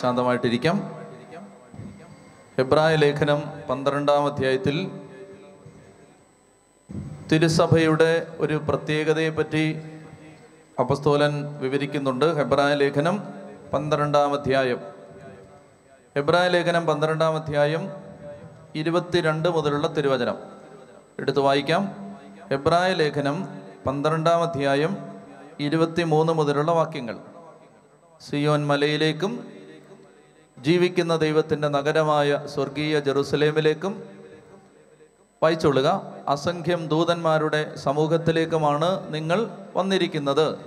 ശാന്തമായിട്ടിരിക്കാം. എബ്രായ ലേഖനം പന്ത്രണ്ടാം അധ്യായത്തിൽ തിരുസഭയുടെ ഒരു പ്രത്യേകതയെ പറ്റി അപസ്തോലൻ വിവരിക്കുന്നുണ്ട്. ഹെബ്രായ ലേഖനം പന്ത്രണ്ടാം അധ്യായം. ഹെബ്രായ ലേഖനം പന്ത്രണ്ടാം അധ്യായം ഇരുപത്തിരണ്ട് മുതലുള്ള തിരുവചനം. എടുത്തു വായിക്കാം. എബ്രായ ലേഖനം പന്ത്രണ്ടാം അധ്യായം ഇരുപത്തിമൂന്ന് മുതലുള്ള വാക്യങ്ങൾ. സിയോൻ മലയിലേക്കും ജീവിക്കുന്ന ദൈവത്തിന്റെ നഗരമായ സ്വർഗീയ ജെറുസലേമിലേക്കും വായിച്ചൊള്ളുക അസംഖ്യം ദൂതന്മാരുടെ സമൂഹത്തിലേക്കുമാണ് നിങ്ങൾ വന്നിരിക്കുന്നത്.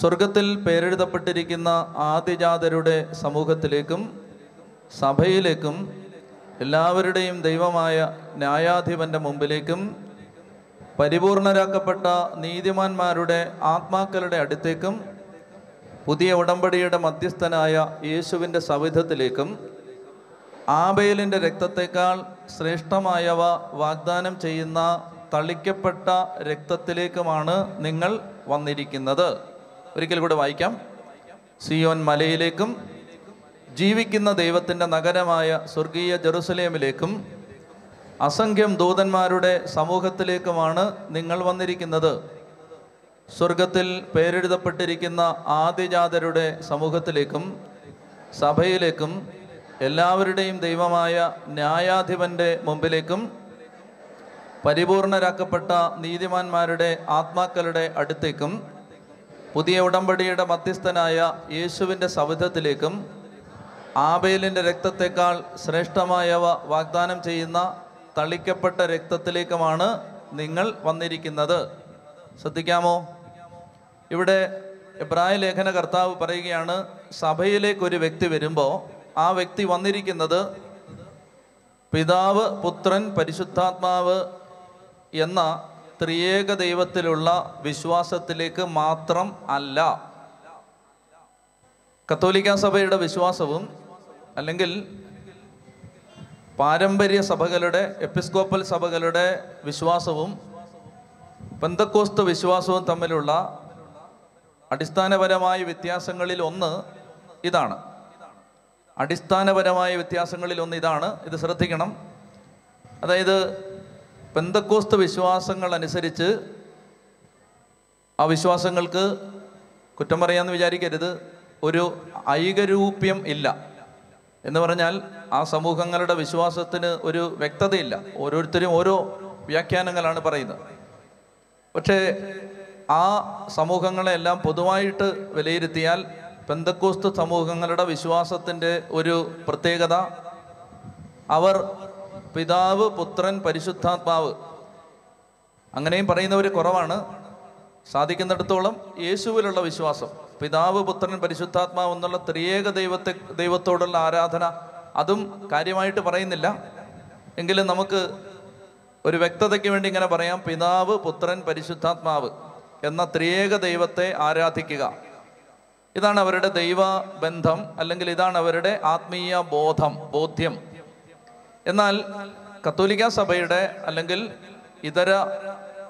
സ്വർഗത്തിൽ പേരെഴുതപ്പെട്ടിരിക്കുന്ന ആദിജാതരുടെ സമൂഹത്തിലേക്കും സഭയിലേക്കും എല്ലാവരുടെയും ദൈവമായ ന്യായാധിപന്റെ മുമ്പിലേക്കും പരിപൂർണരാക്കപ്പെട്ട നീതിമാന്മാരുടെ ആത്മാക്കളുടെ അടുത്തേക്കും പുതിയ ഉടമ്പടിയുടെ മധ്യസ്ഥനായ യേശുവിന്റെ സവിധത്തിലേക്കും ആബേലിന്റെ രക്തത്തേക്കാൾ ശ്രേഷ്ഠമായവ വാഗ്ദാനം ചെയ്യുന്ന തളിക്കപ്പെട്ട രക്തത്തിലേക്കുമാണ് നിങ്ങൾ വന്നിരിക്കുന്നത്. ഒരിക്കൽ കൂടെ വായിക്കാം. സിയോൻ മലയിലേക്കും ജീവിക്കുന്ന ദൈവത്തിന്റെ നഗരമായ സ്വർഗീയ ജെറുസലേമിലേക്കും അസംഖ്യം ദൂതന്മാരുടെ സമൂഹത്തിലേക്കുമാണ് നിങ്ങൾ വന്നിരിക്കുന്നത്. സ്വർഗത്തിൽ പേരെഴുതപ്പെട്ടിരിക്കുന്ന ആദിജാതരുടെ സമൂഹത്തിലേക്കും സഭയിലേക്കും എല്ലാവരുടെയും ദൈവമായ ന്യായാധിപന്റെ മുമ്പിലേക്കും പരിപൂർണരാക്കപ്പെട്ട നീതിമാന്മാരുടെ ആത്മാക്കളുടെ അടുത്തേക്കും പുതിയ ഉടമ്പടിയുടെ മധ്യസ്ഥനായ യേശുവിന്റെ സവിധത്തിലേക്കും ആബേലിന്റെ രക്തത്തെക്കാൾ ശ്രേഷ്ഠമായവ വാഗ്ദാനം ചെയ്യുന്ന തളിക്കപ്പെട്ട രക്തത്തിലേക്കുമാണ് നിങ്ങൾ വന്നിരിക്കുന്നത്. ശ്രദ്ധിക്കാമോ? ഇവിടെ എബ്രായ ലേഖന കർത്താവ് പറയുകയാണ് സഭയിലേക്ക് ഒരു വ്യക്തി വരുമ്പോൾ ആ വ്യക്തി വന്നിരിക്കുന്നത് പിതാവ് പുത്രൻ പരിശുദ്ധാത്മാവ് എന്ന ത്രിയേക ദൈവത്തിലുള്ള വിശ്വാസത്തിലേക്ക് മാത്രം അല്ല. കത്തോലിക്ക സഭയുടെ വിശ്വാസവും അല്ലെങ്കിൽ പാരമ്പര്യ സഭകളുടെ എപ്പിസ്കോപ്പൽ സഭകളുടെ വിശ്വാസവും പെന്തക്കോസ്ത് വിശ്വാസവും തമ്മിലുള്ള അടിസ്ഥാനപരമായ വ്യത്യാസങ്ങളിൽ ഒന്ന് ഇതാണ്. അടിസ്ഥാനപരമായ വ്യത്യാസങ്ങളിൽ ഒന്ന് ഇതാണ്. ഇത് ശ്രദ്ധിക്കണം. അതായത് പെന്തക്കോസ്ത് വിശ്വാസങ്ങൾ അനുസരിച്ച് ആ വിശ്വാസങ്ങൾക്ക് കുറ്റം പറയാമെന്ന് വിചാരിക്കരുത്. ഒരു ഐകരൂപ്യം ഇല്ല. എന്ന് പറഞ്ഞാൽ ആ സമൂഹങ്ങളുടെ വിശ്വാസത്തിന് ഒരു വ്യക്തതയില്ല. ഓരോരുത്തരും ഓരോ വ്യാഖ്യാനങ്ങളാണ് പറയുന്നത്. പക്ഷേ ആ സമൂഹങ്ങളെല്ലാം പൊതുവായിട്ട് വിലയിരുത്തിയാൽ പെന്തക്കോസ്ത് സമൂഹങ്ങളുടെ വിശ്വാസത്തിന്റെ ഒരു പ്രത്യേകത. അവർ പിതാവ് പുത്രൻ പരിശുദ്ധാത്മാവ് അങ്ങനെയും പറയുന്നവർ കുറവാണ്. സാധിക്കുന്നിടത്തോളം യേശുവിലുള്ള വിശ്വാസം പിതാവ് പുത്രൻ പരിശുദ്ധാത്മാവ് എന്നുള്ള ത്രിയേക ദൈവത്തെ ദൈവത്തോടുള്ള ആരാധന അതും കാര്യമായിട്ട് പറയുന്നില്ല. എങ്കിലും നമുക്ക് ഒരു വ്യക്തതയ്ക്ക് വേണ്ടി ഇങ്ങനെ പറയാം പിതാവ് പുത്രൻ പരിശുദ്ധാത്മാവ്. എന്ന ത്രിയേക ദൈവത്തെ ആരാധിക്കുക. ഇതാണ് അവരുടെ ദൈവ ബന്ധം അല്ലെങ്കിൽ ഇതാണ് അവരുടെ ആത്മീയ ബോധം ബോധ്യം. എന്നാൽ കത്തോലിക്ക സഭയുടെ അല്ലെങ്കിൽ ഇതര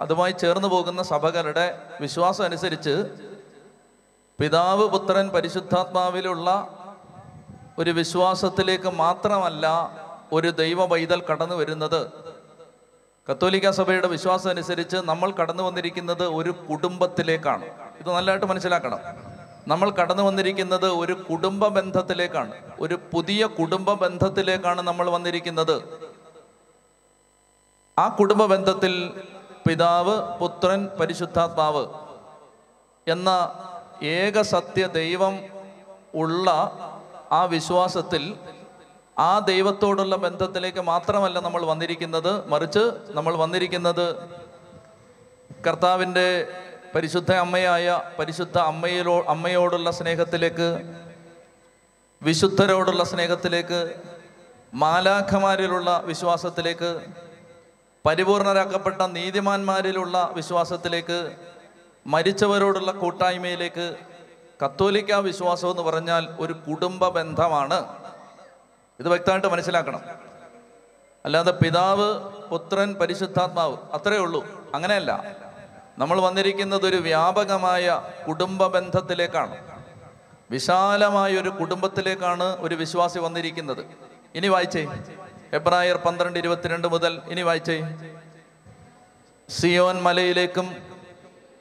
അതുമായി ചേർന്ന് പോകുന്ന സഭകളുടെ വിശ്വാസം അനുസരിച്ച് പിതാവ് പുത്രൻ പരിശുദ്ധാത്മാവിലുള്ള ഒരു വിശ്വാസത്തിലേക്ക് മാത്രമല്ല ഒരു ദൈവ പൈതൽ കടന്നു വരുന്നത് കത്തോലിക്ക സഭയുടെ വിശ്വാസം അനുസരിച്ച് നമ്മൾ കടന്നു വന്നിരിക്കുന്നത് ഒരു കുടുംബത്തിലേക്കാണ്. ഇത് നല്ലതായിട്ട് മനസ്സിലാക്കണം. നമ്മൾ കടന്നു വന്നിരിക്കുന്നത് ഒരു കുടുംബ ബന്ധത്തിലേക്കാണ്. ഒരു പുതിയ കുടുംബ ബന്ധത്തിലേക്കാണ് നമ്മൾ വന്നിരിക്കുന്നത്. ആ കുടുംബ ബന്ധത്തിൽ പിതാവ് പുത്രൻ പരിശുദ്ധാത്മാവ് എന്ന ഏക സത്യ ദൈവം ഉള്ള ആ വിശ്വാസത്തിൽ ആ ദൈവത്തോടുള്ള ബന്ധത്തിലേക്ക് മാത്രമല്ല നമ്മൾ വന്നിരിക്കുന്നത്. മറിച്ച് നമ്മൾ വന്നിരിക്കുന്നത് കർത്താവിന്റെ പരിശുദ്ധ അമ്മയായ പരിശുദ്ധ അമ്മയിലോ അമ്മയോടുള്ള സ്നേഹത്തിലേക്ക് വിശുദ്ധരോടുള്ള സ്നേഹത്തിലേക്ക് മാലാഖമാരിലുള്ള വിശ്വാസത്തിലേക്ക് പരിപൂർണരാക്കപ്പെട്ട നീതിമാന്മാരിലുള്ള വിശ്വാസത്തിലേക്ക് മരിച്ചവരോടുള്ള കൂട്ടായ്മയിലേക്ക് കത്തോലിക്ക വിശ്വാസം എന്ന് പറഞ്ഞാൽ ഒരു കുടുംബ ബന്ധമാണ്. ഇത് വ്യക്തമായിട്ട് മനസ്സിലാക്കണം. അല്ലാതെ പിതാവ് പുത്രൻ പരിശുദ്ധാത്മാവ് അത്രേ ഉള്ളൂ. അങ്ങനെയല്ല. നമ്മൾ വന്നിരിക്കുന്നത് ഒരു വ്യാപകമായ കുടുംബ ബന്ധത്തിലേക്കാണ് വിശാലമായ ഒരു കുടുംബത്തിലേക്കാണ് ഒരു വിശ്വാസി വന്നിരിക്കുന്നത്. ഇനി വായിച്ചേ. എബ്രായർ പന്ത്രണ്ട് ഇരുപത്തിരണ്ട് മുതൽ ഇനി വായിച്ചേ. സിയോൻ മലയിലേക്കും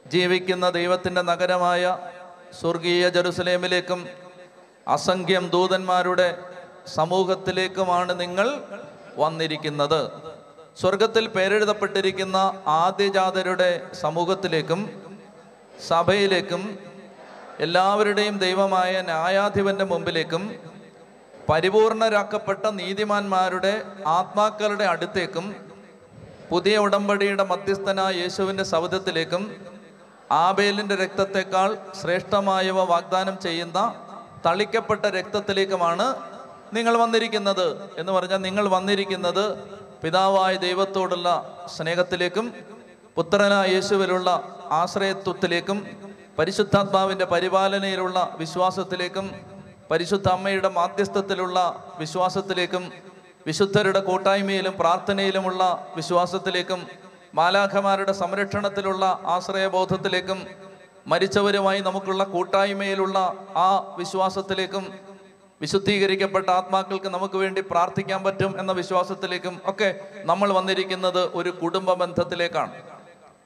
ജീവിക്കുന്ന ദൈവത്തിന്റെ നഗരമായ സ്വർഗീയ ജെറുസലേമിലേക്കും അസംഖ്യം ദൂതന്മാരുടെ സമൂഹത്തിലേക്കുമാണ് നിങ്ങൾ വന്നിരിക്കുന്നത്. സ്വർഗത്തിൽ പേരെഴുതപ്പെട്ടിരിക്കുന്ന ആദ്യജാതരുടെ സമൂഹത്തിലേക്കും സഭയിലേക്കും എല്ലാവരുടെയും ദൈവമായ ന്യായാധിപന്റെ മുമ്പിലേക്കും പരിപൂർണരാക്കപ്പെട്ട നീതിമാന്മാരുടെ ആത്മാക്കളുടെ അടുത്തേക്കും പുതിയ ഉടമ്പടിയുടെ മധ്യസ്ഥനായ യേശുവിന്റെ സൗദത്തിലേക്കും ആബേലിന്റെ രക്തത്തെക്കാൾ ശ്രേഷ്ഠമായവ വാഗ്ദാനം ചെയ്യുന്ന തളിക്കപ്പെട്ട രക്തത്തിലേക്കുമാണ് നിങ്ങൾ വന്നിരിക്കുന്നത് എന്ന് പറഞ്ഞാൽ നിങ്ങൾ വന്നിരിക്കുന്നത് പിതാവായ ദൈവത്തോടുള്ള സ്നേഹത്തിലേക്കും പുത്രനായ യേശുവിലുള്ള ആശ്രയത്വത്തിലേക്കും പരിശുദ്ധാത്മാവിന്റെ പരിപാലനയിലുള്ള വിശ്വാസത്തിലേക്കും പരിശുദ്ധ അമ്മയുടെ മാധ്യസ്ഥത്തിലുള്ള വിശ്വാസത്തിലേക്കും വിശുദ്ധരുടെ കൂട്ടായ്മയിലും പ്രാർത്ഥനയിലുമുള്ള വിശ്വാസത്തിലേക്കും മാലാഖമാരുടെ സംരക്ഷണത്തിലുള്ള ആശ്രയബോധത്തിലേക്കും മരിച്ചവരുമായി നമുക്കുള്ള കൂട്ടായ്മയിലുള്ള ആ വിശ്വാസത്തിലേക്കും വിശുദ്ധീകരിക്കപ്പെട്ട ആത്മാക്കൾക്ക് നമുക്ക് വേണ്ടി പ്രാർത്ഥിക്കാൻ പറ്റും എന്ന വിശ്വാസത്തിലേക്കും ഒക്കെ നമ്മൾ വന്നിരിക്കുന്നത് ഒരു കുടുംബ ബന്ധത്തിലേക്കാണ്.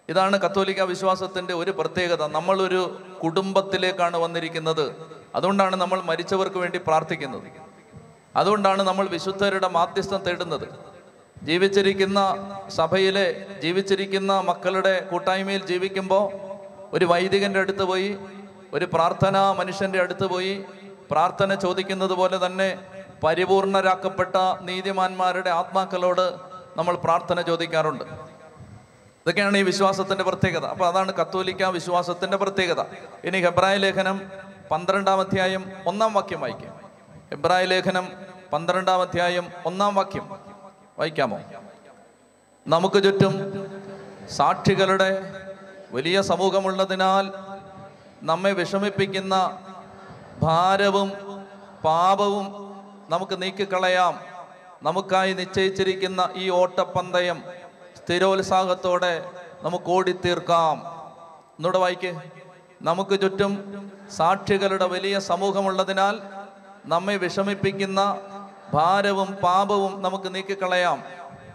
ഇതാണ് കത്തോലിക്ക വിശ്വാസത്തിന്റെ ഒരു പ്രത്യേകത. നമ്മളൊരു കുടുംബത്തിലേക്കാണ് വന്നിരിക്കുന്നത്. അതുകൊണ്ടാണ് നമ്മൾ മരിച്ചവർക്ക് വേണ്ടി പ്രാർത്ഥിക്കുന്നത്. അതുകൊണ്ടാണ് നമ്മൾ വിശുദ്ധരുടെ മാധ്യസ്ഥം തേടുന്നത്. ജീവിച്ചിരിക്കുന്ന സഭയിലെ ജീവിച്ചിരിക്കുന്ന മക്കളുടെ കൂട്ടായ്മയിൽ ജീവിക്കുമ്പോൾ ഒരു വൈദികന്റെ അടുത്ത് പോയി ഒരു പ്രാർത്ഥനാ മനുഷ്യന്റെ അടുത്ത് പോയി പ്രാർത്ഥന ചോദിക്കുന്നത് പോലെ തന്നെ പരിപൂർണരാക്കപ്പെട്ട നീതിമാന്മാരുടെ ആത്മാക്കളോട് നമ്മൾ പ്രാർത്ഥന ചോദിക്കാറുണ്ട്. ഇതൊക്കെയാണ് ഈ വിശ്വാസത്തിന്റെ പ്രത്യേകത. അപ്പൊ അതാണ് കത്തോലിക്ക വിശ്വാസത്തിന്റെ പ്രത്യേകത. ഇനി ഹെബ്രായ ലേഖനം പന്ത്രണ്ടാം അധ്യായം ഒന്നാം വാക്യം വായിക്കാം. ഹെബ്രായ ലേഖനം പന്ത്രണ്ടാം അധ്യായം ഒന്നാം വാക്യം വായിക്കാമോ? നമുക്ക് ചുറ്റും സാക്ഷികളുടെ വലിയ സമൂഹമുള്ളതിനാൽ നമ്മെ വിഷമിപ്പിക്കുന്ന ഭാരവും പാപവും നമുക്ക് നീക്കിക്കളയാം. നമുക്കായി നിശ്ചയിച്ചിരിക്കുന്ന ഈ ഓട്ടപ്പന്തയം സ്ഥിരോത്സാഹത്തോടെ നമുക്ക് ഓടിത്തീർക്കാം. ഒന്നുകൂടെ വായിക്ക്. നമുക്ക് ചുറ്റും സാക്ഷികളുടെ വലിയ സമൂഹമുള്ളതിനാൽ നമ്മെ വിഷമിപ്പിക്കുന്ന ഭാരവും പാപവും നമുക്ക് നീക്കിക്കളയാം.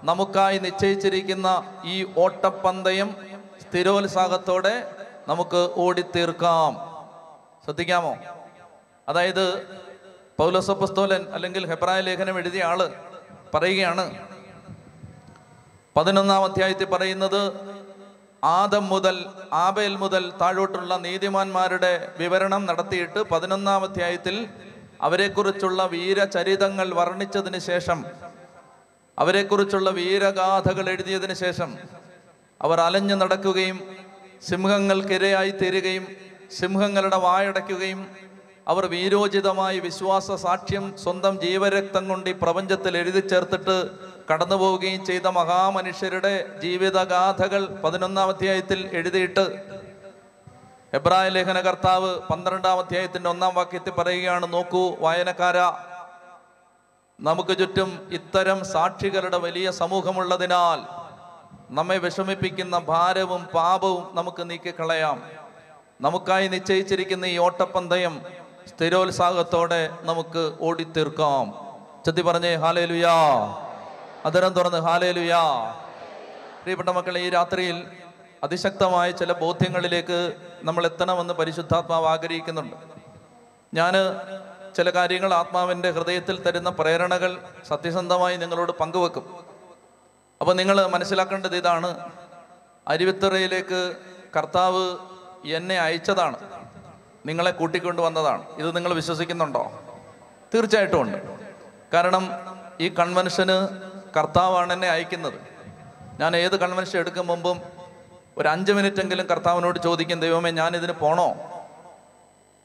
നമുക്കായി നിശ്ചയിച്ചിരിക്കുന്ന ഈ ഓട്ടപ്പന്തയം സ്ഥിരോത്സാഹത്തോടെ നമുക്ക് ഓടിത്തീർക്കാം. ശ്രദ്ധിക്കാമോ? അതായത് പൗലസപ്പസ്തോലൻ അല്ലെങ്കിൽ ഹെബ്രായ ലേഖനം എഴുതിയ ആൾ പറയുകയാണ്. പതിനൊന്നാം അധ്യായത്തിൽ പറയുന്നത് ആദം മുതൽ ആബേൽ മുതൽ താഴോട്ടുള്ള നീതിമാന്മാരുടെ വിവരണം നടത്തിയിട്ട് പതിനൊന്നാം അധ്യായത്തിൽ അവരെക്കുറിച്ചുള്ള വീരചരിതങ്ങൾ വർണിച്ചതിന് ശേഷം അവരെക്കുറിച്ചുള്ള വീരഗാഥകൾ എഴുതിയതിന് ശേഷം അവർ അലഞ്ഞു നടക്കുകയും സിംഹങ്ങൾക്കിരയായി തീരുകയും സിംഹങ്ങളുടെ വായടയ്ക്കുകയും അവർ വീരോചിതമായി വിശ്വാസ സാക്ഷ്യം സ്വന്തം ജീവരക്തം കൊണ്ട് ഈ പ്രപഞ്ചത്തിൽ എഴുതി ചേർത്തിട്ട് കടന്നു പോവുകയും ചെയ്ത മഹാമനുഷ്യരുടെ ജീവിതഗാഥകൾ പതിനൊന്നാം അധ്യായത്തിൽ എഴുതിയിട്ട് എബ്രായ ലേഖന കർത്താവ് പന്ത്രണ്ടാം അധ്യായത്തിന്റെ ഒന്നാം വാക്യത്തിൽ പറയുകയാണ് നോക്കൂ വായനക്കാരാ നമുക്ക് ചുറ്റും ഇത്തരം സാക്ഷികളുടെ വലിയ സമൂഹമുള്ളതിനാൽ നമ്മെ വിഷമിപ്പിക്കുന്ന ഭാരവും പാപവും നമുക്ക് നീക്കിക്കളയാം. നമുക്കായി നിശ്ചയിച്ചിരിക്കുന്ന ഈ ഓട്ടപ്പന്തയം സ്ഥിരോത്സാഹത്തോടെ നമുക്ക് ഓടിത്തീർക്കാം. ചെത്തി പറഞ്ഞേ ഹാലേലുയാ. അതരം തുറന്ന് ഹാലേലുയാ. പ്രിയപ്പെട്ട മക്കളെ ഈ രാത്രിയിൽ അതിശക്തമായ ചില ബോധ്യങ്ങളിലേക്ക് നമ്മൾ എത്തണമെന്ന് പരിശുദ്ധാത്മാവ് ആഗ്രഹിക്കുന്നുണ്ട്. ഞാൻ ചില കാര്യങ്ങൾ ആത്മാവിന്റെ ഹൃദയത്തിൽ തരുന്ന പ്രേരണകൾ സത്യസന്ധമായി നിങ്ങളോട് പങ്കുവെക്കും. അപ്പോൾ നിങ്ങൾ മനസ്സിലാക്കേണ്ടത് ഇതാണ്. അരുവിത്തറയിലേക്ക് കർത്താവ് എന്നെ അയച്ചതാണ്. നിങ്ങളെ കൂട്ടിക്കൊണ്ടു വന്നതാണ്. ഇത് നിങ്ങൾ വിശ്വസിക്കുന്നുണ്ടോ? തീർച്ചയായിട്ടും ഉണ്ട്. കാരണം ഈ കൺവെൻഷന് കർത്താവാണ് എന്നെ അയക്കുന്നത്. ഞാൻ ഏത് കൺവെൻഷൻ എടുക്കും മുമ്പും ഒരു അഞ്ച് മിനിറ്റ് എങ്കിലും കർത്താവിനോട് ചോദിക്കും ദൈവമേ ഞാൻ ഇതിന് പോണോ?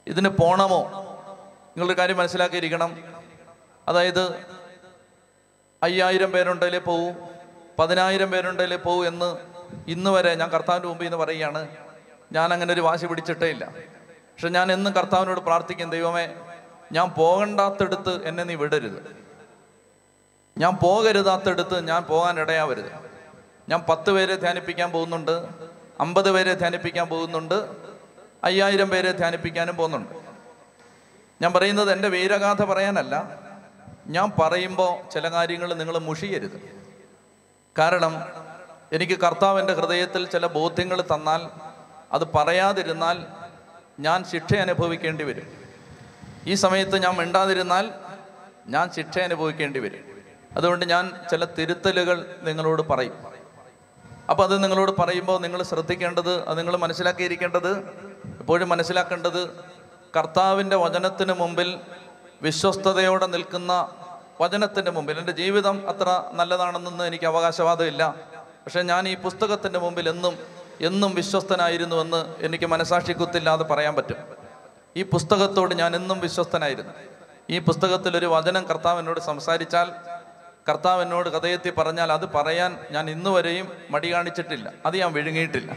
ഇതിന് പോണമോ? നിങ്ങളൊരു കാര്യം മനസ്സിലാക്കിയിരിക്കണം. അതായത് അയ്യായിരം പേരുണ്ടെങ്കിലേ പോവും പതിനായിരം പേരുണ്ടെങ്കിലേ പോവും എന്ന് ഇന്ന് വരെ ഞാൻ കർത്താവിന്റെ മുമ്പിൽ നിന്ന് പറയുകയാണ്. ഞാൻ അങ്ങനെ ഒരു വാശി പിടിച്ചിട്ടേ ഇല്ല. പക്ഷെ ഞാൻ എന്നും കർത്താവിനോട് പ്രാർത്ഥിക്കും ദൈവമേ ഞാൻ പോകണ്ടാത്തടുത്ത് എന്നെ നീ വിടരുത്. ഞാൻ പോകരുതാത്തടുത്ത് ഞാൻ പോകാൻ ഇടയാവരുത്. ഞാൻ പത്ത് പേരെ ധ്യാനിപ്പിക്കാൻ പോകുന്നുണ്ട് അമ്പത് പേരെ ധ്യാനിപ്പിക്കാൻ പോകുന്നുണ്ട് അയ്യായിരം പേരെ ധ്യാനിപ്പിക്കാനും പോകുന്നുണ്ട്. ഞാൻ പറയുന്നത് എന്റെ വീരഗാഥ പറയാനല്ല. ഞാൻ പറയുമ്പോൾ ചില കാര്യങ്ങൾ നിങ്ങൾ മുഷിയരുത്. കാരണം എനിക്ക് കർത്താവ് എന്റെ ഹൃദയത്തിൽ ചില ബോധ്യങ്ങൾ തന്നാൽ അത് പറയാതിരുന്നാൽ ഞാൻ ശിക്ഷ അനുഭവിക്കേണ്ടി വരും. ഈ സമയത്ത് ഞാൻ മിണ്ടാതിരുന്നാൽ ഞാൻ ശിക്ഷ അനുഭവിക്കേണ്ടി വരും. അതുകൊണ്ട് ഞാൻ ചില തിരുത്തലുകൾ നിങ്ങളോട് പറയും. അപ്പോൾ അത് നിങ്ങളോട് പറയുമ്പോൾ നിങ്ങൾ ശ്രദ്ധിക്കേണ്ടത് അത് നിങ്ങൾ മനസ്സിലാക്കിയിരിക്കേണ്ടത് എപ്പോഴും മനസ്സിലാക്കേണ്ടത് കർത്താവിന്റെ വചനത്തിന് മുമ്പിൽ വിശ്വസ്തയോടെ നിൽക്കുന്ന വചനത്തിന്റെ മുമ്പിൽ. എന്റെ ജീവിതം അത്ര നല്ലതാണെന്നൊന്നും എനിക്ക് അവകാശവാദമില്ല. പക്ഷേ ഞാൻ ഈ പുസ്തകത്തിന്റെ മുമ്പിൽ എന്നും എന്നും വിശ്വസ്തനായിരുന്നുവെന്ന് എനിക്ക് മനസാക്ഷി കുത്തില്ലാതെ പറയാൻ പറ്റും. ഈ പുസ്തകത്തോട് ഞാൻ എന്നും വിശ്വസ്തനായിരുന്നു. ഈ പുസ്തകത്തിൽ ഒരു വചനം കർത്താവ് എന്നോട് സംസാരിച്ചാൽ കർത്താവ് എന്നോട് കഥയെത്തി പറഞ്ഞാൽ അത് പറയാൻ ഞാൻ ഇന്നു വരെയും മടി കാണിച്ചിട്ടില്ല. അത് ഞാൻ വിഴുങ്ങിയിട്ടില്ല.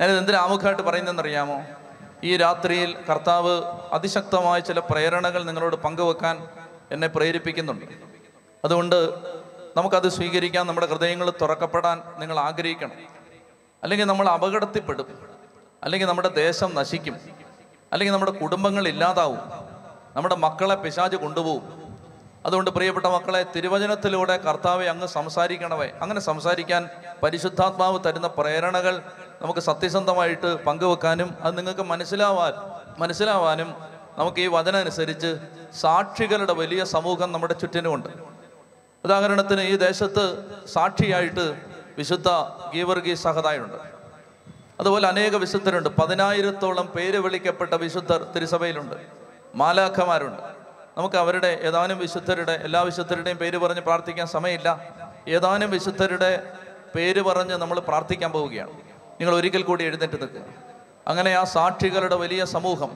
ഞാനിത് എന്തിനു ആമുഖമായിട്ട് പറയുന്നതെന്നറിയാമോ? ഈ രാത്രിയിൽ കർത്താവ് അതിശക്തമായ ചില പ്രേരണകൾ നിങ്ങളോട് പങ്കുവെക്കാൻ എന്നെ പ്രേരിപ്പിക്കുന്നുണ്ട്. അതുകൊണ്ട് നമുക്കത് സ്വീകരിക്കാൻ നമ്മുടെ ഹൃദയങ്ങൾ തുറക്കപ്പെടാൻ നിങ്ങൾ ആഗ്രഹിക്കണം. അല്ലെങ്കിൽ നമ്മൾ അപകടത്തിൽപ്പെടും. അല്ലെങ്കിൽ നമ്മുടെ ദേശം നശിക്കും. അല്ലെങ്കിൽ നമ്മുടെ കുടുംബങ്ങൾ ഇല്ലാതാവും. നമ്മുടെ മക്കളെ പിശാച് കൊണ്ടുപോകും. അതുകൊണ്ട് പ്രിയപ്പെട്ട മക്കളെ തിരുവചനത്തിലൂടെ കർത്താവെ അങ്ങ് സംസാരിക്കണവേ അങ്ങനെ സംസാരിക്കാൻ പരിശുദ്ധാത്മാവ് തരുന്ന പ്രേരണകൾ നമുക്ക് സത്യസന്ധമായിട്ട് പങ്കുവെക്കാനും അത് നിങ്ങൾക്ക് മനസ്സിലാവാൻ മനസ്സിലാവാനും നമുക്ക് ഈ വചന അനുസരിച്ച് സാക്ഷികളുടെ വലിയ സമൂഹം നമ്മുടെ ചുറ്റിനുമുണ്ട്. ഉദാഹരണത്തിന് ഈ ദേശത്ത് സാക്ഷിയായിട്ട് വിശുദ്ധ ഗീവർഗി സഹതായുണ്ട്. അതുപോലെ അനേക വിശുദ്ധരുണ്ട്. പതിനായിരത്തോളം പേര് വിളിക്കപ്പെട്ട വിശുദ്ധർ തിരുസഭയിലുണ്ട്. മാലാഖമാരുണ്ട്. നമുക്ക് അവരുടെ ഏതാനും വിശുദ്ധരുടെ എല്ലാ വിശുദ്ധരുടെയും പേര് പറഞ്ഞ് പ്രാർത്ഥിക്കാൻ സമയമില്ല. ഏതാനും വിശുദ്ധരുടെ പേര് പറഞ്ഞ് നമ്മൾ പ്രാർത്ഥിക്കാൻ പോവുകയാണ്. നിങ്ങൾ ഒരിക്കൽ കൂടി എഴുന്നേറ്റ് നിൽക്കുക അങ്ങനെ ആ സാക്ഷികളുടെ വലിയ സമൂഹം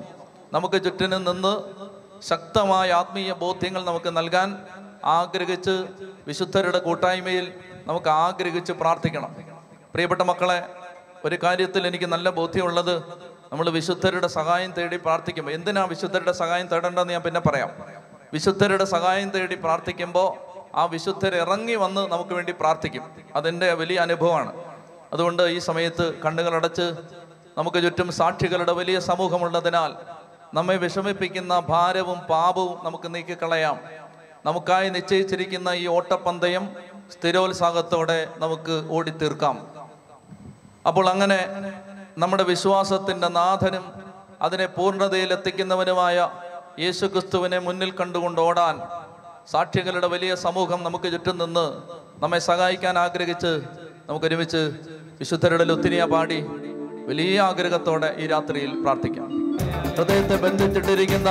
നമുക്ക് ചുറ്റിനും നിന്ന് ശക്തമായ ആത്മീയ ബോധ്യങ്ങൾ നമുക്ക് നൽകാൻ ആഗ്രഹിച്ച് വിശുദ്ധരുടെ കൂട്ടായ്മയിൽ നമുക്ക് ആഗ്രഹിച്ച് പ്രാർത്ഥിക്കണം. പ്രിയപ്പെട്ട മക്കളെ ഒരു കാര്യത്തിൽ എനിക്ക് നല്ല ബോധ്യമുള്ളത് നമ്മൾ വിശുദ്ധരുടെ സഹായം തേടി പ്രാർത്ഥിക്കുമ്പോൾ എന്തിനാ വിശുദ്ധരുടെ സഹായം തേടേണ്ടതെന്ന് ഞാൻ പിന്നെ പറയാം. വിശുദ്ധരുടെ സഹായം തേടി പ്രാർത്ഥിക്കുമ്പോൾ ആ വിശുദ്ധർ ഇറങ്ങി വന്ന് നമുക്ക് വേണ്ടി പ്രാർത്ഥിക്കും. അതെന്റെ വലിയ അനുഭവമാണ്. അതുകൊണ്ട് ഈ സമയത്ത് കണ്ണുകളടച്ച് നമുക്ക് ചുറ്റും സാക്ഷികളുടെ വലിയ സമൂഹമുള്ളതിനാൽ നമ്മെ വിഷമിപ്പിക്കുന്ന ഭാരവും പാപവും നമുക്ക് നീക്കിക്കളയാം. നമുക്കായി നിശ്ചയിച്ചിരിക്കുന്ന ഈ ഓട്ടപ്പന്തയം സ്ഥിരോത്സാഹത്തോടെ നമുക്ക് ഓടിത്തീർക്കാം. അപ്പോൾ അങ്ങനെ നമ്മുടെ വിശ്വാസത്തിന്റെ നാഥനും അതിനെ പൂർണതയിൽ എത്തിക്കുന്നവനുമായ യേശു ക്രിസ്തുവിനെ മുന്നിൽ കണ്ടുകൊണ്ട് ഓടാൻ സാക്ഷികളുടെ വലിയ സമൂഹം നമുക്ക് ചുറ്റും നിന്ന് നമ്മെ സഹായിക്കാൻ ആഗ്രഹിച്ച് നമുക്കൊരുമിച്ച് വിശുദ്ധരുടെ ലുത്തിനിയ പാടി വലിയ ആഗ്രഹത്തോടെ ഈ രാത്രിയിൽ പ്രാർത്ഥിക്കാം. ഹൃദയത്തെ ബന്ധിച്ചിട്ടിരിക്കുന്ന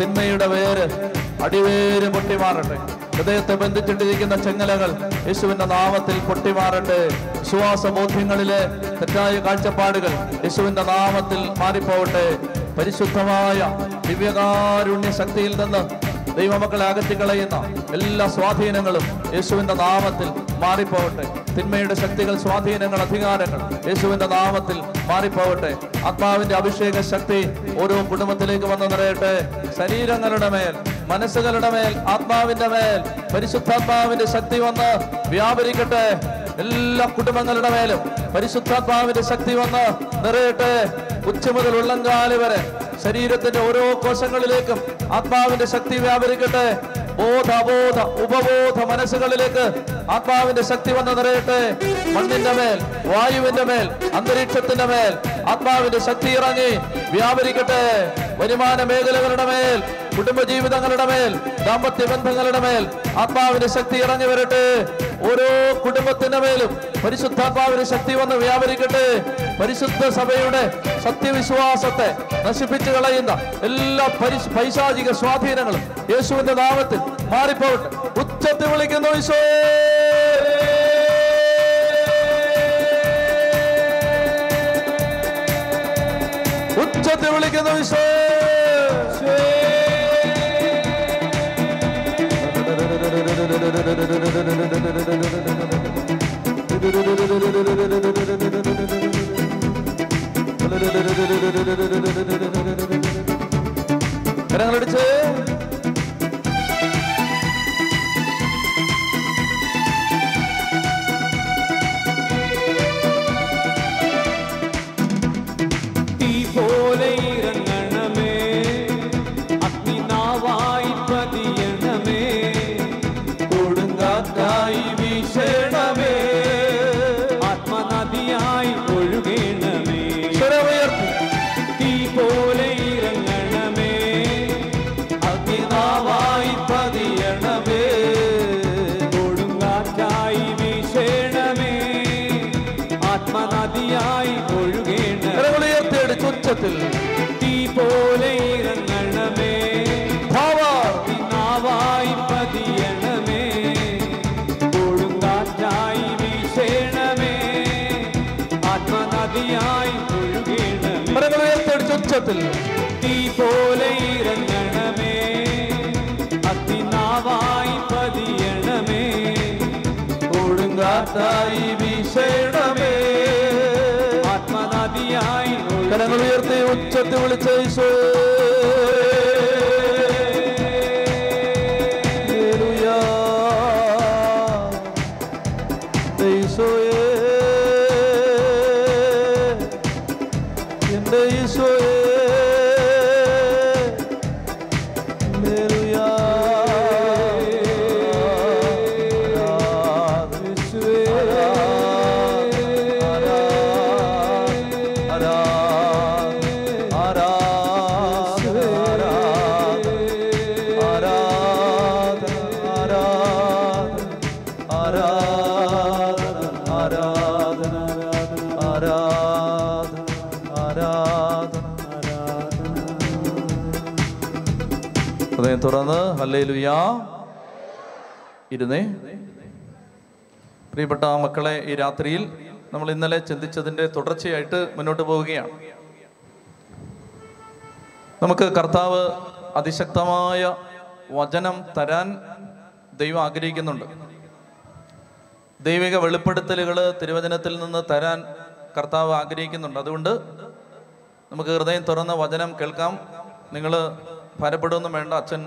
തിന്മയുടെ വേര് അടിവേര് പൊട്ടിമാറട്ടെ. ഹൃദയത്തെ ബന്ധിച്ചിട്ടിരിക്കുന്ന ചെങ്ങലകൾ യേശുവിന്റെ നാമത്തിൽ പൊട്ടിമാറട്ടെ. വിശ്വാസ ബോധ്യങ്ങളിലെ തെറ്റായ കാഴ്ചപ്പാടുകൾ യേശുവിന്റെ നാമത്തിൽ മാറിപ്പോവട്ടെ. പരിശുദ്ധമായ ദിവ്യകാരുണ്യ ശക്തിയിൽ നിന്ന് ദൈവമക്കളെ അകറ്റിക്കളയുന്ന എല്ലാ സ്വാധീനങ്ങളും യേശുവിന്റെ നാമത്തിൽ മാറിപ്പോവട്ടെ. തിന്മയുടെ ശക്തികൾ സ്വാധീനങ്ങൾ അധികാരങ്ങൾ യേശുവിന്റെ നാമത്തിൽ മാറിപ്പോവട്ടെ. ആത്മാവിന്റെ അഭിഷേക ശക്തി ഓരോ കുടുംബത്തിലേക്ക് വന്നു നിറയട്ടെ. ശരീരങ്ങളുടെ മേൽ മനസ്സുകളുടെ മേൽ ആത്മാവിന്റെ മേൽ പരിശുദ്ധാത്മാവിന്റെ ശക്തി വന്ന് വ്യാപരിക്കട്ടെ. എല്ലാ കുടുംബങ്ങളുടെ മേലും പരിശുദ്ധാത്മാവിന്റെ ശക്തി വന്ന് നിറയട്ടെ. ഉച്ച മുതൽ ഉള്ളങ്കാൽ വരെ ശരീരത്തിന്റെ ഓരോ കോശങ്ങളിലേക്കും ആത്മാവിന്റെ ശക്തി വ്യാപരിക്കട്ടെ. ബോധ അബോധ ഉപബോധ മനസ്സുകളിലേക്ക് ആത്മാവിന്റെ ശക്തി വന്ന് നിറയട്ടെ. മണ്ണിന്റെ മേൽ വായുവിന്റെ മേൽ അന്തരീക്ഷത്തിന്റെ മേൽ ആത്മാവിന്റെ ശക്തി ഇറങ്ങി വ്യാപരിക്കട്ടെ. വരുമാന മേഖലകളുടെ മേൽ കുടുംബജീവിതങ്ങളുടെ മേൽ ദാമ്പത്യ ബന്ധങ്ങളുടെ മേൽ ആത്മാവിന്റെ ശക്തി ഇറങ്ങി വരട്ടെ. ഓരോ കുടുംബത്തിന്റെ മേലും പരിശുദ്ധാത്മാവിന്റെ ശക്തി വന്ന് വ്യാപരിക്കട്ടെ. പരിശുദ്ധ സഭയുടെ സത്യവിശ്വാസത്തെ നശിപ്പിച്ചു കളയുന്ന എല്ലാ പൈശാചിക സ്വാധീനങ്ങളും യേശുവിന്റെ നാമത്തിൽ മാറിപ്പോകട്ടെ. ഉച്ചത്തിൽ വിളിക്കുന്നു ഈശോ. ഉച്ചത്തിൽ വിളിക്കുന്നു ഈശോ. കരങ്ങളടിച്ച്. ഉച്ചത്തിൽ തീ പോലെ ഇറങ്ങണമേ. അതിനാവായി പതിയണമേ. കൊടുങ്കാറ്റായി വീശണമേ. ആത്മനദിയായി കരങ്ങൾ ഉയർത്തി ഉച്ചത്തിൽ വിളിച്ച ഇരുന്നേ പ്രിയപ്പെട്ട മക്കളെ ഈ രാത്രിയിൽ നമ്മൾ ഇന്നലെ ചിന്തിച്ചതിന്റെ തുടർച്ചയായിട്ട് മുന്നോട്ട് പോവുകയാണ്. നമുക്ക് കർത്താവ് അതിശക്തമായ വചനം തരാൻ ദൈവം ആഗ്രഹിക്കുന്നുണ്ട്. ദൈവിക വെളിപ്പെടുത്തലുകൾ തിരുവചനത്തിൽ നിന്ന് തരാൻ കർത്താവ് ആഗ്രഹിക്കുന്നുണ്ട്. അതുകൊണ്ട് നമുക്ക് ഹൃദയം തുറന്ന വചനം കേൾക്കാം. നിങ്ങൾ ഭരപ്പെടുമെന്നും വേണ്ട അച്ഛൻ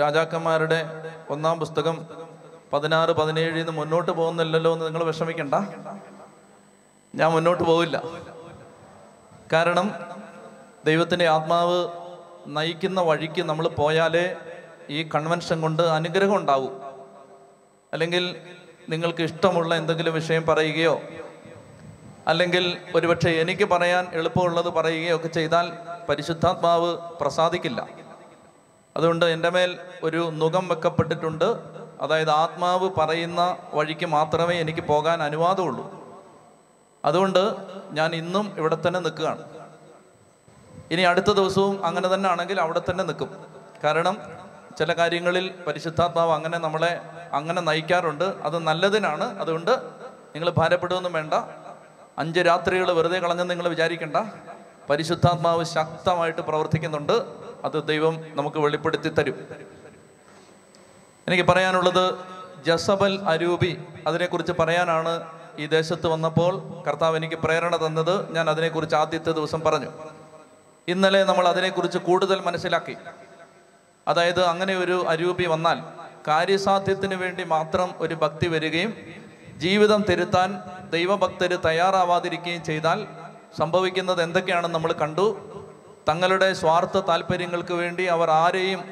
രാജാക്കന്മാരുടെ ഒന്നാം പുസ്തകം പതിനാറ് പതിനേഴിൽ നിന്ന് മുന്നോട്ട് പോകുന്നില്ലല്ലോ എന്ന് നിങ്ങൾ വിഷമിക്കണ്ട. ഞാൻ മുന്നോട്ട് പോവില്ല. കാരണം ദൈവത്തിന്റെ ആത്മാവ് നയിക്കുന്ന വഴിക്ക് നമ്മൾ പോയാലേ ഈ കൺവെൻഷൻ കൊണ്ട് അനുഗ്രഹം ഉണ്ടാവും. അല്ലെങ്കിൽ നിങ്ങൾക്ക് ഇഷ്ടമുള്ള എന്തെങ്കിലും വിഷയം പറയുകയോ അല്ലെങ്കിൽ ഒരുപക്ഷെ എനിക്ക് പറയാൻ എളുപ്പമുള്ളത് പറയുകയോ ഒക്കെ ചെയ്താൽ പരിശുദ്ധാത്മാവ് പ്രസാദിക്കില്ല. അതുകൊണ്ട് എന്റെ മേൽ ഒരു നുകം വെക്കപ്പെട്ടിട്ടുണ്ട്. അതായത് ആത്മാവ് പറയുന്ന വഴിക്ക് മാത്രമേ എനിക്ക് പോകാൻ അനുവാദമുള്ളൂ. അതുകൊണ്ട് ഞാൻ ഇന്നും ഇവിടെ തന്നെ നിൽക്കുകയാണ്. ഇനി അടുത്ത ദിവസവും അങ്ങനെ തന്നെ ആണെങ്കിൽ അവിടെ തന്നെ നിൽക്കും. കാരണം ചില കാര്യങ്ങളിൽ പരിശുദ്ധാത്മാവ് അങ്ങനെ നമ്മളെ അങ്ങനെ നയിക്കാറുണ്ട്. അത് നല്ലതിനാണ്. അതുകൊണ്ട് നിങ്ങൾ ഭാരപ്പെടുകയൊന്നും വേണ്ട. അഞ്ച് രാത്രികൾ വെറുതെ കളഞ്ഞെന്ന് നിങ്ങൾ വിചാരിക്കേണ്ട. പരിശുദ്ധാത്മാവ് ശക്തമായിട്ട് പ്രവർത്തിക്കുന്നുണ്ട്. അത് ദൈവം നമുക്ക് വെളിപ്പെടുത്തി തരും. എനിക്ക് പറയാനുള്ളത് ജസബൽ അരൂപി അതിനെക്കുറിച്ച് പറയാനാണ് ഈ ദേശത്ത് വന്നപ്പോൾ കർത്താവ് എനിക്ക് പ്രേരണ തന്നത്. ഞാൻ അതിനെക്കുറിച്ച് ആദ്യത്തെ ദിവസം പറഞ്ഞു. ഇന്നലെ നമ്മൾ അതിനെക്കുറിച്ച് കൂടുതൽ മനസ്സിലാക്കി. അതായത് അങ്ങനെ ഒരു അരൂപി വന്നാൽ കാര്യസാധ്യത്തിന് വേണ്ടി മാത്രം ഒരു ഭക്തി വരികയും ജീവിതം തിരുത്താൻ ദൈവഭക്തര് തയ്യാറാവാതിരിക്കുകയും ചെയ്താൽ സംഭവിക്കുന്നത് എന്തൊക്കെയാണെന്ന് നമ്മൾ കണ്ടു. തങ്ങളുടെ സ്വാർത്ഥ താല്പര്യങ്ങൾക്ക് വേണ്ടി അവർ ആരെയും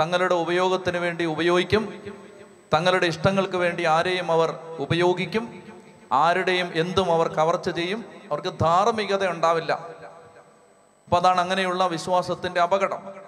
തങ്ങളുടെ ഉപയോഗത്തിന് വേണ്ടി ഉപയോഗിക്കും. തങ്ങളുടെ ഇഷ്ടങ്ങൾക്ക് വേണ്ടി ആരെയും അവർ ഉപയോഗിക്കും. ആരുടെയും എന്തും അവർ കവർച്ച ചെയ്യും. അവർക്ക് ധാർമ്മികത ഉണ്ടാവില്ല. അപ്പൊ അതാണ് അങ്ങനെയുള്ള വിശ്വാസത്തിന്റെ അപകടം.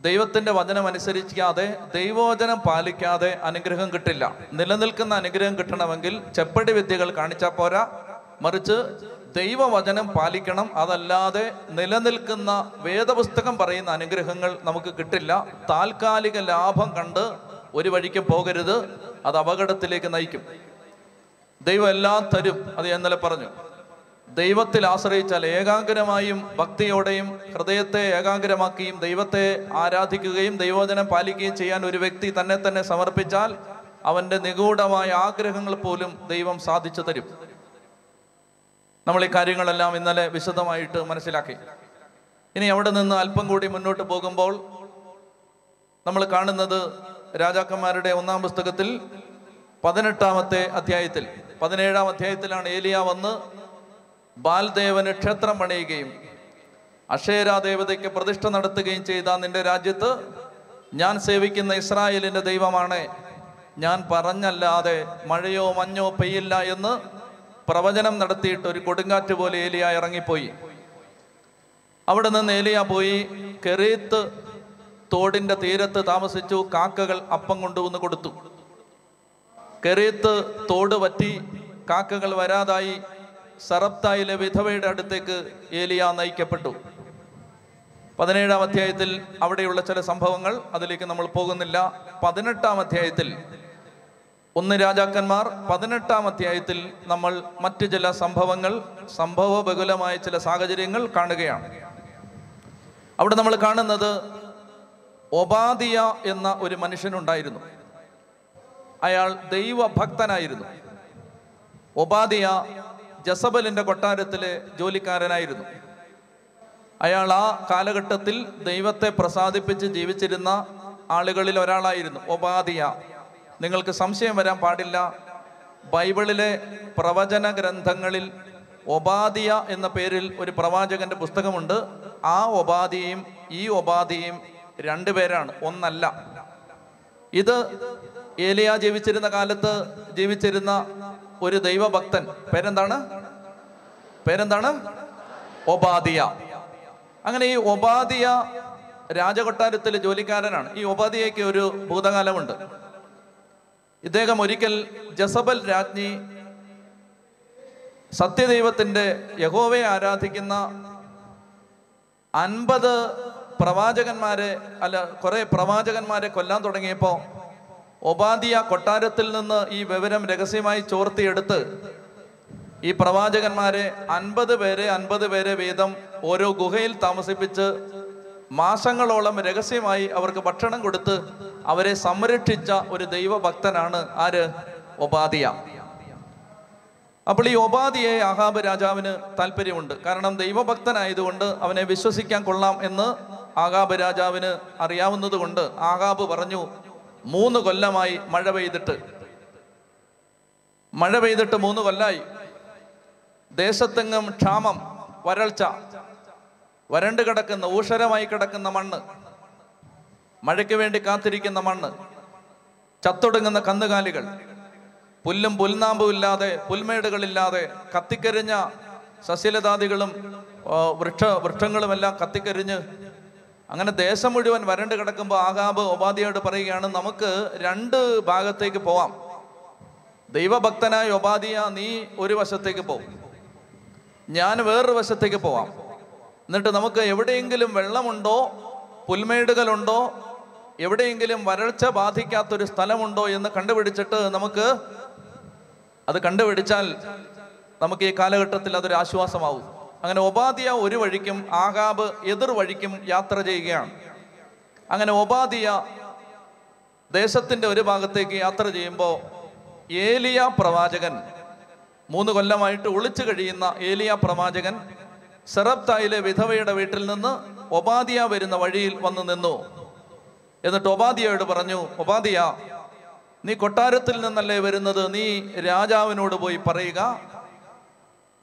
ദൈവത്തിന്റെ വചനം അനുസരിക്കാതെ ദൈവവചനം പാലിക്കാതെ അനുഗ്രഹം കിട്ടില്ല. നിലനിൽക്കുന്ന അനുഗ്രഹം കിട്ടണമെങ്കിൽ ചെപ്പടി വിദ്യകൾ കാണിച്ചാൽ പോരാ. മറിച്ച് ദൈവവചനം പാലിക്കണം. അതല്ലാതെ നിലനിൽക്കുന്ന വേദപുസ്തകം പറയുന്ന അനുഗ്രഹങ്ങൾ നമുക്ക് കിട്ടില്ല. താൽക്കാലിക ലാഭം കണ്ട് ഒരു വഴിക്ക് പോകരുത്. അത് അപകടത്തിലേക്ക് നയിക്കും. ദൈവം എല്ലാം തരും. അത് ഞാൻ ഇന്നലെ പറഞ്ഞു. ദൈവത്തിൽ ആശ്രയിച്ചാൽ ഏകാഗ്രമായും ഭക്തിയോടെയും ഹൃദയത്തെ ഏകാഗ്രമാക്കുകയും ദൈവത്തെ ആരാധിക്കുകയും ദൈവവചനം പാലിക്കുകയും ചെയ്യാൻ ഒരു വ്യക്തി തന്നെ തന്നെ സമർപ്പിച്ചാൽ അവന്റെ നിഗൂഢമായ ആഗ്രഹങ്ങൾ പോലും ദൈവം സാധിച്ചു തരും. നമ്മൾ ഈ കാര്യങ്ങളെല്ലാം ഇന്നലെ വിശദമായിട്ട് മനസ്സിലാക്കി. ഇനി അവിടെ നിന്ന് അല്പം കൂടി മുന്നോട്ട് പോകുമ്പോൾ നമ്മൾ കാണുന്നത് രാജാക്കന്മാരുടെ ഒന്നാം പുസ്തകത്തിൽ പതിനെട്ടാമത്തെ അധ്യായത്തിൽ. പതിനേഴാം അധ്യായത്തിലാണ് ഏലിയ വന്ന് ബാൽദേവന് ക്ഷേത്രം പണിയുകയും അക്ഷയരാ ദേവതയ്ക്ക് പ്രതിഷ്ഠ നടത്തുകയും ചെയ്ത നിന്റെ രാജ്യത്ത് ഞാൻ സേവിക്കുന്ന ഇസ്രായേലിന്റെ ദൈവമാണ്. ഞാൻ പറഞ്ഞല്ലാതെ മഴയോ മഞ്ഞോ പെയ്യില്ല എന്ന് പ്രവചനം നടത്തിയിട്ട് ഒരു കൊടുങ്കാറ്റ് പോലെ ഏലിയ ഇറങ്ങിപ്പോയി. അവിടെ നിന്ന് ഏലിയ പോയി കെറീത്ത് തോടിന്റെ തീരത്ത് താമസിച്ചു കാക്കകൾ അപ്പം കൊണ്ടുവന്ന് കൊടുത്തു. കെറീത്ത് തോട് വറ്റി കാക്കകൾ വരാതായി സറപ്തായിലെ വിധവയുടെ അടുത്തേക്ക് ഏലിയ നയിക്കപ്പെട്ടു. പതിനേഴാം അധ്യായത്തിൽ അവിടെയുള്ള ചില സംഭവങ്ങൾ അതിലേക്ക് നമ്മൾ പോകുന്നില്ല. പതിനെട്ടാം അധ്യായത്തിൽ ഒന്ന് രാജാക്കന്മാർ പതിനെട്ടാം അധ്യായത്തിൽ നമ്മൾ മറ്റു ചില സംഭവങ്ങൾ സംഭവബഹുലമായ ചില സാഹചര്യങ്ങൾ കാണുകയാണ്. അവിടെ നമ്മൾ കാണുന്നത് ഒബാദിയ എന്ന ഒരു മനുഷ്യനുണ്ടായിരുന്നു. അയാൾ ദൈവഭക്തനായിരുന്നു. ഒബാദിയ ജസബലിന്റെ കൊട്ടാരത്തിലെ ജോലിക്കാരനായിരുന്നു. അയാൾ ആ കാലഘട്ടത്തിൽ ദൈവത്തെ പ്രസാദിപ്പിച്ച് ജീവിച്ചിരുന്ന ആളുകളിൽ ഒരാളായിരുന്നു ഒബാദിയ. നിങ്ങൾക്ക് സംശയം വരാൻ പാടില്ല. ബൈബിളിലെ പ്രവചന ഗ്രന്ഥങ്ങളിൽ ഒബാദിയ എന്ന പേരിൽ ഒരു പ്രവാചകന്റെ പുസ്തകമുണ്ട്. ആ ഒബാദിയും ഈ ഒബാദിയും രണ്ടുപേരാണ് ഒന്നല്ല. ഇത് ഏലിയ ജീവിച്ചിരുന്ന കാലത്ത് ജീവിച്ചിരുന്ന ഒരു ദൈവഭക്തൻ. പേരെന്താണ്? പേരെന്താണ്? ഒബാദിയ. അങ്ങനെ ഈ ഒബാദിയ രാജകൊട്ടാരത്തിലെ ജോലിക്കാരനാണ്. ഈ ഒബാദിയയ്ക്ക് ഒരു ഭൂതകാലമുണ്ട്. ഇദ്ദേഹം ഒരിക്കൽ ജസബൽ രാജ്ഞി സത്യദൈവത്തിന്റെ യഹോവയെ ആരാധിക്കുന്ന അൻപത് പ്രവാചകന്മാരെ അല്ല കുറേ പ്രവാചകന്മാരെ കൊല്ലാൻ തുടങ്ങിയപ്പോൾ ഒബാദിയ കൊട്ടാരത്തിൽ നിന്ന് ഈ വിവരം രഹസ്യമായി ചോർത്തിയെടുത്ത് ഈ പ്രവാചകന്മാരെ അൻപത് പേരെ അൻപത് പേരെ വീതം ഓരോ ഗുഹയിൽ താമസിപ്പിച്ച് മാസങ്ങളോളം രഹസ്യമായി അവർക്ക് ഭക്ഷണം കൊടുത്ത് അവരെ സംരക്ഷിച്ച ഒരു ദൈവഭക്തനാണ് ആര്? ഒബാദിയ. അപ്പോൾ ഈ ഒബാദിയെ ആഹാബ് രാജാവിന് താല്പര്യമുണ്ട്. കാരണം ദൈവഭക്തനായതുകൊണ്ട് അവനെ വിശ്വസിക്കാൻ കൊള്ളാം എന്ന് ആഹാബ് രാജാവിന് അറിയാവുന്നതുകൊണ്ട് ആഹാബ് പറഞ്ഞു മൂന്ന് കൊല്ലമായി മഴ പെയ്തിട്ട്. മഴ പെയ്തിട്ട് മൂന്ന് കൊല്ലായി. ദേശത്തെങ്ങും ക്ഷാമം വരൾച്ച വരണ്ട് കിടക്കുന്ന ഊഷരമായി കിടക്കുന്ന മണ്ണ് മഴയ്ക്ക് വേണ്ടി കാത്തിരിക്കുന്ന മണ്ണ് ചത്തൊടുങ്ങുന്ന കന്നുകാലികൾ പുല്ലും പുൽനാമ്പും ഇല്ലാതെ പുൽമേടുകളില്ലാതെ കത്തിക്കരിഞ്ഞ സസ്യലതാദികളും വൃക്ഷ വൃക്ഷങ്ങളുമെല്ലാം കത്തിക്കരിഞ്ഞ് അങ്ങനെ ദേശം മുഴുവൻ വരണ്ട് കിടക്കുമ്പോൾ ആകാബ് ഒബാദിയോട് പറയുകയാണ് നമുക്ക് രണ്ട് ഭാഗത്തേക്ക് പോവാം. ദൈവഭക്തനായ ഒബാദിയ നീ ഒരു വശത്തേക്ക് പോകും ഞാൻ വേറൊരു വശത്തേക്ക് പോവാം. എന്നിട്ട് നമുക്ക് എവിടെയെങ്കിലും വെള്ളമുണ്ടോ? പുൽമേടുകളുണ്ടോ? എവിടെയെങ്കിലും വരൾച്ച ബാധിക്കാത്തൊരു സ്ഥലമുണ്ടോ എന്ന് കണ്ടുപിടിച്ചിട്ട് നമുക്ക് അത് കണ്ടുപിടിച്ചാൽ നമുക്ക് ഈ കാലഘട്ടത്തിൽ അതൊരു ആശ്വാസമാവും. അങ്ങനെ ഒബാദിയ ഒരു വഴിക്കും ആകാബ് എതിർ വഴിക്കും യാത്ര ചെയ്യുകയാണ്. അങ്ങനെ ഒബാദിയ ദേശത്തിന്റെ ഒരു ഭാഗത്തേക്ക് യാത്ര ചെയ്യുമ്പോൾ ഏലിയ പ്രവാചകൻ മൂന്ന് കൊല്ലമായിട്ട് ഒളിച്ചു കഴിയുന്ന ഏലിയ പ്രവാചകൻ സെറപ്തായിലെ വിധവയുടെ വീട്ടിൽ നിന്ന് ഒബാദിയ വരുന്ന വഴിയിൽ വന്നു നിന്നു. എന്നിട്ട് ഒബാദിയയോട് പറഞ്ഞു ഒബാദിയ നീ കൊട്ടാരത്തിൽ നിന്നല്ലേ വരുന്നത്? നീ രാജാവിനോട് പോയി പറയുക.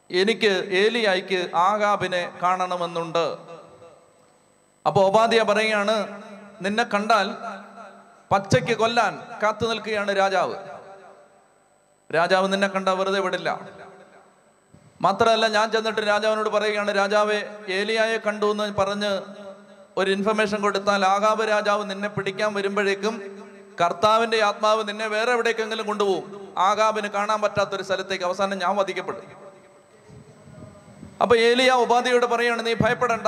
എനിക്ക് ഏലിയായിക്ക് ആകാബിനെ കാണണമെന്നുണ്ട്. അപ്പോൾ ഒബാദിയ പറയുകയാണ് നിന്നെ കണ്ടാൽ പച്ചയ്ക്ക് കൊല്ലാൻ കാത്തു നിൽക്കുകയാണ് രാജാവ്. രാജാവ് നിന്നെ കണ്ട വെറുതെ വിടില്ല. മാത്രമല്ല ഞാൻ ചെന്നിട്ട് രാജാവിനോട് പറയുകയാണ് രാജാവെ ഏലിയായെ കണ്ടു എന്ന് പറഞ്ഞ് ഒരു ഇൻഫർമേഷൻ കൊടുത്താൽ ആകാബ് രാജാവ് നിന്നെ പിടിക്കാൻ വരുമ്പോഴേക്കും കർത്താവിന്റെ ആത്മാവ് നിന്നെ വേറെ എവിടേക്കെങ്കിലും കൊണ്ടുപോകും. ആകാബിന് കാണാൻ പറ്റാത്ത ഒരു സ്ഥലത്തേക്ക് അവസാനം ഞാൻ വധിക്കപ്പെടും. അപ്പൊ ഏലിയ ഉപാധിയോട് പറയാണ് നീ ഭയപ്പെടണ്ട.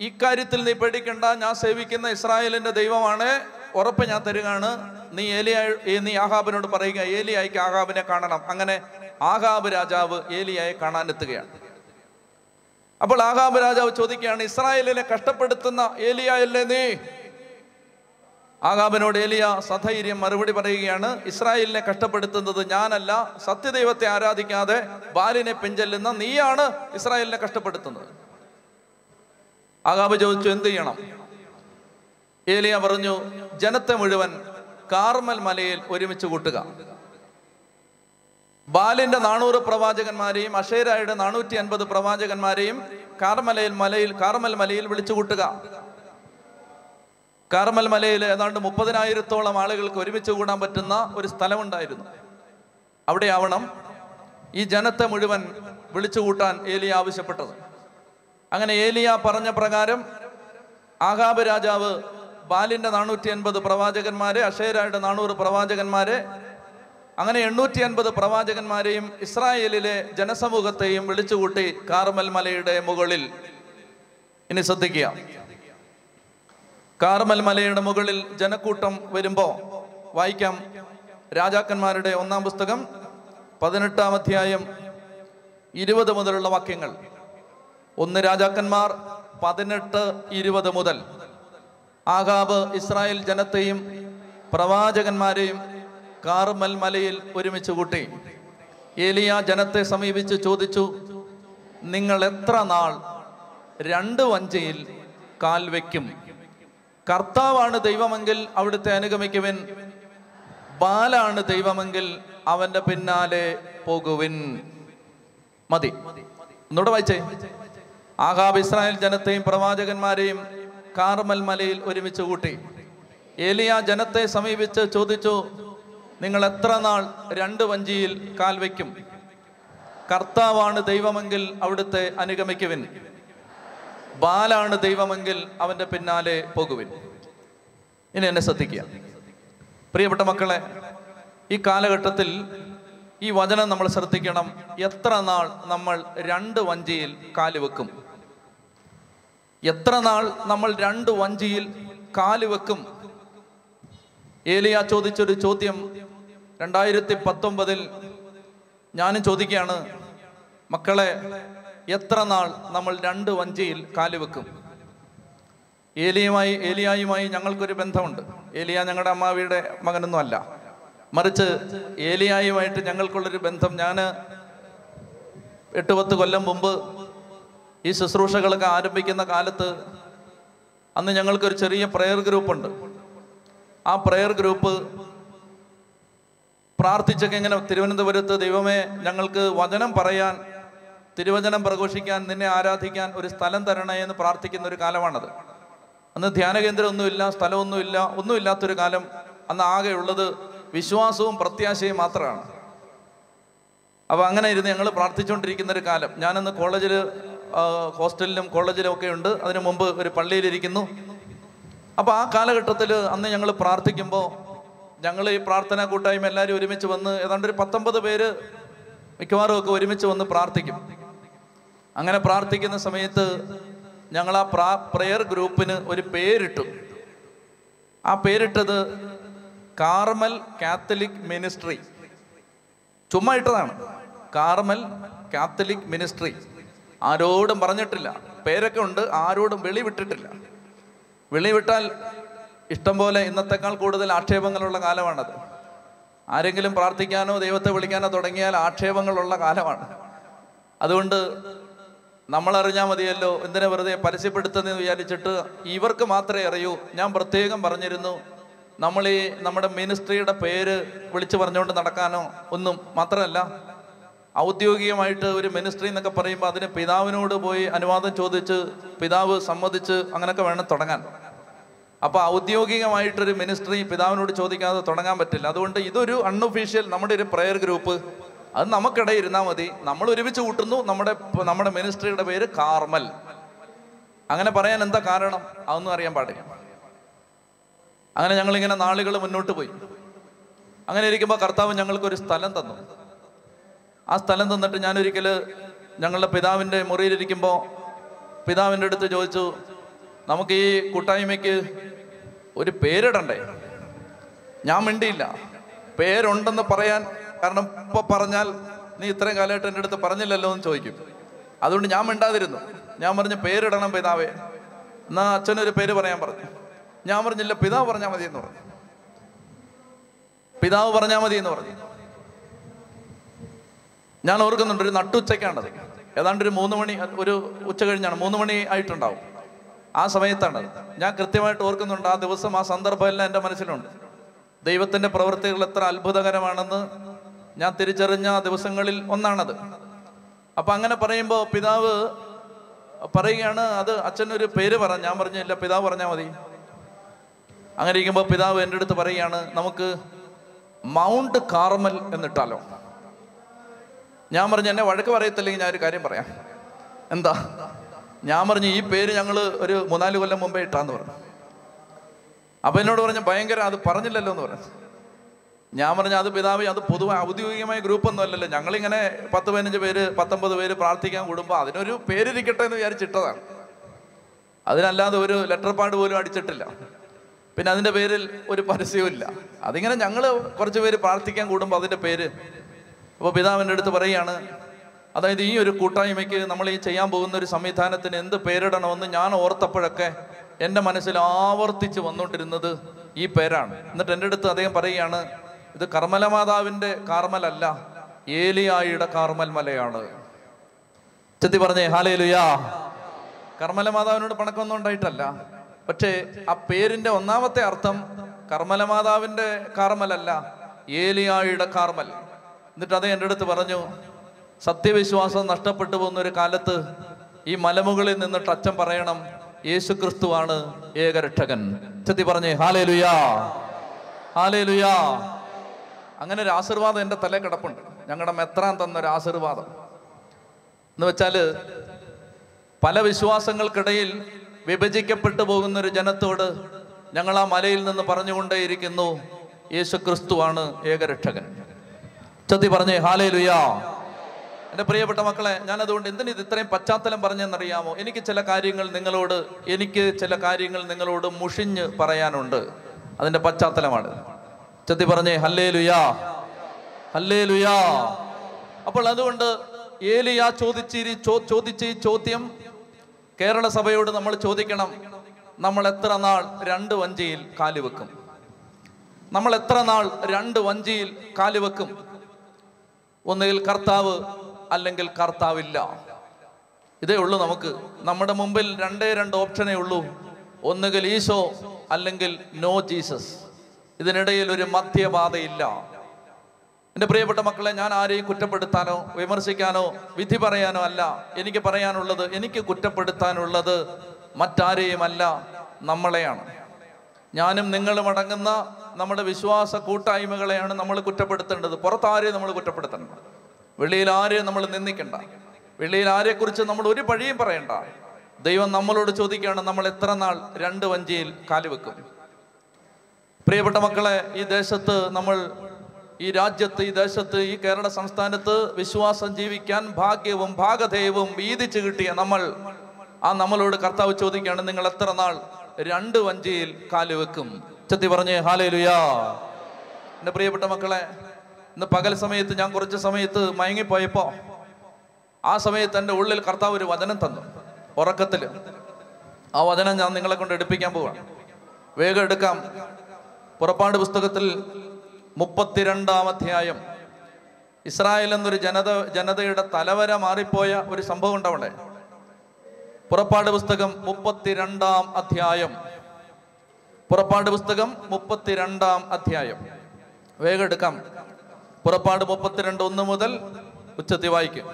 ഇക്കാര്യത്തിൽ നീ പേടിക്കണ്ട. ഞാൻ സേവിക്കുന്ന ഇസ്രായേലിന്റെ ദൈവമാണ്. ഉറപ്പ് ഞാൻ തരുകയാണ്. നീ ഏലിയ നീ ആഹാബിനോട് പറയുക ഏലിയായിക്ക് ആഹാബിനെ കാണണം. അങ്ങനെ ആഹാബ് രാജാവ് ഏലിയായെ കാണാനെത്തുകയാണ്. അപ്പോൾ ആഹാബ് രാജാവ് ചോദിക്കുകയാണ് ഇസ്രായേലിനെ കഷ്ടപ്പെടുത്തുന്ന ഏലിയായല്ലേ നീ? ആകാബിനോട് ഏലിയ സധൈര്യം മറുപടി പറയുകയാണ് ഇസ്രായേലിനെ കഷ്ടപ്പെടുത്തുന്നത് ഞാനല്ല സത്യദൈവത്തെ ആരാധിക്കാതെ ബാലിനെ പിഞ്ചെല്ലുന്ന നീയാണ് ഇസ്രായേലിനെ കഷ്ടപ്പെടുത്തുന്നത്. ആഹാബ് ചോദിച്ചു എന്ത് ചെയ്യണം? ഏലിയ പറഞ്ഞു ജനത്തെ മുഴുവൻ കാർമൽ മലയിൽ ഒരുമിച്ച് കൂട്ടുക. ബാലിന്റെ നാനൂറ് പ്രവാചകന്മാരെയും അഷേരായുടെ നാനൂറ്റി അൻപത് പ്രവാചകന്മാരെയും കാർമലയിൽ മലയിൽ കാർമൽ മലയിൽ വിളിച്ചു കൂട്ടുക. കാർമൽ മലയിൽ ഏതാണ്ട് മുപ്പതിനായിരത്തോളം ആളുകൾക്ക് ഒരുമിച്ച് കൂടാൻ പറ്റുന്ന ഒരു സ്ഥലമുണ്ടായിരുന്നു. അവിടെ ആവണം. ഈ ജനത്തെ മുഴുവൻ വിളിച്ചു കൂട്ടാൻ ഏലിയ ആവശ്യപ്പെട്ടത്. അങ്ങനെ ഏലിയ പറഞ്ഞ പ്രകാരം ആകാബ് രാജാവ് ബാലിന്റെ നാനൂറ്റി അൻപത് പ്രവാചകന്മാരെ അഷേരായുടെ നാനൂറ് പ്രവാചകന്മാരെ അങ്ങനെ എണ്ണൂറ്റി അൻപത് പ്രവാചകന്മാരെയും ഇസ്രായേലിലെ ജനസമൂഹത്തെയും വിളിച്ചുകൂട്ടി കാർമൽ മലയുടെ മുകളിൽ. ഇനി ശ്രദ്ധിക്കുക. കാർമൽ മലയുടെ മുകളിൽ ജനക്കൂട്ടം വരുമ്പോ വായിക്കാം. രാജാക്കന്മാരുടെ ഒന്നാം പുസ്തകം പതിനെട്ടാം അധ്യായം ഇരുപത് മുതലുള്ള വാക്യങ്ങൾ. ഒന്ന് രാജാക്കന്മാർ പതിനെട്ട് ഇരുപത് മുതൽ. ആകാബ് ഇസ്രായേൽ ജനത്തെയും പ്രവാചകന്മാരെയും കാർമൽ മലയിൽ ഒരുമിച്ച് കൂട്ടി. ഏലിയ ജനത്തെ സമീപിച്ച് ചോദിച്ചു നിങ്ങൾ എത്ര നാൾ രണ്ട് വഞ്ചയിൽ കാൽ വയ്ക്കും? കർത്താവാണ് ദൈവമെങ്കിൽ അവിടുത്തെ അനുഗമിക്കുവിൻ. ബാലാണ് ദൈവമെങ്കിൽ അവന്റെ പിന്നാലെ പോകുവിൻ. മതി. ഒന്നുകൂടെ വായിച്ചേ. ആഹാബ് ഇസ്രായേൽ ജനത്തെയും പ്രവാചകന്മാരെയും കാർമൽ മലയിൽ ഒരുമിച്ച് കൂട്ടി. ഏലിയ ജനത്തെ സമീപിച്ച് ചോദിച്ചു നിങ്ങൾ എത്ര നാൾ രണ്ട് വഞ്ചിയിൽ കാൽ വയ്ക്കും? കർത്താവാണ് ദൈവമെങ്കിൽ അവിടുത്തെ അനുഗമിക്കുവിൻ. ബാലാണ് ദൈവമെങ്കിൽ അവന്റെ പിന്നാലെ പോകുവിൻ. ഇനി എന്നെ ശ്രദ്ധിക്കുക. പ്രിയപ്പെട്ട മക്കളെ ഈ കാലഘട്ടത്തിൽ ഈ വചനം നമ്മൾ ശ്രദ്ധിക്കണം. എത്ര നാൾ നമ്മൾ രണ്ട് വഞ്ചിയിൽ കാൽ വെക്കും? എത്ര നാൾ നമ്മൾ രണ്ട് വഞ്ചിയിൽ കാൽ വെക്കും? ഏലിയ ചോദിച്ചൊരു ചോദ്യം രണ്ടായിരത്തി പത്തൊമ്പതിൽ ഞാനും ചോദിക്കുകയാണ് മക്കളെ എത്ര നാൾ നമ്മൾ രണ്ട് വഞ്ചിയിൽ കാലുവെക്കും ഏലിയുമായി ഏലിയായുമായി ഞങ്ങൾക്കൊരു ബന്ധമുണ്ട്. ഏലിയ ഞങ്ങളുടെ അമ്മാവിയുടെ മകനൊന്നും അല്ല. മറിച്ച് ഏലിയായുമായിട്ട് ഞങ്ങൾക്കുള്ളൊരു ബന്ധം ഞാൻ എട്ട് പത്ത് കൊല്ലം മുമ്പ് ഈ ശുശ്രൂഷകളൊക്കെ ആരംഭിക്കുന്ന കാലത്ത് അന്ന് ഞങ്ങൾക്കൊരു ചെറിയ പ്രെയർ ഗ്രൂപ്പുണ്ട് ആ പ്രെയർ ഗ്രൂപ്പ് പ്രാർത്ഥിച്ചൊക്കെ ഇങ്ങനെ തിരുവനന്തപുരത്ത് ദൈവമേ ഞങ്ങൾക്ക് വചനം പറയാൻ തിരുവചനം പ്രഘോഷിക്കാൻ നിന്നെ ആരാധിക്കാൻ ഒരു സ്ഥലം തരണേ എന്ന് പ്രാർത്ഥിക്കുന്ന ഒരു കാലമാണത്. അന്ന് ധ്യാന കേന്ദ്രമൊന്നുമില്ല സ്ഥലമൊന്നുമില്ല ഒന്നുമില്ലാത്തൊരു കാലം അന്ന് ആകെ ഉള്ളത് വിശ്വാസവും പ്രത്യാശയും മാത്രമാണ്. അപ്പോൾ അങ്ങനെ ഇരുന്ന് ഞങ്ങൾ പ്രാർത്ഥിച്ചുകൊണ്ടിരിക്കുന്ന ഒരു കാലം. ഞാനന്ന് കോളേജിൽ ഹോസ്റ്റലിലും കോളേജിലും ഒക്കെ ഉണ്ട്. അതിനു മുമ്പ് ഒരു പള്ളിയിലിരിക്കുന്നു. അപ്പോൾ ആ കാലഘട്ടത്തിൽ അന്ന് ഞങ്ങൾ പ്രാർത്ഥിക്കുമ്പോൾ ഞങ്ങൾ ഈ പ്രാർത്ഥനാ കൂട്ടായ്മ എല്ലാവരും ഒരുമിച്ച് വന്ന് ഏതാണ്ട് ഒരു പത്തൊമ്പത് പേര് മിക്കവാറും ഒക്കെ ഒരുമിച്ച് വന്ന് പ്രാർത്ഥിക്കും. അങ്ങനെ പ്രാർത്ഥിക്കുന്ന സമയത്ത് ഞങ്ങൾ ആ പ്രാ പ്രെയർ ഗ്രൂപ്പിന് ഒരു പേരിട്ടു. ആ പേരിട്ടത് കാർമൽ കാത്തലിക് മിനിസ്ട്രി. ചുമ്മാ ഇട്ടതാണ്. Carmel Catholic ministry. ആരോടും പറഞ്ഞിട്ടില്ല. പേരൊക്കെ ഉണ്ട് ആരോടും വെളിവിട്ടിട്ടില്ല. വെളിവിട്ടാൽ ഇഷ്ടം പോലെ ഇന്നത്തെക്കാൾ കൂടുതൽ ആക്ഷേപങ്ങളുള്ള കാലമാണത്. ആരെങ്കിലും പ്രാർത്ഥിക്കാനോ ദൈവത്തെ വിളിക്കാനോ തുടങ്ങിയാൽ ആക്ഷേപങ്ങളുള്ള കാലമാണ്. അതുകൊണ്ട് നമ്മൾ അറിഞ്ഞാൽ മതിയല്ലോ എന്തിനെ വെറുതെ പരസ്യപ്പെടുത്തുന്നതെന്ന് വിചാരിച്ചിട്ട് ഇവർക്ക് മാത്രമേ അറിയൂ. ഞാൻ പ്രത്യേകം പറഞ്ഞിരുന്നു നമ്മൾ ഈ നമ്മുടെ മിനിസ്ട്രിയുടെ പേര് വിളിച്ചു പറഞ്ഞുകൊണ്ട് നടക്കാനോ ഒന്നും മാത്രമല്ല ഔദ്യോഗികമായിട്ട് ഒരു മിനിസ്ട്രി എന്നൊക്കെ പറയുമ്പോൾ അതിന് പിതാവിനോട് പോയി അനുവാദം ചോദിച്ച് പിതാവ് സമ്മതിച്ച് അങ്ങനെയൊക്കെ വേണം തുടങ്ങാൻ. അപ്പോൾ ഔദ്യോഗികമായിട്ടൊരു മിനിസ്ട്രി പിതാവിനോട് ചോദിക്കാതെ തുടങ്ങാൻ പറ്റില്ല. അതുകൊണ്ട് ഇതൊരു അൺഒഫീഷ്യൽ നമ്മുടെ ഒരു പ്രെയർ ഗ്രൂപ്പ് അത് നമുക്കിടയിൽ ഇരുന്നാൽ മതി. നമ്മൾ ഒരുമിച്ച് കൂട്ടുന്നു. നമ്മുടെ നമ്മുടെ മിനിസ്ട്രിയുടെ പേര് കാർമൽ അങ്ങനെ പറയാൻ എന്താ കാരണം? അതൊന്നും അറിയാൻ പാടില്ല. അങ്ങനെ ഞങ്ങളിങ്ങനെ നാളുകൾ മുന്നോട്ട് പോയി. അങ്ങനെ ഇരിക്കുമ്പോൾ കർത്താവ് ഞങ്ങൾക്കൊരു സ്ഥലം തന്നു. ആ സ്ഥലം തന്നിട്ട് ഞാനൊരിക്കൽ ഞങ്ങളുടെ പിതാവിന്റെ മുറിയിലിരിക്കുമ്പോൾ പിതാവിന്റെ അടുത്ത് ചോദിച്ചു നമുക്ക് ഈ കൂട്ടായ്മയ്ക്ക് ഒരു പേരിടണ്ടേ? ഞാൻ മിണ്ടിയില്ല. പേരുണ്ടെന്ന് പറയാൻ കാരണം ഇപ്പൊ പറഞ്ഞാൽ നീ ഇത്രയും കാലമായിട്ട് എന്റെ അടുത്ത് പറഞ്ഞില്ലല്ലോ എന്ന് ചോദിക്കും. അതുകൊണ്ട് ഞാൻ മിണ്ടാതിരുന്നു. ഞാൻ പറഞ്ഞു പേരിടണം പിതാവേ. എന്നാ അച്ഛനൊരു പേര് പറയാൻ പറഞ്ഞു. ഞാൻ പറഞ്ഞില്ല പിതാവ് പറഞ്ഞാൽ മതി എന്ന് പറഞ്ഞു. പിതാവ് പറഞ്ഞാൽ മതി എന്ന് പറഞ്ഞു. ഞാൻ ഓർക്കുന്നുണ്ട് ഒരു നട്ടുച്ചയ്ക്കാണത്. ഏതാണ്ട് ഒരു മൂന്ന് മണി ഒരു ഉച്ച കഴിഞ്ഞാണ്. മൂന്ന് മണി ആയിട്ടുണ്ടാവും. ആ സമയത്താണ്. ഞാൻ കൃത്യമായിട്ട് ഓർക്കുന്നുണ്ട് ആ ദിവസം ആ സന്ദർഭമെല്ലാം എന്റെ മനസ്സിലുണ്ട്. ദൈവത്തിന്റെ പ്രവൃത്തികൾ എത്ര അത്ഭുതകരമാണെന്ന് ഞാൻ തിരിച്ചറിഞ്ഞ ദിവസങ്ങളിൽ ഒന്നാണത്. അപ്പം അങ്ങനെ പറയുമ്പോൾ പിതാവ് പറയുകയാണ് അത് അച്ഛനൊരു പേര് പറ. ഞാൻ പറഞ്ഞില്ല പിതാവ് പറഞ്ഞാൽ മതി. അങ്ങനെ ഇരിക്കുമ്പോൾ പിതാവ് എന്റെ അടുത്ത് പറയുകയാണ് നമുക്ക് മൗണ്ട് കാർമൽ എന്നിട്ടാലോ? ഞാൻ പറഞ്ഞു എന്നെ വഴക്ക് പറയത്തില്ലെങ്കിൽ ഞാൻ ഒരു കാര്യം പറയാം. എന്താ? ഞാൻ പറഞ്ഞു ഈ പേര് ഞങ്ങൾ ഒരു മൂന്നാൽ കൊല്ലം മുമ്പേ ഇട്ടാന്ന് പറഞ്ഞു. അപ്പൊ എന്നോട് പറഞ്ഞു ഭയങ്കര അത് പറഞ്ഞില്ലല്ലോ എന്ന് പറഞ്ഞു. ഞാൻ പറഞ്ഞു അത് പിതാവ് അത് പൊതുവെ ഔദ്യോഗികമായ ഗ്രൂപ്പ് ഒന്നും അല്ലല്ലോ. ഞങ്ങളിങ്ങനെ പത്ത് പതിനഞ്ച് പേര് പത്തൊമ്പത് പേര് പ്രാർത്ഥിക്കാൻ കൂടുമ്പോൾ അതിനൊരു പേരിരിക്കട്ടെ എന്ന് വിചാരിച്ചിട്ടതാണ്. അതിനല്ലാതെ ഒരു ലെറ്റർ പാഡ് പോലും അടിച്ചിട്ടില്ല. പിന്നെ അതിന്റെ പേരിൽ ഒരു പരസ്യവും ഇല്ല. അതിങ്ങനെ ഞങ്ങൾ കുറച്ച് പേര് പ്രാർത്ഥിക്കാൻ കൂടുമ്പോൾ അതിന്റെ പേര്. അപ്പോൾ പിതാവിന്റെ അടുത്ത് പറയുകയാണ് അതായത് ഈ ഒരു കൂട്ടായ്മയ്ക്ക് നമ്മൾ ഈ ചെയ്യാൻ പോകുന്ന ഒരു സംവിധാനത്തിന് എന്ത് പേരിടണമെന്ന് ഞാൻ ഓർത്തപ്പോഴൊക്കെ എന്റെ മനസ്സിൽ ആവർത്തിച്ച് വന്നുകൊണ്ടിരുന്നത് ഈ പേരാണ്. എന്നിട്ട് എന്റെ അടുത്ത് അദ്ദേഹം പറയുകയാണ് ഇത് കർമ്മല മാതാവിന്റെ കാർമലല്ല ഏലിയായിയുടെ കാർമൽ മലയാണ് ചെത്തി പറഞ്ഞേ ഹാലേ ലുയാ കർമ്മല മാതാവിനോട് പണക്കൊന്നും ഉണ്ടായിട്ടല്ല. പക്ഷേ ആ പേരിന്റെ ഒന്നാമത്തെ അർത്ഥം കർമ്മല മാതാവിന്റെ കാർമലല്ല ഏലിയായിയുടെ കാർമൽ. എന്നിട്ട് അത് എന്റെ അടുത്ത് പറഞ്ഞു സത്യവിശ്വാസം നഷ്ടപ്പെട്ടു പോകുന്ന ഒരു കാലത്ത് ഈ മലമുകളിൽ നിന്നിട്ട് അച്ഛൻ പറയണം യേശു ക്രിസ്തുവാണ് ഏകരക്ഷകൻ. ചെത്തി പറഞ്ഞേ ഹാലേ ലുയാ ഹാലേ ലുയാ അങ്ങനെ ഒരു ആശീർവാദം എന്റെ തലേ കിടപ്പുണ്ട്. ഞങ്ങളുടെ മെത്രാൻ തന്ന ഒരു ആശീർവാദം. എന്ന് വെച്ചാൽ പല വിശ്വാസങ്ങൾക്കിടയിൽ വിഭജിക്കപ്പെട്ടു പോകുന്ന ഒരു ജനത്തോട് ഞങ്ങൾ ആ മലയിൽ നിന്ന് പറഞ്ഞുകൊണ്ടേയിരിക്കുന്നു യേശു ക്രിസ്തുവാണ് ഏകരക്ഷകൻ. ചത്തി പറഞ്ഞേ ഹാലേ ലുയാ എന്റെ പ്രിയപ്പെട്ട മക്കളെ ഞാനതുകൊണ്ട് എന്തിന് ഇത് ഇത്രയും പശ്ചാത്തലം പറഞ്ഞെന്നറിയാമോ? എനിക്ക് ചില കാര്യങ്ങൾ നിങ്ങളോട് എനിക്ക് ചില കാര്യങ്ങൾ നിങ്ങളോട് മുഷിഞ്ഞ് പറയാനുണ്ട്. അതിന്റെ പശ്ചാത്തലമാണ്. ചത്തി പറഞ്ഞേ ഹല്ലേ ലുയാ ഹല്ലേ ലുയാ അപ്പോൾ അതുകൊണ്ട് ഏലിയാ ചോദിച്ചിരി ചോദിച്ച ഈ ചോദ്യം കേരള സഭയോട് നമ്മൾ ചോദിക്കണം. നമ്മൾ എത്ര നാൾ രണ്ട് വഞ്ചിയിൽ കാലുവെക്കും നമ്മൾ എത്ര നാൾ രണ്ട് വഞ്ചിയിൽ കാലുവെക്കും ഒന്നുകിൽ കർത്താവ് അല്ലെങ്കിൽ കർത്താവില്ല. ഇതേ ഉള്ളൂ നമുക്ക്. നമ്മുടെ മുമ്പിൽ രണ്ടേ രണ്ട് ഓപ്ഷനേ ഉള്ളൂ. ഒന്നുകിൽ ഈശോ അല്ലെങ്കിൽ നോ ജീസസ്. ഇതിനിടയിൽ ഒരു മധ്യപാതയില്ല. എന്റെ പ്രിയപ്പെട്ട മക്കളെ ഞാൻ ആരെയും കുറ്റപ്പെടുത്താനോ വിമർശിക്കാനോ വിധി പറയാനോ അല്ല. എനിക്ക് പറയാനുള്ളത് എനിക്ക് കുറ്റപ്പെടുത്താനുള്ളത് മറ്റാരെയുമല്ല നമ്മളെയാണ്. ഞാനും നിങ്ങളും അടങ്ങുന്ന നമ്മുടെ വിശ്വാസ കൂട്ടായ്മകളെയാണ് നമ്മൾ കുറ്റപ്പെടുത്തേണ്ടത്. പുറത്താരെയും നമ്മൾ കുറ്റപ്പെടുത്തണ്ട. വെളിയിൽ ആരെയും നമ്മൾ നിന്ദിക്കണ്ട. വെളിയിൽ ആരെക്കുറിച്ച് നമ്മൾ ഒരു പഴിയും പറയണ്ട. ദൈവം നമ്മളോട് ചോദിക്കുകയാണ് നമ്മൾ എത്ര നാൾ രണ്ട് വഞ്ചിയിൽ കാലുവെക്കും പ്രിയപ്പെട്ട മക്കളെ ഈ ദേശത്ത് നമ്മൾ ഈ രാജ്യത്ത് ഈ ദേശത്ത് ഈ കേരള സംസ്ഥാനത്ത് വിശ്വാസം ജീവിക്കാൻ ഭാഗ്യവും ഭാഗധേയവും വീതിച്ചു കിട്ടിയ നമ്മൾ ആ നമ്മളോട് കർത്താവ് ചോദിക്കുകയാണ് നിങ്ങൾ എത്ര നാൾ രണ്ട് വഞ്ചിയിൽ കാലുവെക്കും ചത്തി പറഞ്ഞേ ലുയാ എന്റെ പ്രിയപ്പെട്ട മക്കളെ ഇന്ന് പകൽ സമയത്ത് ഞാൻ കുറച്ച് സമയത്ത് മയങ്ങിപ്പോയപ്പോ ആ സമയത്ത് എന്റെ ഉള്ളിൽ കർത്താവ് ഒരു വചനം തന്നു. ഉറക്കത്തിൽ ആ വചനം ഞാൻ നിങ്ങളെ കൊണ്ട് എടുപ്പിക്കാൻ പോവാണ് വേഗം എടുക്കാം. പുറപ്പാട് പുസ്തകത്തിൽ മുപ്പത്തിരണ്ടാം അധ്യായം. ഇസ്രായേൽ എന്നൊരു ജനത ജനതയുടെ തലവര മാറിപ്പോയ ഒരു സംഭവം ഉണ്ട് പുറപ്പാട് പുസ്തകം മുപ്പത്തിരണ്ടാം അധ്യായം. പുറപ്പാട് പുസ്തകം മുപ്പത്തിരണ്ടാം അധ്യായം. വേഗം എടുക്കാം. പുറപ്പാട് മുപ്പത്തിരണ്ട് ഒന്ന് മുതൽ ഉച്ചത്തി വായിക്കും.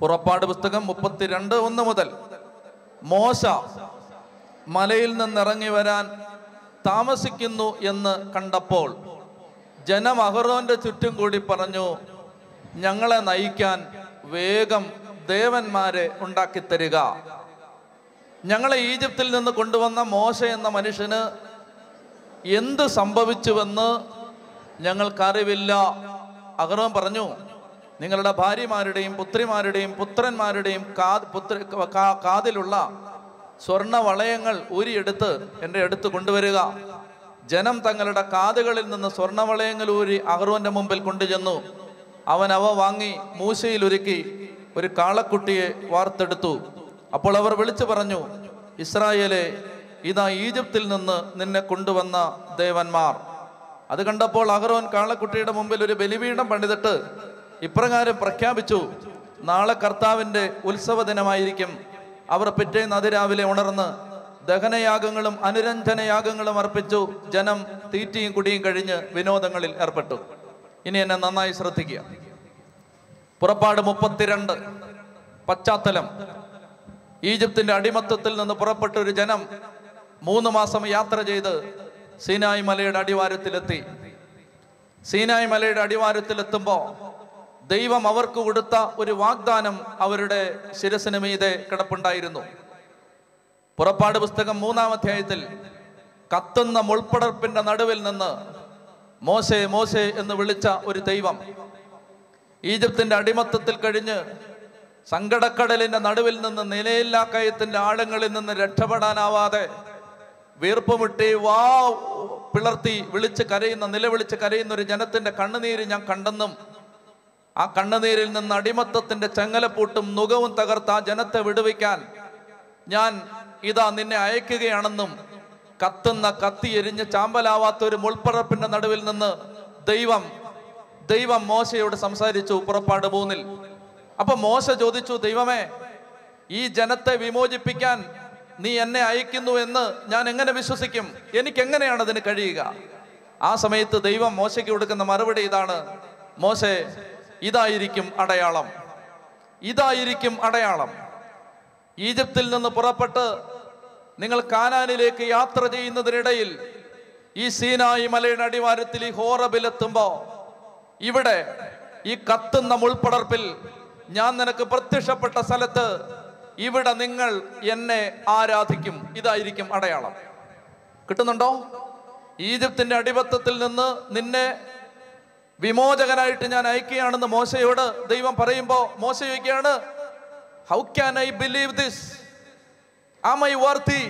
പുറപ്പാട് പുസ്തകം മുപ്പത്തിരണ്ട് ഒന്ന് മുതൽ. മോശ മലയിൽ നിന്നിറങ്ങി വരാൻ താമസിക്കുന്നു എന്ന് കണ്ടപ്പോൾ ജനം അഹറോന്റെ ചുറ്റും കൂടി പറഞ്ഞു ഞങ്ങളെ നയിക്കാൻ വേഗം ദേവന്മാരെ ഉണ്ടാക്കി തരിക ഞങ്ങളെ ഈജിപ്തിൽ നിന്ന് കൊണ്ടുവന്ന മോശ എന്ന മനുഷ്യന് എന്ത് സംഭവിച്ചുവെന്ന് ഞങ്ങൾക്കറിവില്ല. അഹറോൻ പറഞ്ഞു നിങ്ങളുടെ ഭാര്യമാരുടെയും പുത്രിമാരുടെയും പുത്രന്മാരുടെയും കാത് പുത്ര കാതിലുള്ള സ്വർണ വളയങ്ങൾ ഊരിയെടുത്ത് എന്റെ അടുത്ത് കൊണ്ടുവരിക. ജനം തങ്ങളുടെ കാതുകളിൽ നിന്ന് സ്വർണ വളയങ്ങൾ ഊരി അഹ്റോന്റെ മുമ്പിൽ കൊണ്ടുചെന്നു. അവൻ അവ വാങ്ങി മൂശയിൽ ഒരുക്കി ഒരു കാളക്കുട്ടിയെ വാർത്തെടുത്തു. അപ്പോൾ അവർ വിളിച്ചു പറഞ്ഞു ഇസ്രായേലെ ഇതാ ഈജിപ്തിൽ നിന്ന് നിന്നെ കൊണ്ടുവന്ന ദേവന്മാർ. അത് കണ്ടപ്പോൾ അഹ്റോൻ കാളക്കുട്ടിയുടെ മുമ്പിൽ ഒരു ബലിപീഠം പണിതിട്ട് ഇപ്രകാരം പ്രഖ്യാപിച്ചു നാളെ കർത്താവിന്റെ ഉത്സവ ദിനമായിരിക്കും. അവർ പിറ്റേന്ന് അതിരാവിലെ ഉണർന്ന് ദഹനയാഗങ്ങളും അനുരഞ്ജനയാഗങ്ങളും അർപ്പിച്ചു ജനം തീറ്റിയും കുടിയും കഴിഞ്ഞ് വിനോദങ്ങളിൽ ഏർപ്പെട്ടു. ഇനി എന്നെ നന്നായി ശ്രദ്ധിക്കുക. പുറപ്പാട് മുപ്പത്തിരണ്ട് പശ്ചാത്തലം. ഈജിപ്തിന്റെ അടിമത്തത്തിൽ നിന്ന് പുറപ്പെട്ട ഒരു ജനം മൂന്ന് മാസം യാത്ര ചെയ്ത് സീനായ് മലയുടെ അടിവാരത്തിലെത്തി. സീനായ് മലയുടെ അടിവാരത്തിലെത്തുമ്പോൾ ദൈവം അവർക്ക് കൊടുത്ത ഒരു വാഗ്ദാനം അവരുടെ ശിരസിന് മീതെ കിടപ്പുണ്ടായിരുന്നു. പുറപ്പാട് പുസ്തകം മൂന്നാം അധ്യായത്തിൽ കത്തുന്ന മുൾപ്പടർപ്പിന്റെ നടുവിൽ നിന്ന് മോശെ മോശെ എന്ന് വിളിച്ച ഒരു ദൈവം ഈജിപ്തിന്റെ അടിമത്തത്തിൽ കഴിഞ്ഞ് സങ്കടക്കടലിന്റെ നടുവിൽ നിന്ന് നിലയില്ലാ കയത്തിന്റെ ആഴങ്ങളിൽ നിന്ന് രക്ഷപ്പെടാനാവാതെ വീർപ്പുമുട്ടി വാ പിളർത്തി വിളിച്ച് കരയുന്ന നിലവിളിച്ച് കരയുന്ന ഒരു ജനത്തിന്റെ കണ്ണുനീര് ഞാൻ കണ്ടെന്നും ആ കണ്ണുനീരിൽ നിന്ന് അടിമത്തത്തിന്റെ ചെങ്ങലപ്പൂട്ടും നുകവും തകർത്ത് ആ ജനത്തെ വിടുവിക്കാൻ ഞാൻ ഇതാ നിന്നെ അയക്കുകയാണെന്നും കത്തുന്ന കത്തി എരിഞ്ഞ് ചാമ്പലാവാത്ത ഒരു മുൾപ്പറപ്പിന്റെ നടുവിൽ നിന്ന് ദൈവം ദൈവം മോശയോട് സംസാരിച്ചു പുറപ്പാട് മൂന്നിൽ. അപ്പൊ മോശ ചോദിച്ചു ദൈവമേ ഈ ജനത്തെ വിമോചിപ്പിക്കാൻ നീ എന്നെ അയക്കുന്നു എന്ന് ഞാൻ എങ്ങനെ വിശ്വസിക്കും? എനിക്ക് എങ്ങനെയാണ് അതിന് കഴിയുക? ആ സമയത്ത് ദൈവം മോശയ്ക്ക് കൊടുക്കുന്ന മറുപടി ഇതാണ്. മോശെ ഇതായിരിക്കും അടയാളം. ഇതായിരിക്കും അടയാളം. ഈജിപ്തിൽ നിന്ന് പുറപ്പെട്ട് നിങ്ങൾ കാനാനിലേക്ക് യാത്ര ചെയ്യുന്നതിനിടയിൽ ഈ സീനായി മലയുടെ അടിവാരത്തിൽ ഈ ഹോറബിലെത്തുമ്പോ ഇവിടെ ഈ കത്തുന്ന മുൾപ്പടർപ്പിൽ ഞാൻ നിനക്ക് പ്രത്യക്ഷപ്പെട്ട സ്ഥലത്ത് ഇവിടെ നിങ്ങൾ എന്നെ ആരാധിക്കും. ഇതായിരിക്കും അടയാളം. കിട്ടുന്നുണ്ടോ? ഈജിപ്തിന്റെ അടിപത്തത്തിൽ നിന്ന് നിന്നെ വിമോചകനായിട്ട് ഞാൻ അയക്കുകയാണെന്ന് മോശയോട് ദൈവം പറയുമ്പോൾ മോശ ചോദിക്കുകയാണ് how can I believe this am I worthy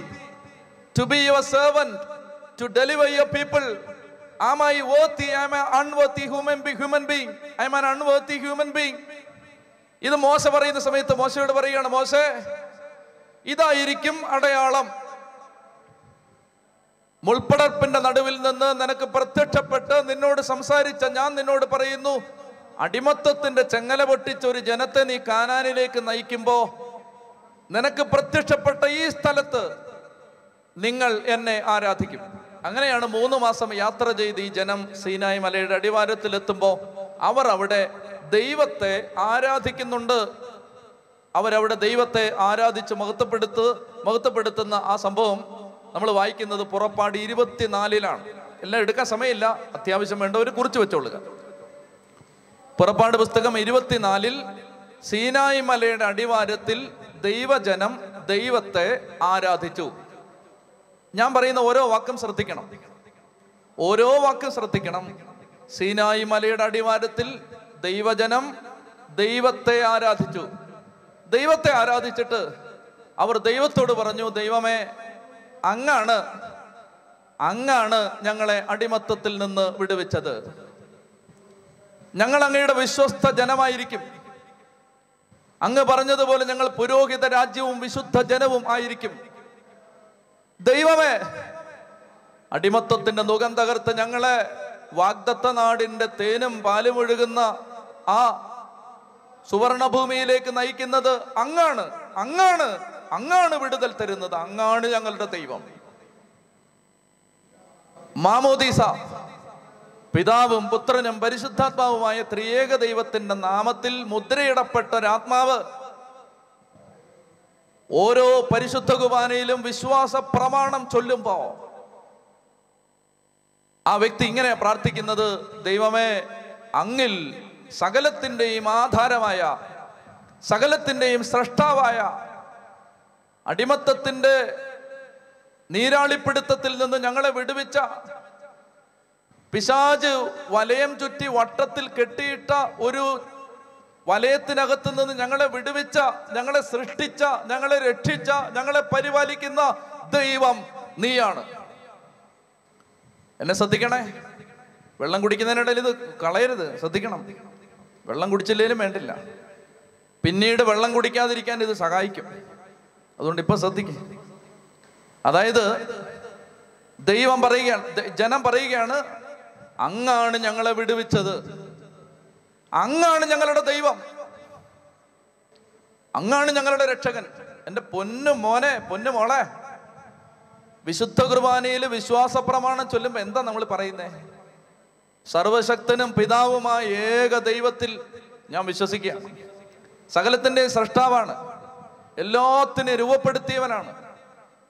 to be your servant to deliver your people am I worthy am a unworthy human be human being I an unworthy human being ഇത് മോശ പറയുന്ന സമയത്ത് മോശയോട് പറയുകയാണ് മോശേ ഇതായിരിക്കും അടയാളം. മുൾപ്പടർപ്പിന്റെ നടുവിൽ നിന്ന് നിനക്ക് പ്രത്യക്ഷപ്പെട്ട് നിന്നോട് സംസാരിച്ച ഞാൻ നിന്നോട് പറയുന്നു അടിമത്തത്തിന്റെ ചെങ്ങല പൊട്ടിച്ച ഒരു ജനത്തെ നീ കാനാനിലേക്ക് നയിക്കുമ്പോ നിനക്ക് പ്രത്യക്ഷപ്പെട്ട ഈ സ്ഥലത്ത് നിങ്ങൾ എന്നെ ആരാധിക്കും. അങ്ങനെയാണ് മൂന്ന് മാസം യാത്ര ചെയ്ത് ഈ ജനം സീനായി മലയുടെ അടിവാരത്തിലെത്തുമ്പോൾ അവർ അവിടെ ദൈവത്തെ ആരാധിക്കുന്നുണ്ട്. അവരവിടെ ദൈവത്തെ ആരാധിച്ച് മഹത്വപ്പെടുത്ത് മഹത്വപ്പെടുത്തുന്ന ആ സംഭവം നമ്മൾ വായിക്കുന്നത് പുറപ്പാട് ഇരുപത്തിനാലിലാണ്. എല്ലാം എടുക്കാൻ സമയമില്ല. അത്യാവശ്യം വേണ്ടവർ കുറിച്ച് വെച്ചോളുക. പുറപ്പാട് പുസ്തകം ഇരുപത്തിനാലിൽ സീനായി മലയുടെ അടിവാരത്തിൽ ദൈവജനം ദൈവത്തെ ആരാധിച്ചു. ഞാൻ പറയുന്ന ഓരോ വാക്കും ശ്രദ്ധിക്കണം. ഓരോ വാക്കും ശ്രദ്ധിക്കണം. സീനായി മലയുടെ അടിവാരത്തിൽ ദൈവജനം ദൈവത്തെ ആരാധിച്ചു. ദൈവത്തെ ആരാധിച്ചിട്ട് അവർ ദൈവത്തോട് പറഞ്ഞു ദൈവമേ അങ്ങാണ് അങ്ങാണ് ഞങ്ങളെ അടിമത്തത്തിൽ നിന്ന് വിടുവിച്ചത്. ഞങ്ങൾ അങ്ങയുടെ വിശ്വസ്ത ജനമായിരിക്കും. അങ്ങ് പറഞ്ഞതുപോലെ ഞങ്ങൾ പുരോഹിത രാജ്യവും വിശുദ്ധ ജനവും ആയിരിക്കും. ദൈവമേ അടിമത്തത്തിന്റെ നുഖം തകർത്ത് ഞങ്ങളെ വാഗ്ദത്ത നാടിന്റെ തേനും പാലും ഒഴുകുന്ന ആ സുവർണഭൂമിയിലേക്ക് നയിക്കുന്നത് അങ്ങാണ് അങ്ങാണ് അങ്ങാണ് വിടുതൽ തരുന്നത്. അങ്ങാണ് ഞങ്ങളുടെ ദൈവം. മാമോദീസ പിതാവും പുത്രനും പരിശുദ്ധാത്മാവുമായ ത്രിയേക ദൈവത്തിന്റെ നാമത്തിൽ മുദ്രയിടപ്പെട്ട ഒരാത്മാവ് ഓരോ പരിശുദ്ധ കുർബാനയിലും വിശ്വാസ പ്രമാണം ചൊല്ലുമ്പോ ആ വ്യക്തി ഇങ്ങനെ പ്രാർത്ഥിക്കുന്നത് ദൈവമേ അങ്ങിൽ സകലത്തിന്റെയും ആധാരമായ സകലത്തിന്റെയും സ്രഷ്ടാവായ അടിമത്തത്തിന്റെ നീരാളിപ്പിടുത്തത്തിൽ നിന്ന് ഞങ്ങളെ വിടുവിച്ച പിശാജ് വലയം ചുറ്റി വട്ടത്തിൽ കെട്ടിയിട്ട ഒരു വലയത്തിനകത്ത് നിന്ന് ഞങ്ങളെ വിടുവിച്ച ഞങ്ങളെ സൃഷ്ടിച്ച ഞങ്ങളെ രക്ഷിച്ച ഞങ്ങളെ പരിപാലിക്കുന്ന ദൈവം നീയാണ്. എന്നെ ശ്രദ്ധിക്കണേ. വെള്ളം കുടിക്കുന്നതിനിടയിൽ ഇത് കളയരുത് ശ്രദ്ധിക്കണം. വെള്ളം കുടിച്ചില്ലേലും വേണ്ടില്ല. പിന്നീട് വെള്ളം കുടിക്കാതിരിക്കാൻ ഇത് സഹായിക്കും. അതുകൊണ്ട് ഇപ്പൊ ശ്രദ്ധിക്കും. അതായത് ദൈവം പറയുകയാണ് ജനം പറയുകയാണ് അങ്ങാണ് ഞങ്ങളെ വിടുവിച്ചത്. അങ്ങാണ് ഞങ്ങളുടെ ദൈവം. അങ്ങാണ് ഞങ്ങളുടെ രക്ഷകൻ. എന്റെ പൊന്നു മോനെ പൊന്നു മോളെ. വിശുദ്ധ കുർബാനയിൽ വിശ്വാസ പ്രമാണം ചൊല്ലുമ്പോൾ എന്താ നമ്മൾ പറയുന്നേ? സർവശക്തനും പിതാവുമായ ഏക ദൈവത്തിൽ ഞാൻ വിശ്വസിക്കുകയാണ് സകലത്തിന്റെ സൃഷ്ടാവാണ് എല്ലാത്തിനെയും രൂപപ്പെടുത്തിയവനാണ്.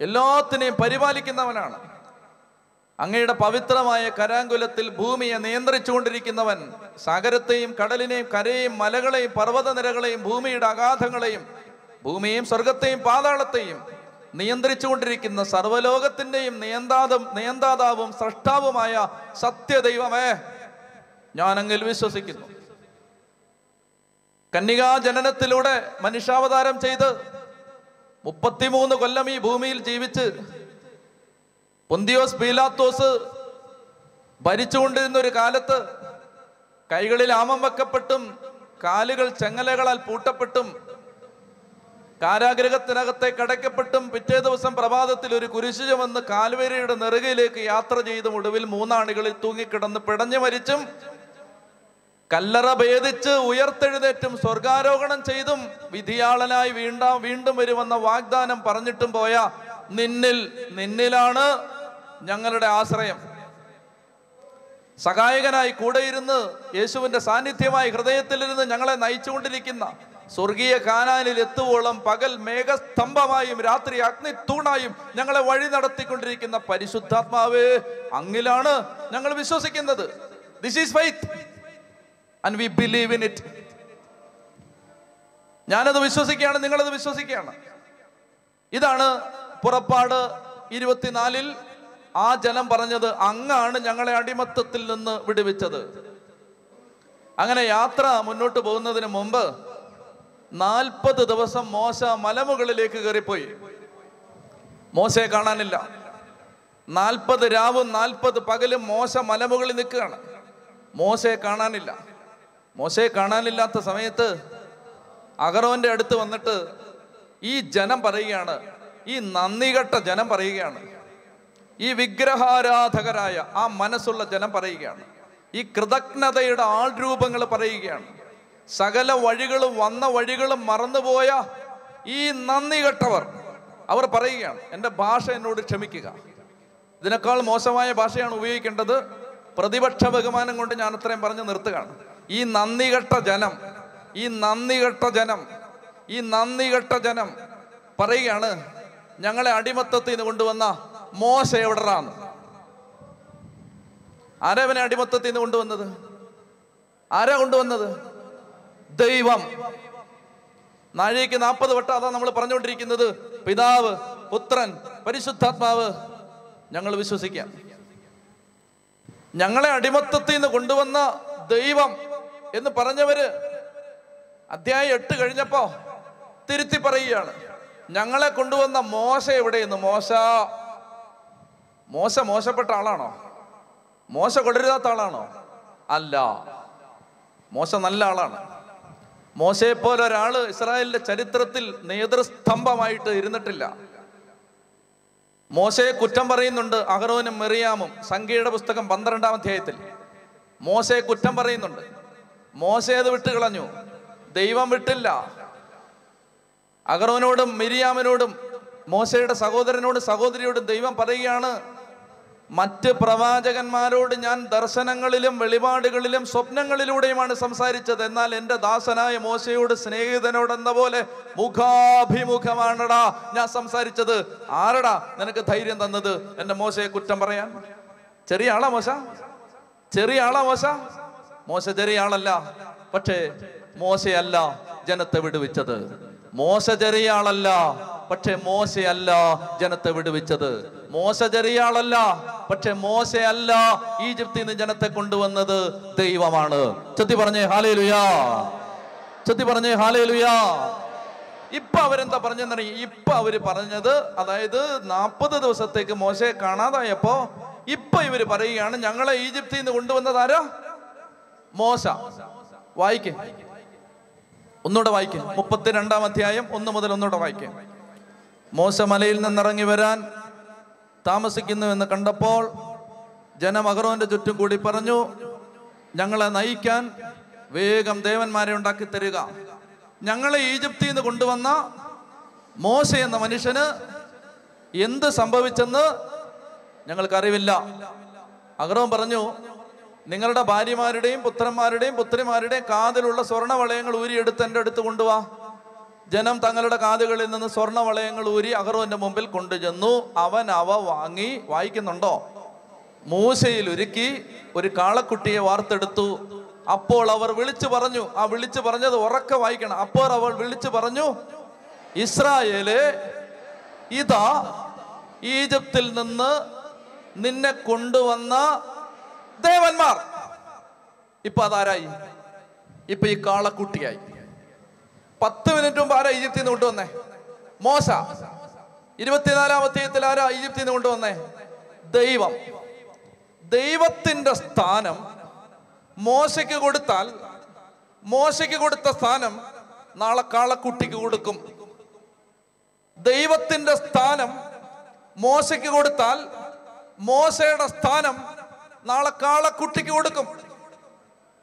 എല്ലാത്തിനെയും പരിപാലിക്കുന്നവനാണ്. അങ്ങയുടെ പവിത്രമായ കരാങ്കുലത്തിൽ ഭൂമിയെ നിയന്ത്രിച്ചുകൊണ്ടിരിക്കുന്നവൻ സാഗരത്തെയും കടലിനെയും കരയെയും മലകളെയും പർവതനിരകളെയും ഭൂമിയുടെ അഗാധങ്ങളെയും ഭൂമിയെയും സ്വർഗത്തെയും പാതാളത്തെയും നിയന്ത്രിച്ചുകൊണ്ടിരിക്കുന്ന സർവലോകത്തിന്റെയും നിയന്താതും നിയന്താതാവും സൃഷ്ടാവുമായ സത്യദൈവമേ. ഞാൻ അങ്ങിൽ വിശ്വസിക്കുന്നു. കന്യകാ ജനനത്തിലൂടെ മനുഷ്യാവതാരം ചെയ്ത് മുപ്പത്തിമൂന്ന് കൊല്ലം ഈ ഭൂമിയിൽ ജീവിച്ച് പൊന്തിയോസ് പീലാത്തോസ് ഭരിച്ചുകൊണ്ടിരുന്ന ഒരു കാലത്ത് കൈകളിൽ ആമം വെക്കപ്പെട്ടും കാലുകൾ ചെങ്ങലകളാൽ പൂട്ടപ്പെട്ടും കാരാഗ്രഹത്തിനകത്തേക്ക് അടയ്ക്കപ്പെട്ടും പിറ്റേ ദിവസം പ്രഭാതത്തിൽ ഒരു കുരിശിജ വന്ന് കാൽവേരിയുടെ നെറുകയിലേക്ക് യാത്ര ചെയ്തും ഒടുവിൽ മൂന്നാണികളിൽ തൂങ്ങിക്കിടന്ന് പിടഞ്ഞു മരിച്ചും കല്ലറ ഭേദിച്ച് ഉയർത്തെഴുന്നേറ്റും സ്വർഗാരോഹണം ചെയ്തും വിധിയാളനായി വീണ്ടാ വീണ്ടും വരുമെന്ന വാഗ്ദാനം പറഞ്ഞിട്ടും പോയ നിന്നിൽ നിന്നിലാണ് ഞങ്ങളുടെ ആശ്രയം. സഹായകനായി കൂടെയിരുന്ന് യേശുവിന്റെ സാന്നിധ്യമായി ഹൃദയത്തിലിരുന്ന് ഞങ്ങളെ നയിച്ചുകൊണ്ടിരിക്കുന്ന സ്വർഗീയ കാനാനിൽ എത്തുവോളം പകൽ മേഘസ്തംഭമായും രാത്രി അഗ്നി തൂണായും ഞങ്ങളെ വഴി നടത്തിക്കൊണ്ടിരിക്കുന്ന പരിശുദ്ധാത്മാവ് അങ്ങിലാണ് ഞങ്ങൾ വിശ്വസിക്കുന്നത്. This is faith and we believe in it ഞാനത് വിശ്വസിക്കുകയാണ് നിങ്ങളത് വിശ്വസിക്കുകയാണ്. ഇതാണ് പുറപ്പാട് ഇരുപത്തിനാലിൽ ആ ജനം പറഞ്ഞത് അങ്ങാണ് ഞങ്ങളെ അടിമത്തത്തിൽ നിന്ന് വിടുവിച്ചത്. അങ്ങനെ യാത്ര മുന്നോട്ട് പോകുന്നതിന് മുമ്പ് നാൽപ്പത് ദിവസം മോശ മലമുകളിലേക്ക് കയറിപ്പോയി. മോശയെ കാണാനില്ല. നാൽപ്പത് രാവും നാൽപ്പത് പകലും മോശ മലമുകളിൽ നിൽക്കുകയാണ്. മോശയെ കാണാനില്ല. മോശയെ കാണാനില്ലാത്ത സമയത്ത് അഗറോന്റെ അടുത്ത് വന്നിട്ട് ഈ ജനം പറയുകയാണ്. ഈ നന്ദികെട്ട ജനം പറയുകയാണ്. ഈ വിഗ്രഹാരാധകരായ ആ മനസ്സുള്ള ജനം പറയുകയാണ്. ഈ കൃതജ്ഞതയുടെ ആൾരൂപങ്ങൾ പറയുകയാണ്. സകല വഴികളും വന്ന വഴികളും മറന്നുപോയ ഈ നന്ദി കെട്ടവർ. അവർ പറയുകയാണ് എന്റെ ഭാഷ എന്നോട് ക്ഷമിക്കുക. ഇതിനേക്കാൾ മോശമായ ഭാഷയാണ് ഉപയോഗിക്കേണ്ടത്. പ്രതിപക്ഷ ബഹുമാനം കൊണ്ട് ഞാൻ അത്രയും പറഞ്ഞ് നിർത്തുകയാണ്. ഈ നന്ദി കെട്ട ജനം ഈ നന്ദി കെട്ട ജനം ഈ നന്ദി കെട്ട ജനം പറയുകയാണ് ഞങ്ങളെ അടിമത്തത്തിൽ നിന്ന് കൊണ്ടുവന്ന മോശ എവിടറാണ്? ആരവനെ അടിമത്തത്തിൽ നിന്ന് കൊണ്ടുവന്നത്? ആരാ കൊണ്ടുവന്നത്? ദൈവം. നാഴികയ്ക്ക് നാൽപ്പത് വട്ടം അതാ നമ്മൾ പറഞ്ഞുകൊണ്ടിരിക്കുന്നത്. പിതാവ് പുത്രൻ പരിശുദ്ധാത്മാവ് ഞങ്ങൾ വിശ്വസിക്കാം. ഞങ്ങളെ അടിമത്തത്തിൽ നിന്ന് കൊണ്ടുവന്ന ദൈവം എന്ന് പറഞ്ഞവര് അധ്യായം എട്ട് കഴിഞ്ഞപ്പോ തിരുത്തി പറയുകയാണ്. ഞങ്ങളെ കൊണ്ടുവന്ന മോശ എവിടെയെന്ന്? മോശ. മോശ മോശപ്പെട്ട ആളാണോ? മോശ കൊടരുതാത്ത ആളാണോ? അല്ല. മോശ നല്ല ആളാണ്. മോശയെ പോലെ ഒരാൾ ഇസ്രായേലിന്റെ ചരിത്രത്തിൽ നേതൃസ്തംഭമായിട്ട് ഇരുന്നിട്ടില്ല. മോശയെ കുറ്റം പറയുന്നുണ്ട് അഹറോനും മെറിയാമും. സംഖ്യയുടെ പുസ്തകം പന്ത്രണ്ടാം അധ്യായത്തിൽ. മോശയെ കുറ്റം പറയുന്നുണ്ട്. മോശ അത് വിട്ടുകളഞ്ഞു ദൈവം വിട്ടില്ല. അഗറോനോടും മിരിയാമിനോടും മോശയുടെ സഹോദരനോടും സഹോദരിയോടും ദൈവം പറയുകയാണ് മറ്റ് പ്രവാചകന്മാരോട് ഞാൻ ദർശനങ്ങളിലും വെളിപാടുകളിലും സ്വപ്നങ്ങളിലൂടെയുമാണ് സംസാരിച്ചത്. എന്നാൽ എന്റെ ദാസനായ മോശയോട് സ്നേഹിതനോടെന്ന പോലെ മുഖാഭിമുഖമാണടാ ഞാൻ സംസാരിച്ചത്. ആരടാ നിനക്ക് ധൈര്യം തന്നത്? എന്റെ മോശയെ കുറ്റം പറയാൻ? ചെറിയ ആളാ മോശ? ചെറിയ ആളാ മോശ? മോശ ചെറിയ ആളല്ല. പക്ഷേ മോശയല്ല ജനത്തെ വിടുവിച്ചത്. മോശ ചെറിയ ആളല്ല. പക്ഷെ മോശയല്ല ജനത്തെ വിടുവിച്ചത്. മോശ ചെറിയ ആളല്ല പക്ഷെ മോശയല്ല ഈജിപ്തിൽ നിന്ന് ജനത്തെ കൊണ്ടുവന്നത് ദൈവമാണ്. ചത്തി പറഞ്ഞേ ഹാലേ ലുയാ ചത്തി പറഞ്ഞേ ഹാലേ ലുയാ ഇപ്പൊ അവരെന്താ പറഞ്ഞെന്നറിയ ഇപ്പൊ അവർ പറഞ്ഞത് അതായത് നാൽപ്പത് ദിവസത്തേക്ക് മോശയെ കാണാതായപ്പോ ഇപ്പൊ ഇവർ പറയുകയാണ് ഞങ്ങളെ ഈജിപ്തിൽ നിന്ന് കൊണ്ടുവന്നത് ആരാ? മോശ. വായിക്കേ. ഒന്നുകൂടെ വായിക്കേ. മുപ്പത്തിരണ്ടാം അധ്യായം ഒന്ന് മുതൽ ഒന്നുകൂടെ വായിക്കേ. മോശ മലയിൽ നിന്നിറങ്ങി വരാൻ താമസിക്കുന്നുവെന്ന് കണ്ടപ്പോൾ ജനം ചുറ്റും കൂടി പറഞ്ഞു ഞങ്ങളെ നയിക്കാൻ വേഗം ദേവന്മാരെ ഉണ്ടാക്കി തരിക. ഞങ്ങളെ ഈജിപ്തിൽ നിന്ന് കൊണ്ടുവന്ന മോശ എന്ന മനുഷ്യന് എന്ത് സംഭവിച്ചെന്ന് ഞങ്ങൾക്കറിവില്ല. അഹറോൻ പറഞ്ഞു നിങ്ങളുടെ ഭാര്യമാരുടെയും പുത്രന്മാരുടെയും പുത്രിമാരുടെയും കാതിലുള്ള സ്വർണവളയങ്ങൾ ഊരിയെടുത്ത് എന്റെ അടുത്ത് കൊണ്ടുവാ. ജനം തങ്ങളുടെ കാതുകളിൽ നിന്ന് സ്വർണവളയങ്ങൾ ഊരി അഹറോന്റെ മുമ്പിൽ കൊണ്ടുചെന്നു. അവൻ അവ വാങ്ങി വായിക്കുന്നുണ്ടോ? മൂശയിൽ ഒരുക്കി ഒരു കാളക്കുട്ടിയെ വാർത്തെടുത്തു. അപ്പോൾ അവർ വിളിച്ചു പറഞ്ഞു ആ വിളിച്ചു പറഞ്ഞത് ഉറക്കെ വായിക്കണം. അപ്പോൾ അവൾ വിളിച്ചു പറഞ്ഞു ഇസ്രായേൽ ഇതാ ഈജിപ്തിൽ നിന്ന് നിന്നെ കൊണ്ടുവന്ന ദേവന്മാർ. ഇപ്പൊ അതാരായി? ഇപ്പൊ ഈ കാളക്കുട്ടിയായി. പത്ത് മിനിറ്റ് മുമ്പ് ആരാ ഈജിപ്തിൽ നിന്ന് കൊണ്ടുവന്നേ? മോശ. ഇരുപത്തിനാലാം അധ്യായത്തിൽ ആരാ ഈജിപ്തിൽ നിന്ന് കൊണ്ടുവന്നേ? ദൈവം. ദൈവത്തിന്റെ സ്ഥാനം മോശയ്ക്ക് കൊടുത്താൽ മോശയ്ക്ക് കൊടുത്ത സ്ഥാനം നാളെ കാളക്കുട്ടിക്ക് കൊടുക്കും. ദൈവത്തിന്റെ സ്ഥാനം മോശയ്ക്ക് കൊടുത്താൽ മോശയുടെ സ്ഥാനം നാളെ കാളക്കുട്ടിക്ക് കൊടുക്കും.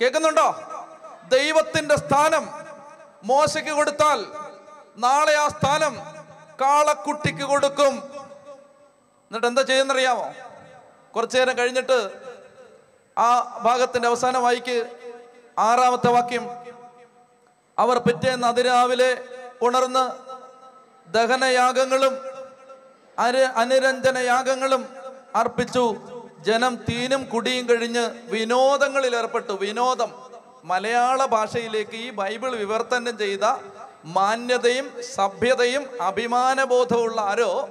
കേൾക്കുന്നുണ്ടോ? ദൈവത്തിന്റെ സ്ഥാനം മോശയ്ക്ക് കൊടുത്താൽ നാളെ ആ സ്ഥാനം കാളക്കുട്ടിക്ക് കൊടുക്കും. എന്നിട്ട് എന്താ ചെയ്യുന്നറിയാമോ? കുറച്ചു നേരം കഴിഞ്ഞിട്ട് ആ ഭാഗത്തിന്റെ അവസാന വായിക്ക് ആറാമത്തെ വാക്യം. അവർ പിറ്റേന്ന് അതിരാവിലെ ഉണർന്ന് ദഹനയാഗങ്ങളും അര അനുരഞ്ജന യാഗങ്ങളും അർപ്പിച്ചു. ജനം തീനും കുടിയും കഴിഞ്ഞ് വിനോദങ്ങളിൽ ഏർപ്പെട്ടു. വിനോദം. മലയാള ഭാഷയിലേക്ക് ഈ ബൈബിൾ വിവർത്തനം ചെയ്ത മാന്യതയും സഭ്യതയും അഭിമാനബോധമുള്ള ആരോ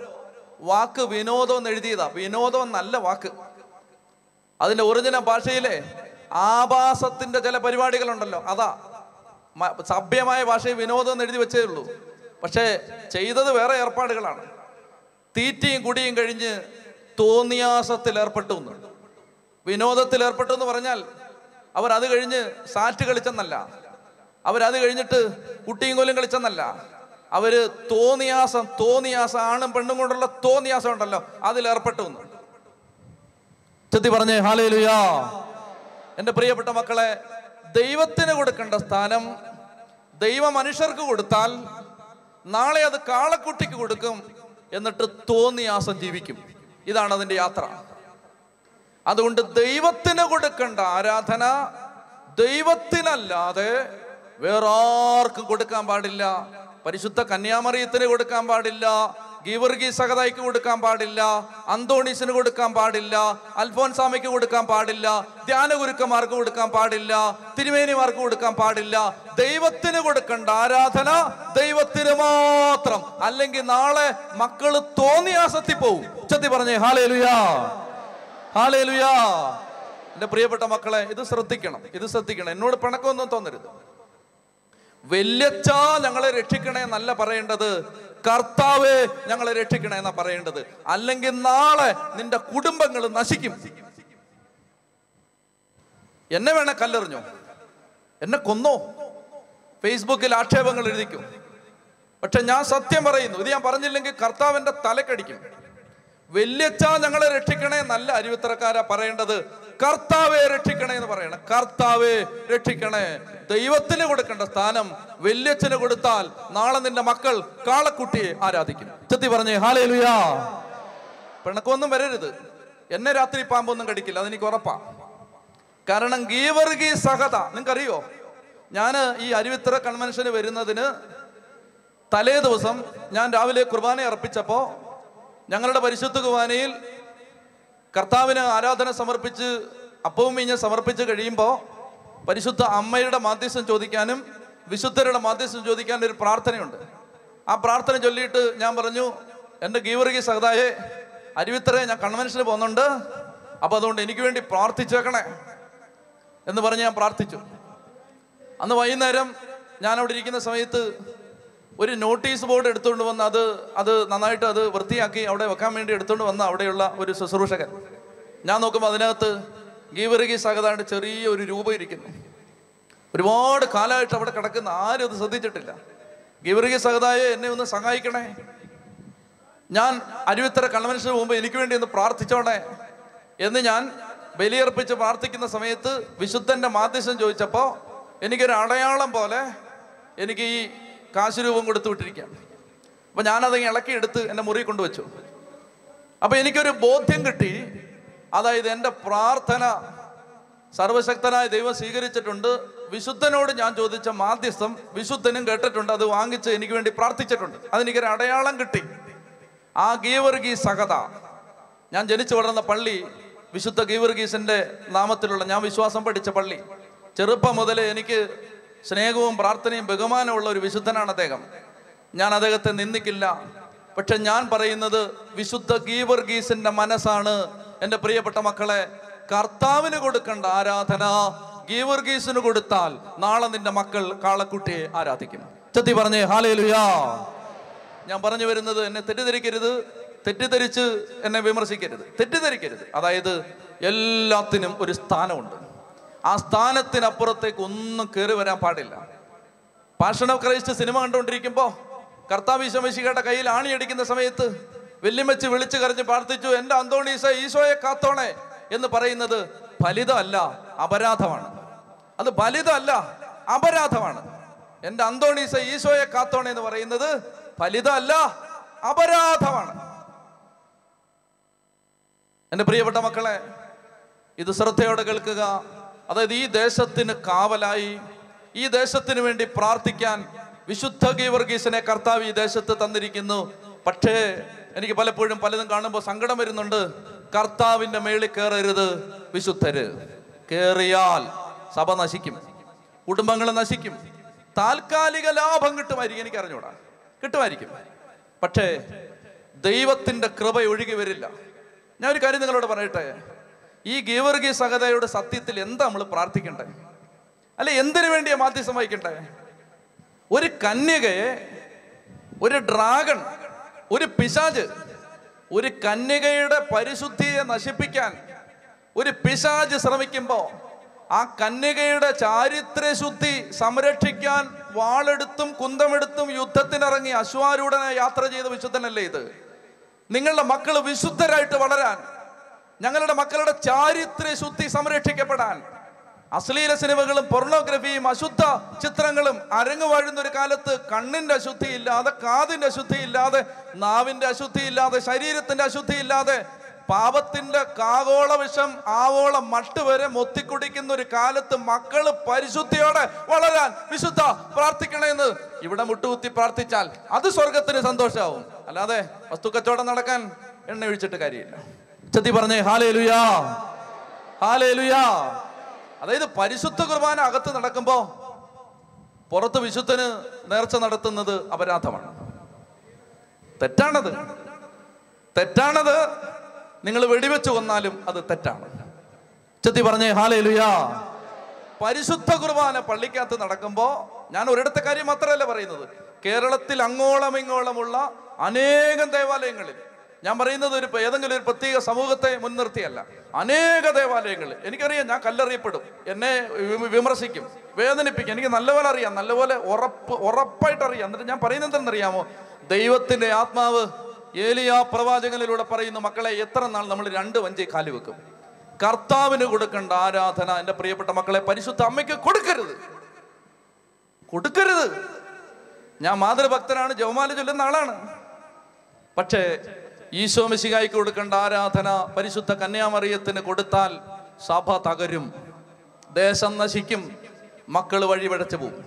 വാക്ക് വിനോദം എന്ന് എഴുതിയതാ. വിനോദം എന്നല്ല വാക്ക്. അതിന്റെ ഒറിജിനൽ ഭാഷയിലെ ആഭാസത്തിന്റെ ചില പരിപാടികളുണ്ടല്ലോ. അതാ. സഭ്യമായ ഭാഷയിൽ വിനോദം എന്ന് എഴുതി വെച്ചേ ഉള്ളൂ. പക്ഷേ ചെയ്തത് വേറെ ഏർപ്പാടുകളാണ്. തീറ്റയും കുടിയും കഴിഞ്ഞ് തോന്നിയാസത്തിൽ ഏർപ്പെട്ടു എന്ന്. വിനോദത്തിൽ ഏർപ്പെട്ടു എന്ന് പറഞ്ഞാൽ അവർ അത് കഴിഞ്ഞ് സാറ്റ് കളിച്ചെന്നല്ല. അവരത് കഴിഞ്ഞിട്ട് കുട്ടിയും കൊല്ലും കളിച്ചെന്നല്ല. അവർ തോന്നിയാസം തോന്നിയാസം ആണും പെണ്ണും കൊണ്ടുള്ള തോന്നിയാസം ഉണ്ടല്ലോ അതിൽ ഏർപ്പെട്ടു എന്ന്. ചെത്തി പറഞ്ഞേ ഹാലേലുയാ. എന്റെ പ്രിയപ്പെട്ട മക്കളെ ദൈവത്തിന് കൊടുക്കേണ്ട സ്ഥാനം ദൈവ മനുഷ്യർക്ക് കൊടുത്താൽ നാളെ അത് കാളക്കുട്ടിക്ക് കൊടുക്കും എന്നിട്ട് തോന്നിയാസം ജീവിക്കും. ഇതാണ് അതിന്റെ യാത്ര. അതുകൊണ്ട് ദൈവത്തിന് കൊടുക്കേണ്ട ആരാധന ദൈവത്തിനല്ലാതെ വേറെ ആർക്കും കൊടുക്കാൻ പാടില്ല. പരിശുദ്ധ കന്യാമറിയത്തിന് കൊടുക്കാൻ പാടില്ല. ഗീവർഗി സഹതായിക്ക് കൊടുക്കാൻ പാടില്ല. അന്തോണീസിന് കൊടുക്കാൻ പാടില്ല. അൽഫോൻസാമയ്ക്ക് കൊടുക്കാൻ പാടില്ല. ധ്യാനഗുരുക്കന്മാർക്ക് കൊടുക്കാൻ പാടില്ല. തിരുമേനിമാർക്ക് കൊടുക്കാൻ പാടില്ല. ദൈവത്തിന് കൊടുക്കേണ്ട ആരാധന ദൈവത്തിന് മാത്രം. അല്ലെങ്കിൽ നാളെ മക്കൾ തോന്നിയാസത്തി പോവും ഉച്ചത്തി പറഞ്ഞേ ഹാലേ ലുയാ ഹാലേലുയാ. എന്റെ പ്രിയപ്പെട്ട മക്കളെ ഇത് ശ്രദ്ധിക്കണം ഇത് ശ്രദ്ധിക്കണം. എന്നോട് പിണക്കമൊന്നും തോന്നരുത്. വല്യച്ഛ ഞങ്ങളെ രക്ഷിക്കണേ എന്നല്ല പറയേണ്ടത്. കർത്താവ് ഞങ്ങളെ രക്ഷിക്കണേ എന്നാ പറയേണ്ടത്. അല്ലെങ്കിൽ നാളെ നിന്റെ കുടുംബങ്ങൾ നശിക്കും. എന്നെ വേണേ കല്ലെറിഞ്ഞോ? എന്നെ കൊന്നോ? ഫേസ്ബുക്കിൽ ആക്ഷേപങ്ങൾ എഴുതിക്കും. പക്ഷെ ഞാൻ സത്യം പറയുന്നു ഇത് ഞാൻ പറഞ്ഞില്ലെങ്കിൽ കർത്താവിന്റെ തലക്കടിക്കും. വല്യച്ഛ ഞങ്ങളെ രക്ഷിക്കണേ നല്ല അരുവിത്തറക്കാരാ പറയേണ്ടത്. കർത്താവെ രക്ഷിക്കണേ എന്ന് പറയണം. കർത്താവെ രക്ഷിക്കണേ. ദൈവത്തിന് കൊടുക്കേണ്ട സ്ഥാനം വല്യച്ഛന് കൊടുത്താൽ നാളെ നിന്റെ മക്കൾ കാളക്കുട്ടിയെ ആരാധിക്കും. ചെത്തി പറഞ്ഞേ ഹാലേ ലുയാ പെണക്കൊന്നും വരരുത്. എന്നെ രാത്രി പാമ്പൊന്നും കടിക്കില്ല. അതെനിക്ക് ഉറപ്പാ. കാരണം ഗീവർഗി സഹത. നിങ്ങൾക്കറിയോ? ഞാൻ ഈ അരുവിത്തറ കൺവെൻഷന് വരുന്നതിന് തലേ ദിവസം ഞാൻ രാവിലെ കുർബാന അർപ്പിച്ചപ്പോൾ ഞങ്ങളുടെ പരിശുദ്ധ കുവാനയിൽ കർത്താവിന് ആരാധന സമർപ്പിച്ച് അപ്പവും മീഞ്ഞ സമർപ്പിച്ച് കഴിയുമ്പോൾ പരിശുദ്ധ അമ്മയുടെ മാധ്യസ്ഥം ചോദിക്കാനും വിശുദ്ധരുടെ മാധ്യസ്ഥം ചോദിക്കാനും ഒരു പ്രാർത്ഥനയുണ്ട്. ആ പ്രാർത്ഥന ചൊല്ലിയിട്ട് ഞാൻ പറഞ്ഞു എന്റെ ഗീവർഗി സഹതായെ അരുവിത്തറ ഞാൻ കൺവെൻഷന് പോകുന്നുണ്ട്. അപ്പോൾ അതുകൊണ്ട് എനിക്ക് വേണ്ടി പ്രാർത്ഥിച്ചേക്കണേ എന്ന് പറഞ്ഞ് ഞാൻ പ്രാർത്ഥിച്ചു. അന്ന് വൈകുന്നേരം ഞാൻ അവിടെ ഇരിക്കുന്ന സമയത്ത് ഒരു നോട്ടീസ് ബോർഡ് എടുത്തുകൊണ്ട് വന്ന് അത് അത് നന്നായിട്ട് അത് വൃത്തിയാക്കി അവിടെ വെക്കാൻ വേണ്ടി എടുത്തുകൊണ്ട് വന്ന അവിടെയുള്ള ഒരു ശുശ്രൂഷകൻ. ഞാൻ നോക്കുമ്പോൾ അതിനകത്ത് ഗീവറുകി സഹതാണ്ട് ചെറിയ ഒരു രൂപം ഇരിക്കുന്നു. ഒരുപാട് കാലമായിട്ട് അവിടെ കിടക്കുന്ന ആരും അത് ശ്രദ്ധിച്ചിട്ടില്ല. ഗീവറുകി സഹതായ എന്നെ ഒന്ന് സഹായിക്കണേ. ഞാൻ അരുവിത്തര കൺവെൻഷന് മുമ്പ് എനിക്ക് വേണ്ടി ഒന്ന് പ്രാർത്ഥിച്ചോണേ എന്ന് ഞാൻ ബലിയർപ്പിച്ച് പ്രാർത്ഥിക്കുന്ന സമയത്ത് വിശുദ്ധന്റെ മാധ്യസ്ഥം ചോദിച്ചപ്പോൾ എനിക്കൊരു അടയാളം പോലെ എനിക്ക് ഈ കാശ് രൂപം കൊടുത്തു വിട്ടിരിക്കാം. അപ്പൊ ഞാനത് ഇളക്കി എടുത്ത് എന്റെ മുറി കൊണ്ടുവച്ചു. അപ്പൊ എനിക്കൊരു ബോധ്യം കിട്ടി. അതായത് എന്റെ പ്രാർത്ഥന സർവശക്തനായ ദൈവം സ്വീകരിച്ചിട്ടുണ്ട്. വിശുദ്ധനോട് ഞാൻ ചോദിച്ച മാധ്യസ്ഥം വിശുദ്ധനും കേട്ടിട്ടുണ്ട്. അത് വാങ്ങിച്ച് എനിക്ക് വേണ്ടി പ്രാർത്ഥിച്ചിട്ടുണ്ട്. അതെനിക്കൊരു അടയാളം കിട്ടി. ആ ഗീവർഗീ സഹത. ഞാൻ ജനിച്ചു വളർന്ന പള്ളി വിശുദ്ധ ഗീവർഗീസിന്റെ നാമത്തിലുള്ള ഞാൻ വിശ്വാസം പഠിച്ച പള്ളി. ചെറുപ്പം മുതലേ എനിക്ക് സ്നേഹവും പ്രാർത്ഥനയും ബഹുമാനമുള്ള ഒരു വിശുദ്ധനാണ് അദ്ദേഹം. ഞാൻ അദ്ദേഹത്തെ നിന്ദിക്കില്ല. പക്ഷെ ഞാൻ പറയുന്നത് വിശുദ്ധ ഗീവർഗീസിന്റെ മനസ്സാണ്. എന്റെ പ്രിയപ്പെട്ട മക്കളെ കർത്താവിന് കൊടുക്കേണ്ട ആരാധന ഗീവർഗീസിന് കൊടുത്താൽ നാളെ നിന്റെ മക്കൾ കാളക്കുട്ടിയെ ആരാധിക്കും. ചത്തി പറഞ്ഞേ ഹാലേ ലുയാ ഞാൻ പറഞ്ഞു വരുന്നത് എന്നെ തെറ്റിദ്ധരിക്കരുത്. തെറ്റിദ്ധരിച്ച് എന്നെ വിമർശിക്കരുത്. തെറ്റിദ്ധരിക്കരുത്. അതായത് എല്ലാത്തിനും ഒരു സ്ഥാനമുണ്ട്. ആ സ്ഥാനത്തിനപ്പുറത്തേക്ക് ഒന്നും കയറി വരാൻ പാടില്ല. പാഷൻ ഓഫ് ക്രൈസ്റ്റ് സിനിമ കണ്ടുകൊണ്ടിരിക്കുമ്പോൾ കർത്താവ് ഈശോമിശികയുടെ കയ്യിൽ ആണിയടിക്കുന്ന സമയത്ത് വെല്ലുമെച്ച് വിളിച്ചു കരഞ്ഞ് പ്രാർത്ഥിച്ചു എന്റെ അന്തോണീസ ഈശോയെ കാത്തോണേ എന്ന് പറയുന്നത് ഫലിതമല്ല അപരാധമാണ്. അത് ഫലിതമല്ല അപരാധമാണ്. എന്റെ അന്തോണീസ ഈശോയെ കാത്തോണേ എന്ന് പറയുന്നത് ഫലിതമല്ല അപരാധമാണ്. എന്റെ പ്രിയപ്പെട്ട മക്കളെ ഇത് ശ്രദ്ധയോടെ കേൾക്കുക. അതായത് ഈ ദേശത്തിന് കാവലായി ഈ ദേശത്തിന് വേണ്ടി പ്രാർത്ഥിക്കാൻ വിശുദ്ധ ഗീവർഗീസിനെ കർത്താവ് ഈ ദേശത്ത് തന്നിരിക്കുന്നു. പക്ഷേ എനിക്ക് പലപ്പോഴും പലതും കാണുമ്പോൾ സങ്കടം വരുന്നുണ്ട്. കർത്താവിന്റെ മേളിൽ കയറരുത് വിശുദ്ധര്. കയറിയാൽ സഭ നശിക്കും. കുടുംബങ്ങൾ നശിക്കും. താൽക്കാലിക ലാഭം കിട്ടുമായിരിക്കും. എനിക്ക് അറിഞ്ഞൂടാ കിട്ടുമായിരിക്കും. പക്ഷേ ദൈവത്തിന്റെ കൃപ ഒഴുകി വരില്ല. ഞാൻ ഒരു കാര്യം നിങ്ങളോട് പറയട്ടെ? ഈ ഗീവർഗീ സഹതയുടെ സത്യത്തിൽ എന്താ നമ്മൾ പ്രാർത്ഥിക്കണ്ടേ? അല്ലെ എന്തിനു വേണ്ടിയാ മാധ്യസം വഹിക്കണ്ടേ ഒരു കന്യകയെ ഒരു ഡ്രാഗൺ ഒരു പിശാജ് ഒരു കന്യകയുടെ പരിശുദ്ധിയെ നശിപ്പിക്കാൻ ഒരു പിശാജ് ശ്രമിക്കുമ്പോൾ ആ കന്യകയുടെ ചാരിത്രശുദ്ധി സംരക്ഷിക്കാൻ വാളെടുത്തും കുന്തമെടുത്തും യുദ്ധത്തിനിറങ്ങി അശ്വാരൂഢനെ യാത്ര ചെയ്ത വിശുദ്ധനല്ലേ ഇത്? നിങ്ങളുടെ മക്കൾ വിശുദ്ധരായിട്ട് വളരാൻ ഞങ്ങളുടെ മക്കളുടെ ചാരിത്ര ശുദ്ധി സംരക്ഷിക്കപ്പെടാൻ. അശ്ലീല സിനിമകളും പൊർണോഗ്രഫിയും അശുദ്ധ ചിത്രങ്ങളും അരങ്ങു വാഴുന്ന ഒരു കാലത്ത് കണ്ണിന്റെ അശുദ്ധി ഇല്ലാതെ കാതിന്റെ അശുദ്ധി ഇല്ലാതെ നാവിന്റെ അശുദ്ധി ഇല്ലാതെ ശരീരത്തിന്റെ അശുദ്ധി ഇല്ലാതെ പാപത്തിന്റെ കാകോള വിഷം ആവോള മട്ട് വരെ മൊത്തിക്കുടിക്കുന്ന ഒരു കാലത്ത് മക്കൾ പരിശുദ്ധിയോടെ വളരാൻ വിശുദ്ധ പ്രാർത്ഥിക്കണമെന്ന് ഇവിടെ മുട്ടുകുത്തി പ്രാർത്ഥിച്ചാൽ അത് സ്വർഗത്തിന് സന്തോഷമാവും അല്ലാതെ വസ്തുക്കച്ചവടം നടക്കാൻ എണ്ണ ഒഴിച്ചിട്ട് കാര്യമില്ല. ചെത്തി പറഞ്ഞേ ഹാലേ ലുയാ ഹാലേ ലുയാ അതായത് പരിശുദ്ധ കുർബാന അകത്ത് നടക്കുമ്പോൾ പുറത്ത് വിശുദ്ധന് നേർച്ച നടത്തുന്നത് അപരാധമാണ്. തെറ്റാണത്. തെറ്റാണത്. നിങ്ങൾ വെടിവെച്ച് കൊന്നാലും അത് തെറ്റാണ്. ചെത്തി പറഞ്ഞേ ഹാലേ ലുയാ പരിശുദ്ധ കുർബാന പള്ളിക്കകത്ത് നടക്കുമ്പോൾ ഞാൻ ഒരിടത്തെ കാര്യം മാത്രമല്ല പറയുന്നത്. കേരളത്തിൽ അങ്ങോളം ഇങ്ങോളമുള്ള അനേകം ദേവാലയങ്ങളിൽ ഞാൻ പറയുന്നത് ഒരു ഏതെങ്കിലും ഒരു പ്രത്യേക സമൂഹത്തെ മുൻനിർത്തിയല്ല. അനേക ദേവാലയങ്ങൾ. എനിക്കറിയാം ഞാൻ കല്ലെറിയപ്പെടും. എന്നെ വിമർശിക്കും. വേദനിപ്പിക്കും. എനിക്ക് നല്ലപോലെ അറിയാം. നല്ലപോലെ ഉറപ്പ് ഉറപ്പായിട്ട് അറിയാം. എന്നിട്ട് ഞാൻ പറയുന്നത് എന്തെന്നറിയാമോ? ദൈവത്തിന്റെ ആത്മാവ് ഏലിയ പ്രവാചകനിലൂടെ പറയുന്നു മക്കളെ എത്ര നാൾ നമ്മൾ രണ്ട് വഞ്ചി കാലി വെക്കും? കർത്താവിന് കൊടുക്കേണ്ട ആരാധന എന്റെ പ്രിയപ്പെട്ട മക്കളെ പരിശുദ്ധ അമ്മയ്ക്ക് കൊടുക്കരുത്. കൊടുക്കരുത്. ഞാൻ മാതൃഭക്തനാണ് ജവമാല ചൊല്ലുന്ന ആളാണ്. പക്ഷേ ഈശോ മിശികായ്ക്ക് കൊടുക്കേണ്ട ആരാധന പരിശുദ്ധ കന്യാമറിയത്തിന് കൊടുത്താൽ സഭ തകരും. ദേശം നശിക്കും. മക്കൾ വഴിപഴച്ചു പോകും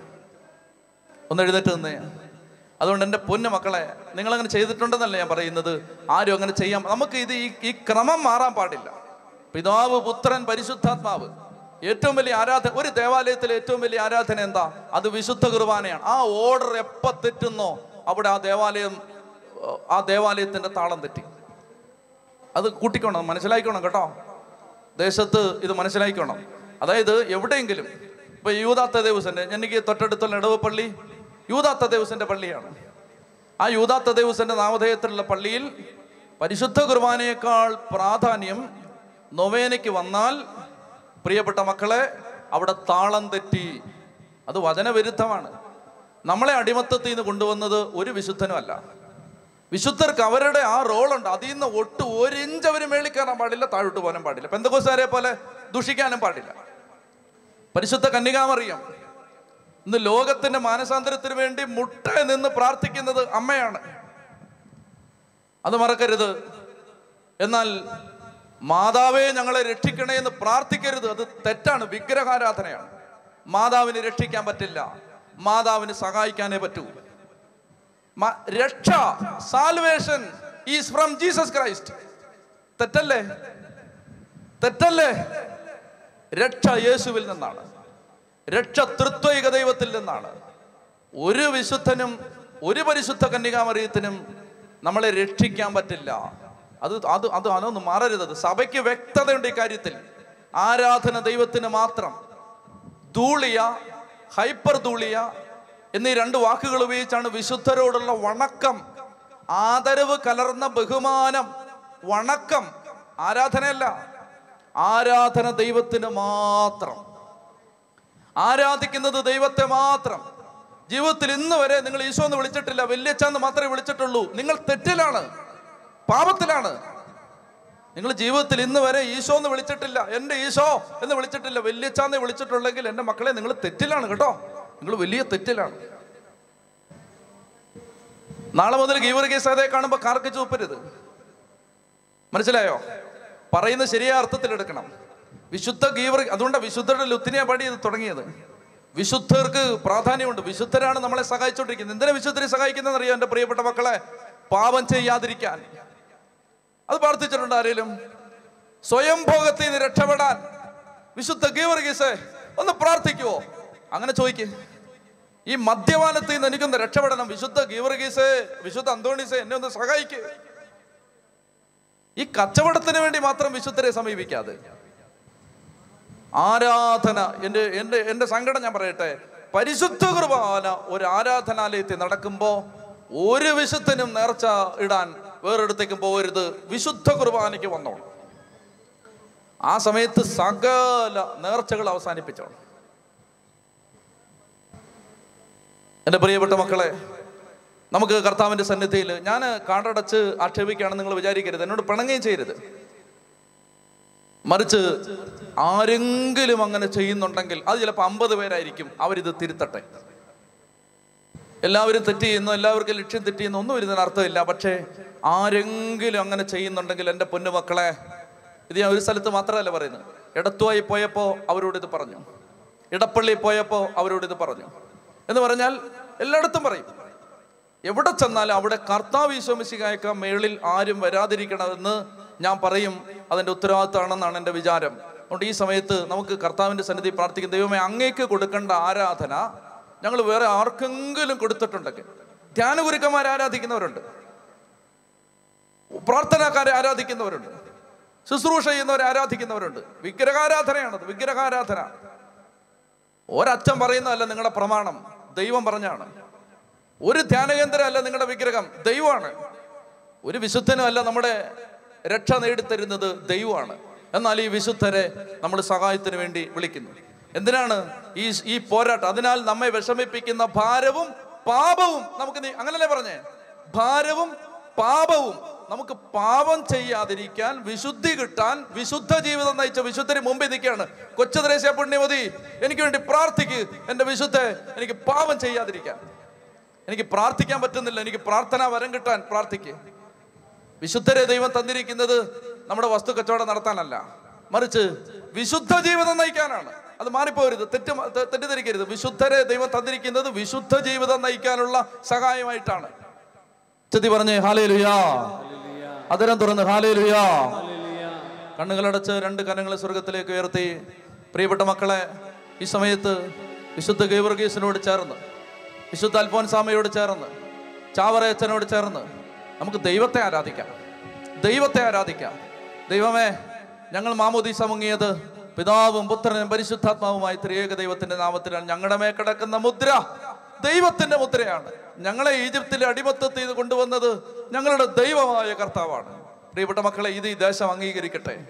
ഒന്ന് എഴുന്നേറ്റ് നിന്നേ. അതുകൊണ്ട് എന്റെ പൊന്നു മക്കളെ നിങ്ങളങ്ങനെ ചെയ്തിട്ടുണ്ടെന്നല്ല ഞാൻ പറയുന്നത്. ആരും അങ്ങനെ ചെയ്യാം നമുക്ക് ഇത് ഈ ഈ ക്രമം മാറാൻ പാടില്ല. പിതാവ് പുത്രൻ പരിശുദ്ധാത്മാവ്. ഏറ്റവും വലിയ ആരാധന ഒരു ദേവാലയത്തിലെ ഏറ്റവും വലിയ ആരാധന എന്താ? അത് വിശുദ്ധ കുർബാനയാണ്. ആ ഓർഡർ എപ്പോൾ തെറ്റുന്നോ അവിടെ ആ ദേവാലയം ആ ദേവാലയത്തിന്റെ താളം തെറ്റി. അത് കൂട്ടിക്കോണം മനസ്സിലാക്കിക്കോണം കേട്ടോ. ദേശത്ത് ഇത് മനസ്സിലാക്കിക്കോണം. അതായത് എവിടെയെങ്കിലും ഇപ്പോൾ യൂതാത്ത ദേവസന്റെ എനിക്ക് തൊട്ടടുത്തുള്ള ഇടവ് പള്ളി യൂതാത്ത ദേവസന്റെ പള്ളിയാണ്. ആ യൂതാത്ത ദേവസന്റെ നാമധേയത്തിലുള്ള പള്ളിയിൽ പരിശുദ്ധ കുർബാനയേക്കാൾ പ്രാധാന്യം നൊവേനയ്ക്ക് വന്നാൽ പ്രിയപ്പെട്ട മക്കളെ അവിടെ താളം തെറ്റി. അത് വചനവിരുദ്ധമാണ്. നമ്മളെ അടിമത്തത്തിൽ നിന്ന് കൊണ്ടുവന്നത് ഒരു വിശുദ്ധനുമല്ല. വിശുദ്ധർക്ക് അവരുടെ ആ റോളുണ്ട്. അതിൽ നിന്ന് ഒട്ട് ഒരു ഇഞ്ച് അവർ മേളിൽ കയറാൻ പാടില്ല താഴോട്ട് പോകാനും പാടില്ല. പെന്തകോസാരെ പോലെ ദുഷിക്കാനും പാടില്ല. പരിശുദ്ധ കന്യകാമറിയം ഇന്ന് ലോകത്തിന്റെ മാനസാന്തരത്തിന് വേണ്ടി മുട്ട നിന്ന് പ്രാർത്ഥിക്കുന്നത് അമ്മയാണ്. അത് മറക്കരുത്. എന്നാൽ മാതാവേ ഞങ്ങളെ രക്ഷിക്കണേ എന്ന് പ്രാർത്ഥിക്കരുത്. അത് തെറ്റാണ്. വിഗ്രഹാരാധനയാണ്. മാതാവിനെ രക്ഷിക്കാൻ പറ്റില്ല. മാതാവിന് സഹായിക്കാനേ പറ്റൂ. രക്ഷ salvation is from Jesus Christ തെറ്റല്ലേ? തെറ്റല്ലേ? രക്ഷ യേശുവിൽ നിന്നാണ്. രക്ഷ തൃത്വൈക ദൈവത്തിൽ നിന്നാണ്. ഒരു വിശുദ്ധനും ഒരു പരിശുദ്ധ കന്യകാമറിയത്തിനും നമ്മളെ രക്ഷിക്കാൻ പറ്റില്ല. അത് അത് അത് അതൊന്നും മാറരുത്. അത് സഭയ്ക്ക് വ്യക്തതയുണ്ട് ഈ കാര്യത്തിൽ. ആരാധന ദൈവത്തിന് മാത്രം. ധൂളിയ ഹൈപ്പർ ധൂളിയ എന്നീ രണ്ട് വാക്കുകൾ ഉപയോഗിച്ചാണ് വിശുദ്ധരോടുള്ള വണക്കം ആദരവ് കലർന്ന ബഹുമാനം വണക്കം ആരാധനയല്ല ആരാധന ദൈവത്തിന് മാത്രം. ആരാധിക്കുന്നത് ദൈവത്തെ മാത്രം. ജീവിതത്തിൽ ഇന്ന് വരെ നിങ്ങൾ ഈശോ എന്ന് വിളിച്ചിട്ടില്ല വല്യച്ഛന്ന് മാത്രമേ വിളിച്ചിട്ടുള്ളൂ. നിങ്ങൾ തെറ്റിലാണ് പാപത്തിലാണ്. നിങ്ങൾ ജീവിതത്തിൽ ഇന്ന് വരെ ഈശോ എന്ന് വിളിച്ചിട്ടില്ല എന്റെ ഈശോ എന്ന് വിളിച്ചിട്ടില്ല വല്യച്ഛാന്ന് വിളിച്ചിട്ടുള്ളെങ്കിൽ എന്റെ മക്കളെ നിങ്ങൾ തെറ്റിലാണ് കേട്ടോ. നിങ്ങൾ വലിയ തെറ്റിലാണ്. നാളെ മുതൽ ഗീവർ അതേ കാണുമ്പോൾ കാർക്ക് ചൂപ്പരുത് മനസ്സിലായോ? പറയുന്ന ശരിയായ അർത്ഥത്തിൽ എടുക്കണം. വിശുദ്ധ ഗീവർ അതുകൊണ്ടാണ് വിശുദ്ധരുടെ ലുത്തിനെ പാടി ഇത് തുടങ്ങിയത്. വിശുദ്ധർക്ക് പ്രാധാന്യമുണ്ട്. വിശുദ്ധരാണ് നമ്മളെ സഹായിച്ചുകൊണ്ടിരിക്കുന്നത് എന്തിനാ വിശുദ്ധരെ സഹായിക്കുന്നതെന്ന് അറിയാം എന്റെ പ്രിയപ്പെട്ട മക്കളെ? പാപം ചെയ്യാതിരിക്കാൻ. അത് പ്രാർത്ഥിച്ചിട്ടുണ്ട് ആരെങ്കിലും? സ്വയം ഭോഗത്തിൽ നിന്ന് രക്ഷപ്പെടാൻ. വിശുദ്ധ ഗീവർഗീസെ ഒന്ന് പ്രാർത്ഥിക്കുവോ? അങ്ങനെ ചോദിക്ക്. ഈ മദ്യപാനത്തിൽ നിന്ന് എനിക്കൊന്ന് രക്ഷപ്പെടണം. വിശുദ്ധ ഗീവർഗീസേ വിശുദ്ധ അന്തോണീസെ എന്നെ ഒന്ന് സഹായിക്ക്. ഈ കച്ചവടത്തിന് വേണ്ടി മാത്രം വിശുദ്ധരെ സമീപിക്കാതെ. ആരാധന എന്റെ എന്റെ എന്റെ സങ്കടം ഞാൻ പറയട്ടെ. പരിശുദ്ധ കുർബാന ഒരു ആരാധനാലയത്തിൽ നടക്കുമ്പോൾ ഒരു വിശുദ്ധനും നേർച്ച ഇടാൻ വേറെടുത്തേക്കും പോകരുത്. വിശുദ്ധ കുർബാനയ്ക്ക് വന്നോണം ആ സമയത്ത് സകല നേർച്ചകൾ അവസാനിപ്പിച്ചോണം എന്റെ പ്രിയപ്പെട്ട മക്കളെ നമുക്ക് കർത്താവിന്റെ സന്നിധിയിൽ ഞാൻ കാടടച്ച് ആക്ഷേപിക്കുകയാണെന്ന് നിങ്ങൾ വിചാരിക്കരുത്. എന്നോട് പിണങ്ങുകയും ചെയ്യരുത്. മറിച്ച് ആരെങ്കിലും അങ്ങനെ ചെയ്യുന്നുണ്ടെങ്കിൽ അത് ചിലപ്പോൾ അമ്പത് പേരായിരിക്കും അവരിത് തിരുത്തട്ടെ. എല്ലാവരും തെറ്റ് ചെയ്യുന്നു എല്ലാവർക്കും ലക്ഷ്യം തെറ്റ് ചെയ്യുന്നു ഒന്നും ഇതിന് അർത്ഥമില്ല. പക്ഷേ ആരെങ്കിലും അങ്ങനെ ചെയ്യുന്നുണ്ടെങ്കിൽ എന്റെ പൊന്നുമക്കളെ ഇത് ഞാൻ ഒരു സ്ഥലത്ത് മാത്രമല്ല പറയുന്നത്. ഇടത്തുവായി പോയപ്പോൾ അവരോട് ഇത് പറഞ്ഞു. ഇടപ്പള്ളി പോയപ്പോൾ അവരോട് ഇത് പറഞ്ഞു. എന്ന് പറഞ്ഞാൽ എല്ലായിടത്തും പറയും. എവിടെ ചെന്നാലും അവിടെ കർത്താവ് ഈശോമിശികായക്ക മേളിൽ ആരും വരാതിരിക്കണമെന്ന് ഞാൻ പറയും. അതിന്റെ ഉത്തരവാദിത്തമാണെന്നാണ് എന്റെ വിചാരം. അതുകൊണ്ട് ഈ സമയത്ത് നമുക്ക് കർത്താവിന്റെ സന്നിധി പ്രാർത്ഥിക്കും. ദൈവമേ അങ്ങേക്ക് കൊടുക്കേണ്ട ആരാധന ഞങ്ങൾ വേറെ ആർക്കെങ്കിലും കൊടുത്തിട്ടുണ്ടെങ്കിൽ. ധ്യാനഗുരുക്കന്മാരെ ആരാധിക്കുന്നവരുണ്ട്. പ്രാർത്ഥനക്കാരെ ആരാധിക്കുന്നവരുണ്ട്. ശുശ്രൂഷ ചെയ്യുന്നവരെ ആരാധിക്കുന്നവരുണ്ട്. വിഗ്രഹാരാധനയാണത്. വിഗ്രഹാരാധന. ഒരച്ഛൻ പറയുന്നതല്ല നിങ്ങളുടെ പ്രമാണം. ദൈവം പറഞ്ഞാണ്. ഒരു ധ്യാനകേന്ദ്രം അല്ല നിങ്ങളുടെ വിഗ്രഹം ദൈവമാണ്. ഒരു വിശുദ്ധനും അല്ല നമ്മുടെ രക്ഷ നേടിത്തരുന്നത് ദൈവമാണ്. എന്നാൽ ഈ വിശുദ്ധരെ നമ്മൾ സഹായത്തിന് വേണ്ടി വിളിക്കുന്നു. എന്തിനാണ്? ഈ ഈ പോരാട്ടം. അതിനാൽ നമ്മെ വിഷമിപ്പിക്കുന്ന ഭാരവും പാപവും നമുക്ക് അങ്ങനല്ലേ പറഞ്ഞേ? ഭാരവും പാപവും നമുക്ക് പാപം ചെയ്യാതിരിക്കാൻ വിശുദ്ധി കിട്ടാൻ വിശുദ്ധ ജീവിതം നയിച്ച വിശുദ്ധര് മുമ്പിൽ നിൽക്കുകയാണ്. കൊച്ചു ദ്രേശ പുണ്യമതി എനിക്ക് വേണ്ടി പ്രാർത്ഥിക്ക്. എന്റെ വിശുദ്ധ എനിക്ക് പാപം ചെയ്യാതിരിക്കാൻ. എനിക്ക് പ്രാർത്ഥിക്കാൻ പറ്റുന്നില്ല എനിക്ക് പ്രാർത്ഥന വരം കിട്ടാൻ പ്രാർത്ഥിക്ക്. വിശുദ്ധരെ ദൈവം തന്നിരിക്കുന്നത് നമ്മുടെ വസ്തു കച്ചവടം നടത്താനല്ല. മറിച്ച് വിശുദ്ധ ജീവിതം നയിക്കാനാണ്. അത് മാറിപ്പോരുത് തെറ്റ് തെറ്റിദ്ധരിക്കരുത്. വിശുദ്ധരെ ദൈവം തന്നിരിക്കുന്നത് വിശുദ്ധ ജീവിതം നയിക്കാനുള്ള സഹായമായിട്ടാണ്. ചെത്തി പറഞ്ഞേ ഹാലേ ലുയാ അതരം തുറന്ന് ഹാലേ ലുയാ കണ്ണുകളടച്ച് രണ്ട് കരങ്ങളെ സ്വർഗത്തിലേക്ക് ഉയർത്തി. പ്രിയപ്പെട്ട മക്കളെ ഈ സമയത്ത് വിശുദ്ധ ഗൈവർഗീസിനോട് ചേർന്ന് വിശുദ്ധ അൽഫോൻസാമയോട് ചേർന്ന് ചാവറയച്ചനോട് ചേർന്ന് നമുക്ക് ദൈവത്തെ ആരാധിക്കാം. ദൈവത്തെ ആരാധിക്കാം. ദൈവമേ ഞങ്ങൾ മാമോദീസ മുങ്ങിയത് പിതാവും പുത്രനും പരിശുദ്ധാത്മാവുമായി ത്രിയേക ദൈവത്തിന്റെ നാമത്തിലാണ്. ഞങ്ങളുടെ മേ കിടക്കുന്ന മുദ്ര ദൈവത്തിന്റെ മുദ്രയാണ്. ഞങ്ങളെ ഈജിപ്തിലെ അടിമത്തത്തിൽ നിന്ന് കൊണ്ടുവന്നത് ഞങ്ങളുടെ ദൈവമായ കർത്താവാണ്. പ്രിയപ്പെട്ട മക്കളെ ഇത് ഈ ദേശം അംഗീകരിക്കട്ടെ.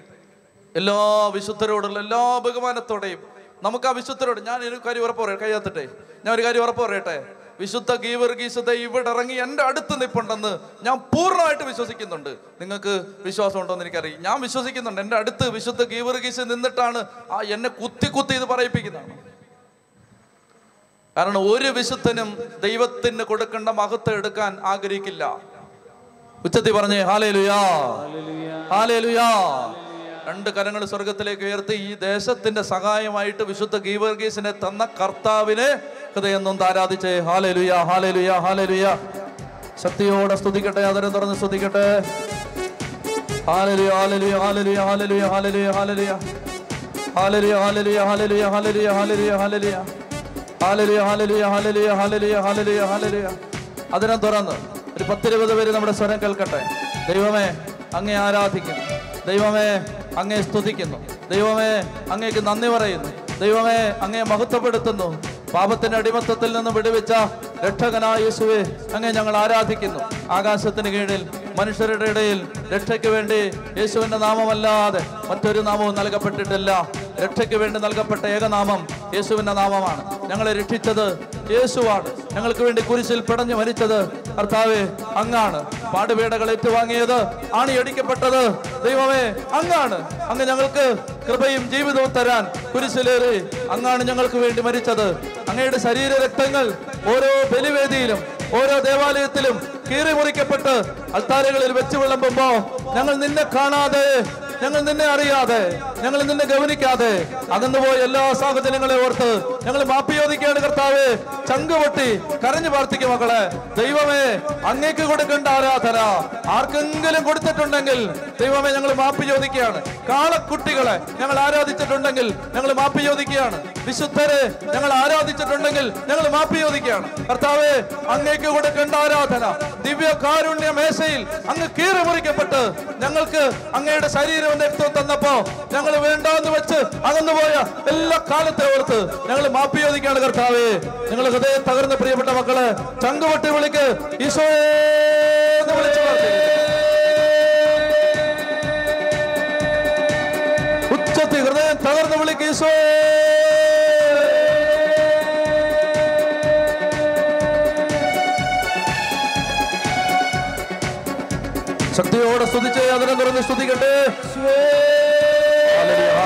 എല്ലാ വിശുദ്ധരോടുള്ള എല്ലാ ബഹുമാനത്തോടെയും നമുക്ക് ആ വിശുദ്ധരോട് ഞാൻ ഒരു കാര്യം ഉറപ്പ് പറയാം കയ്യാത്തട്ടെ ഞാൻ ഒരു കാര്യം ഉറപ്പ് പറയട്ടെ. വിശുദ്ധ ഗീവർഗീസത ഇവിടെ ഇറങ്ങി എന്റെ അടുത്ത് നിൽപ്പുണ്ടെന്ന് ഞാൻ പൂർണമായിട്ട് വിശ്വസിക്കുന്നുണ്ട്. നിങ്ങൾക്ക് വിശ്വാസം ഉണ്ടോ എന്ന് എനിക്കറിയാം. ഞാൻ വിശ്വസിക്കുന്നുണ്ട്. എന്റെ അടുത്ത് വിശുദ്ധ ഗീവർഗീസ് നിന്നിട്ടാണ് ആ എന്നെ കുത്തി കുത്തി ഇത് പറയിപ്പിക്കുന്നതാണ്. കാരണം ഒരു വിശുദ്ധനും ദൈവത്തിന് കൊടുക്കേണ്ട മഹത്വം എടുക്കാൻ ആഗ്രഹിക്കില്ല. ഉച്ചത്തി പറഞ്ഞേ ഹാലേ ലുയാ ഹാലേ ലുയാ രണ്ട് കരങ്ങൾ സ്വർഗത്തിലേക്ക് ഉയർത്തി ഈ ദേശത്തിന്റെ സഹായമായിട്ട് വിശുദ്ധ ഗീവർഗീസിനെ തന്ന കർത്താവിനെ ഹൃദയം നൊന്ന് ആരാധിച്ചേ. ഹാലേ ലുയാ ഹാലേ ലുയാ ഹാലേ ലുയാ ശക്തിയോടെ സ്തുതിക്കട്ടെ അതിനെ തുറന്ന് സ്തുതിക്കട്ടെ. ഹാലലുയ ഹാലലുയ ഹാലലുയ ഹാലലുയ. ഹാലലുയ ഹാലലുയ ഹാലലുയ ഹാലലുയ ഹാലലുയ. ഹാലലുയ ഹാലലുയ ഹാലലുയ ഹാലലുയ ഹാലലുയ ഹാലലുയ അതിനെ തുറന്ന് ഒരു പത്തിരുപത് പേര് നമ്മുടെ സ്വരം കേൾക്കട്ടെ. ദൈവമേ അങ്ങേ ആരാധിക്കുന്നു. ദൈവമേ അങ്ങേ സ്തുതിക്കുന്നു. ദൈവമേ അങ്ങേക്ക് നന്ദി പറയുന്നു. ദൈവമേ അങ്ങേ മഹത്വപ്പെടുത്തുന്നു. പാപത്തിന്റെ അടിമത്തത്തിൽ നിന്ന് വിടുവിച്ച രക്ഷകനായ യേശുവെ അങ്ങേ ഞങ്ങൾ ആരാധിക്കുന്നു. ആകാശത്തിന് കീഴിൽ മനുഷ്യരുടെ ഇടയിൽ രക്ഷയ്ക്ക് വേണ്ടി യേശുവിന്റെ നാമമല്ലാതെ മറ്റൊരു നാമവും നൽകപ്പെട്ടിട്ടില്ല. രക്ഷയ്ക്ക് വേണ്ടി നൽകപ്പെട്ട ഏകനാമം യേശുവിന്റെ നാമമാണ്. ഞങ്ങളെ രക്ഷിച്ചത് യേശുവാണ്. ഞങ്ങൾക്ക് വേണ്ടി കുരിശിൽ പിടഞ്ഞു മരിച്ചത് കർത്താവ് അങ്ങാണ്. പാടുപീടകൾ ഏറ്റുവാങ്ങിയത് ആണിയടിക്കപ്പെട്ടത് ദൈവമേ അങ്ങാണ്. അങ്ങ് ഞങ്ങൾക്ക് കൃപയും ജീവിതവും തരാൻ കുരിശിലേറി അങ്ങാണ് ഞങ്ങൾക്ക് വേണ്ടി മരിച്ചത്. അങ്ങയുടെ ശരീര രക്തങ്ങൾ ഓരോ ബലിവേദിയിലും ഓരോ ദേവാലയത്തിലും കീറി മുറിക്കപ്പെട്ട് അൾത്താരകളിൽ വെച്ചു വിളമ്പുമ്പോ ഞങ്ങൾ നിന്നെ കാണാതെ ഞങ്ങൾ നിന്നെ അറിയാതെ ഞങ്ങൾ നിന്നെ ഗവനിക്കാതെ അകന്നുപോയ എല്ലാ സാഹചര്യങ്ങളെ ഓർത്ത് ഞങ്ങൾ മാപ്പിയോദിക്കുകയാണ് കർത്താവേ. ചങ്കുപൊട്ടി കരഞ്ഞു പ്രാർത്ഥിക്കും മക്കളെ. ദൈവമേ അങ്ങേക്ക് കൊടുക്കേണ്ട ആരാധന. ആർക്കെങ്കിലും കൊടുത്തിട്ടുണ്ടെങ്കിൽ ദൈവമേ ഞങ്ങൾ മാപ്പി ചോദിക്കുകയാണ്. കാളക്കുട്ടികളെ ഞങ്ങൾ ആരാധിച്ചിട്ടുണ്ടെങ്കിൽ ഞങ്ങൾ മാപ്പി ചോദിക്കുകയാണ്. വിശുദ്ധരെ ഞങ്ങൾ ആരാധിച്ചിട്ടുണ്ടെങ്കിൽ ഞങ്ങൾ മാപ്പി ചോദിക്കുകയാണ്. കർത്താവ് അങ്ങേക്ക് കൊടുക്കേണ്ട ആരാധന. ദിവ്യ കാരുണ്യ മേശയിൽ അങ്ങ് കീറിമുറിക്കപ്പെട്ട് ഞങ്ങൾക്ക് അങ്ങയുടെ ശരീരം നേതൃത്വം തന്നപ്പോ ഞങ്ങൾ വേണ്ടാന്ന് വെച്ച് അകന്നുപോയ എല്ലാ കാലത്തെ ഓർത്ത് ഞങ്ങൾ മാപ്പി ചോദിക്കുകയാണ് കർത്താവേ. ഞങ്ങൾ ഹൃദയം തകർന്ന പ്രിയപ്പെട്ട മക്കളെ ചങ്കുവട്ടി വിളിക്ക്. ഈശോയെ വിളിച്ച്. ഉച്ചത്തിൽ ഹൃദയം തകർന്ന് വിളിക്ക് ഈശോയെ ശക്തിയോടെ സ്തുതിച്ച് അതിനെ തുറന്ന് സ്തുതിക്കട്ടെ.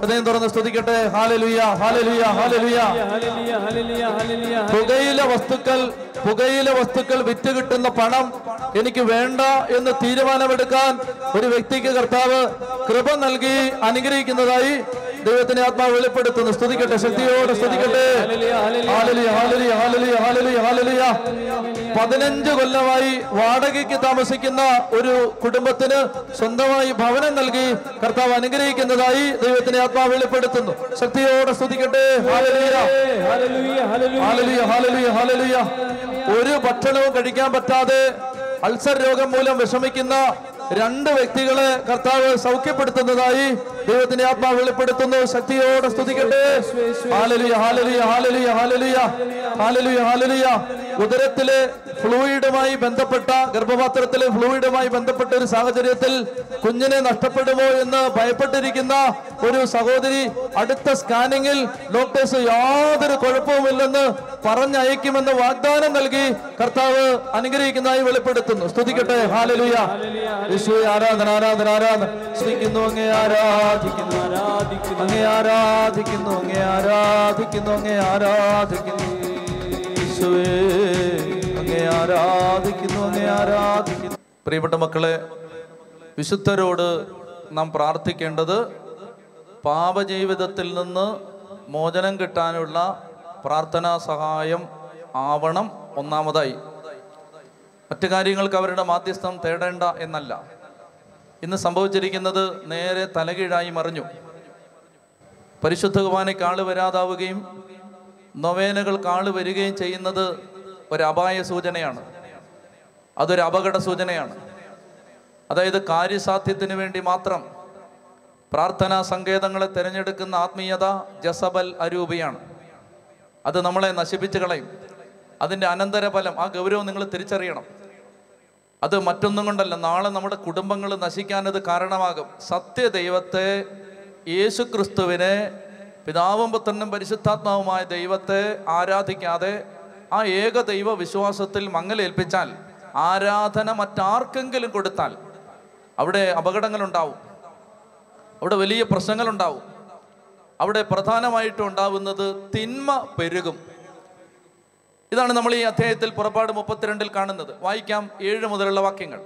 ഹൃദയം തുറന്ന് സ്തുതിക്കട്ടെ. ഹാലലുയ ഹാലലുയ ഹാലലുയ. പുകയില വസ്തുക്കൾ പുകയില വസ്തുക്കൾ വിറ്റ് കിട്ടുന്ന പണം എനിക്ക് വേണ്ട എന്ന് തീരുമാനമെടുക്കാൻ ഒരു വ്യക്തിക്ക് കർത്താവ് കൃപ നൽകി അനുഗ്രഹിക്കുന്നതായി ദൈവത്തിന്റെ ആത്മാവ് വെളിപ്പെടുത്തുന്നു. സ്തുതിക്കട്ടെ ശക്തിയോടെ സ്തുതിക്കട്ടെ. പതിനഞ്ച് കൊല്ലമായി വാടകയ്ക്ക് താമസിക്കുന്ന ഒരു കുടുംബത്തിന് സ്വന്തമായി ഭവനം നൽകി കർത്താവ് അനുഗ്രഹിക്കുന്നതായി ദൈവത്തിന്റെ ആത്മാവ് വെളിപ്പെടുത്തുന്നു. ശക്തിയോടെ സ്തുതിക്കട്ടെ. ഒരു ഭക്ഷണവും കഴിക്കാൻ പറ്റാതെ അൾസർ രോഗം മൂലം വിഷമിക്കുന്ന രണ്ട് വ്യക്തികളെ കർത്താവ് സൗഖ്യപ്പെടുത്തുന്നതായി ദൈവത്തിന്റെ ആത്മാവ് വെളിപ്പെടുത്തുന്നു. ശക്തിയോടെ സ്തുതിക്കട്ടെ. ഹാലലുയ ഹാലലുയ ഹാലലുയ ഹാലലുയ ഹാലലുയ ഹാലലുയ ഉദരത്തിലെ ഫ്ലൂയിഡുമായി ബന്ധപ്പെട്ട ഗർഭപാത്രത്തിലെ ഫ്ലൂയിഡുമായി ബന്ധപ്പെട്ട ഒരു സാഹചര്യത്തിൽ കുഞ്ഞിനെ നഷ്ടപ്പെടുമോ എന്ന് ഭയപ്പെട്ടിരിക്കുന്ന ഒരു സഹോദരി അടുത്ത സ്കാനിങ്ങിൽ ഡോക്ടേഴ്സ് യാതൊരു കുഴപ്പവുമില്ലെന്ന് പറഞ്ഞയക്കുമെന്ന് വാഗ്ദാനം നൽകി കർത്താവ് അനുഗ്രഹിക്കുന്നതായി വെളിപ്പെടുത്തുന്നു. സ്തുതിക്കട്ടെ. ഹാലലുയ ആരാധന ആരാധന ആരാധന. സ്തുതിക്കുന്നു അങ്ങേ ആരാധിക്കുന്നു ആരാധിക്കുന്നു. അങ്ങേ ആരാധിക്കുന്നു അങ്ങേ ആരാധിക്കുന്നു അങ്ങേ ആരാധിക്കുന്നു. യേശുവേ അങ്ങേ ആരാധിക്കുന്നു അങ്ങേ ആരാധിക്കുന്നു. പ്രിയപ്പെട്ട മക്കളെ വിശുദ്ധരോട് നാം പ്രാർത്ഥിക്കേണ്ടത് പാപജീവിതത്തിൽ നിന്ന് മോചനം കിട്ടാനുള്ള പ്രാർത്ഥനാ സഹായം ആവണം ഒന്നാമതായി. മറ്റു കാര്യങ്ങൾക്ക് അവരുടെ മാധ്യസ്ഥം തേടേണ്ട എന്നല്ല. ഇന്ന് സംഭവിച്ചിരിക്കുന്നത് നേരെ തലകീഴായി മറിഞ്ഞു. പരിശുദ്ധ കുർബാനയ്ക്ക് ആൾ വരാതാവുകയും നൊവേനകൾക്ക് ആൾ വരികയും ചെയ്യുന്നത് ഒരു സൂചനയാണ്. അതൊരു അപകട സൂചനയാണ്. അതായത് കാര്യസാധ്യത്തിന് വേണ്ടി മാത്രം പ്രാർത്ഥനാ സങ്കേതങ്ങളെ തിരഞ്ഞെടുക്കുന്ന ആത്മീയത ജസബൽ അരൂപിയാണ്. അത് നമ്മളെ നശിപ്പിച്ചു കളയും. അതിന്റെ അനന്തരഫലം ആ ഗൗരവം നിങ്ങൾ തിരിച്ചറിയണം. അത് മറ്റൊന്നും കൊണ്ടല്ല. നാളെ നമ്മുടെ കുടുംബങ്ങൾ നശിക്കാനത് കാരണമാകും. സത്യദൈവത്തെ യേശു ക്രിസ്തുവിനെ പിതാവും പുത്രനും പരിശുദ്ധാത്മാവുമായ ദൈവത്തെ ആരാധിക്കാതെ ആ ഏക ദൈവ വിശ്വാസത്തിൽ മങ്ങലേൽപ്പിച്ചാൽ ആരാധന മറ്റാർക്കെങ്കിലും കൊടുത്താൽ അവിടെ അപകടങ്ങളുണ്ടാവും. അവിടെ വലിയ പ്രശ്നങ്ങളുണ്ടാവും. അവിടെ പ്രധാനമായിട്ടും ഉണ്ടാവുന്നത് തിന്മ പെരുകും. ഇതാണ് നമ്മൾ ഈ അധ്യായത്തിൽ പുറപ്പാട് മുപ്പത്തിരണ്ടിൽ കാണുന്നത്. വായിക്കാം ഏഴ് മുതലുള്ള വാക്യങ്ങൾ.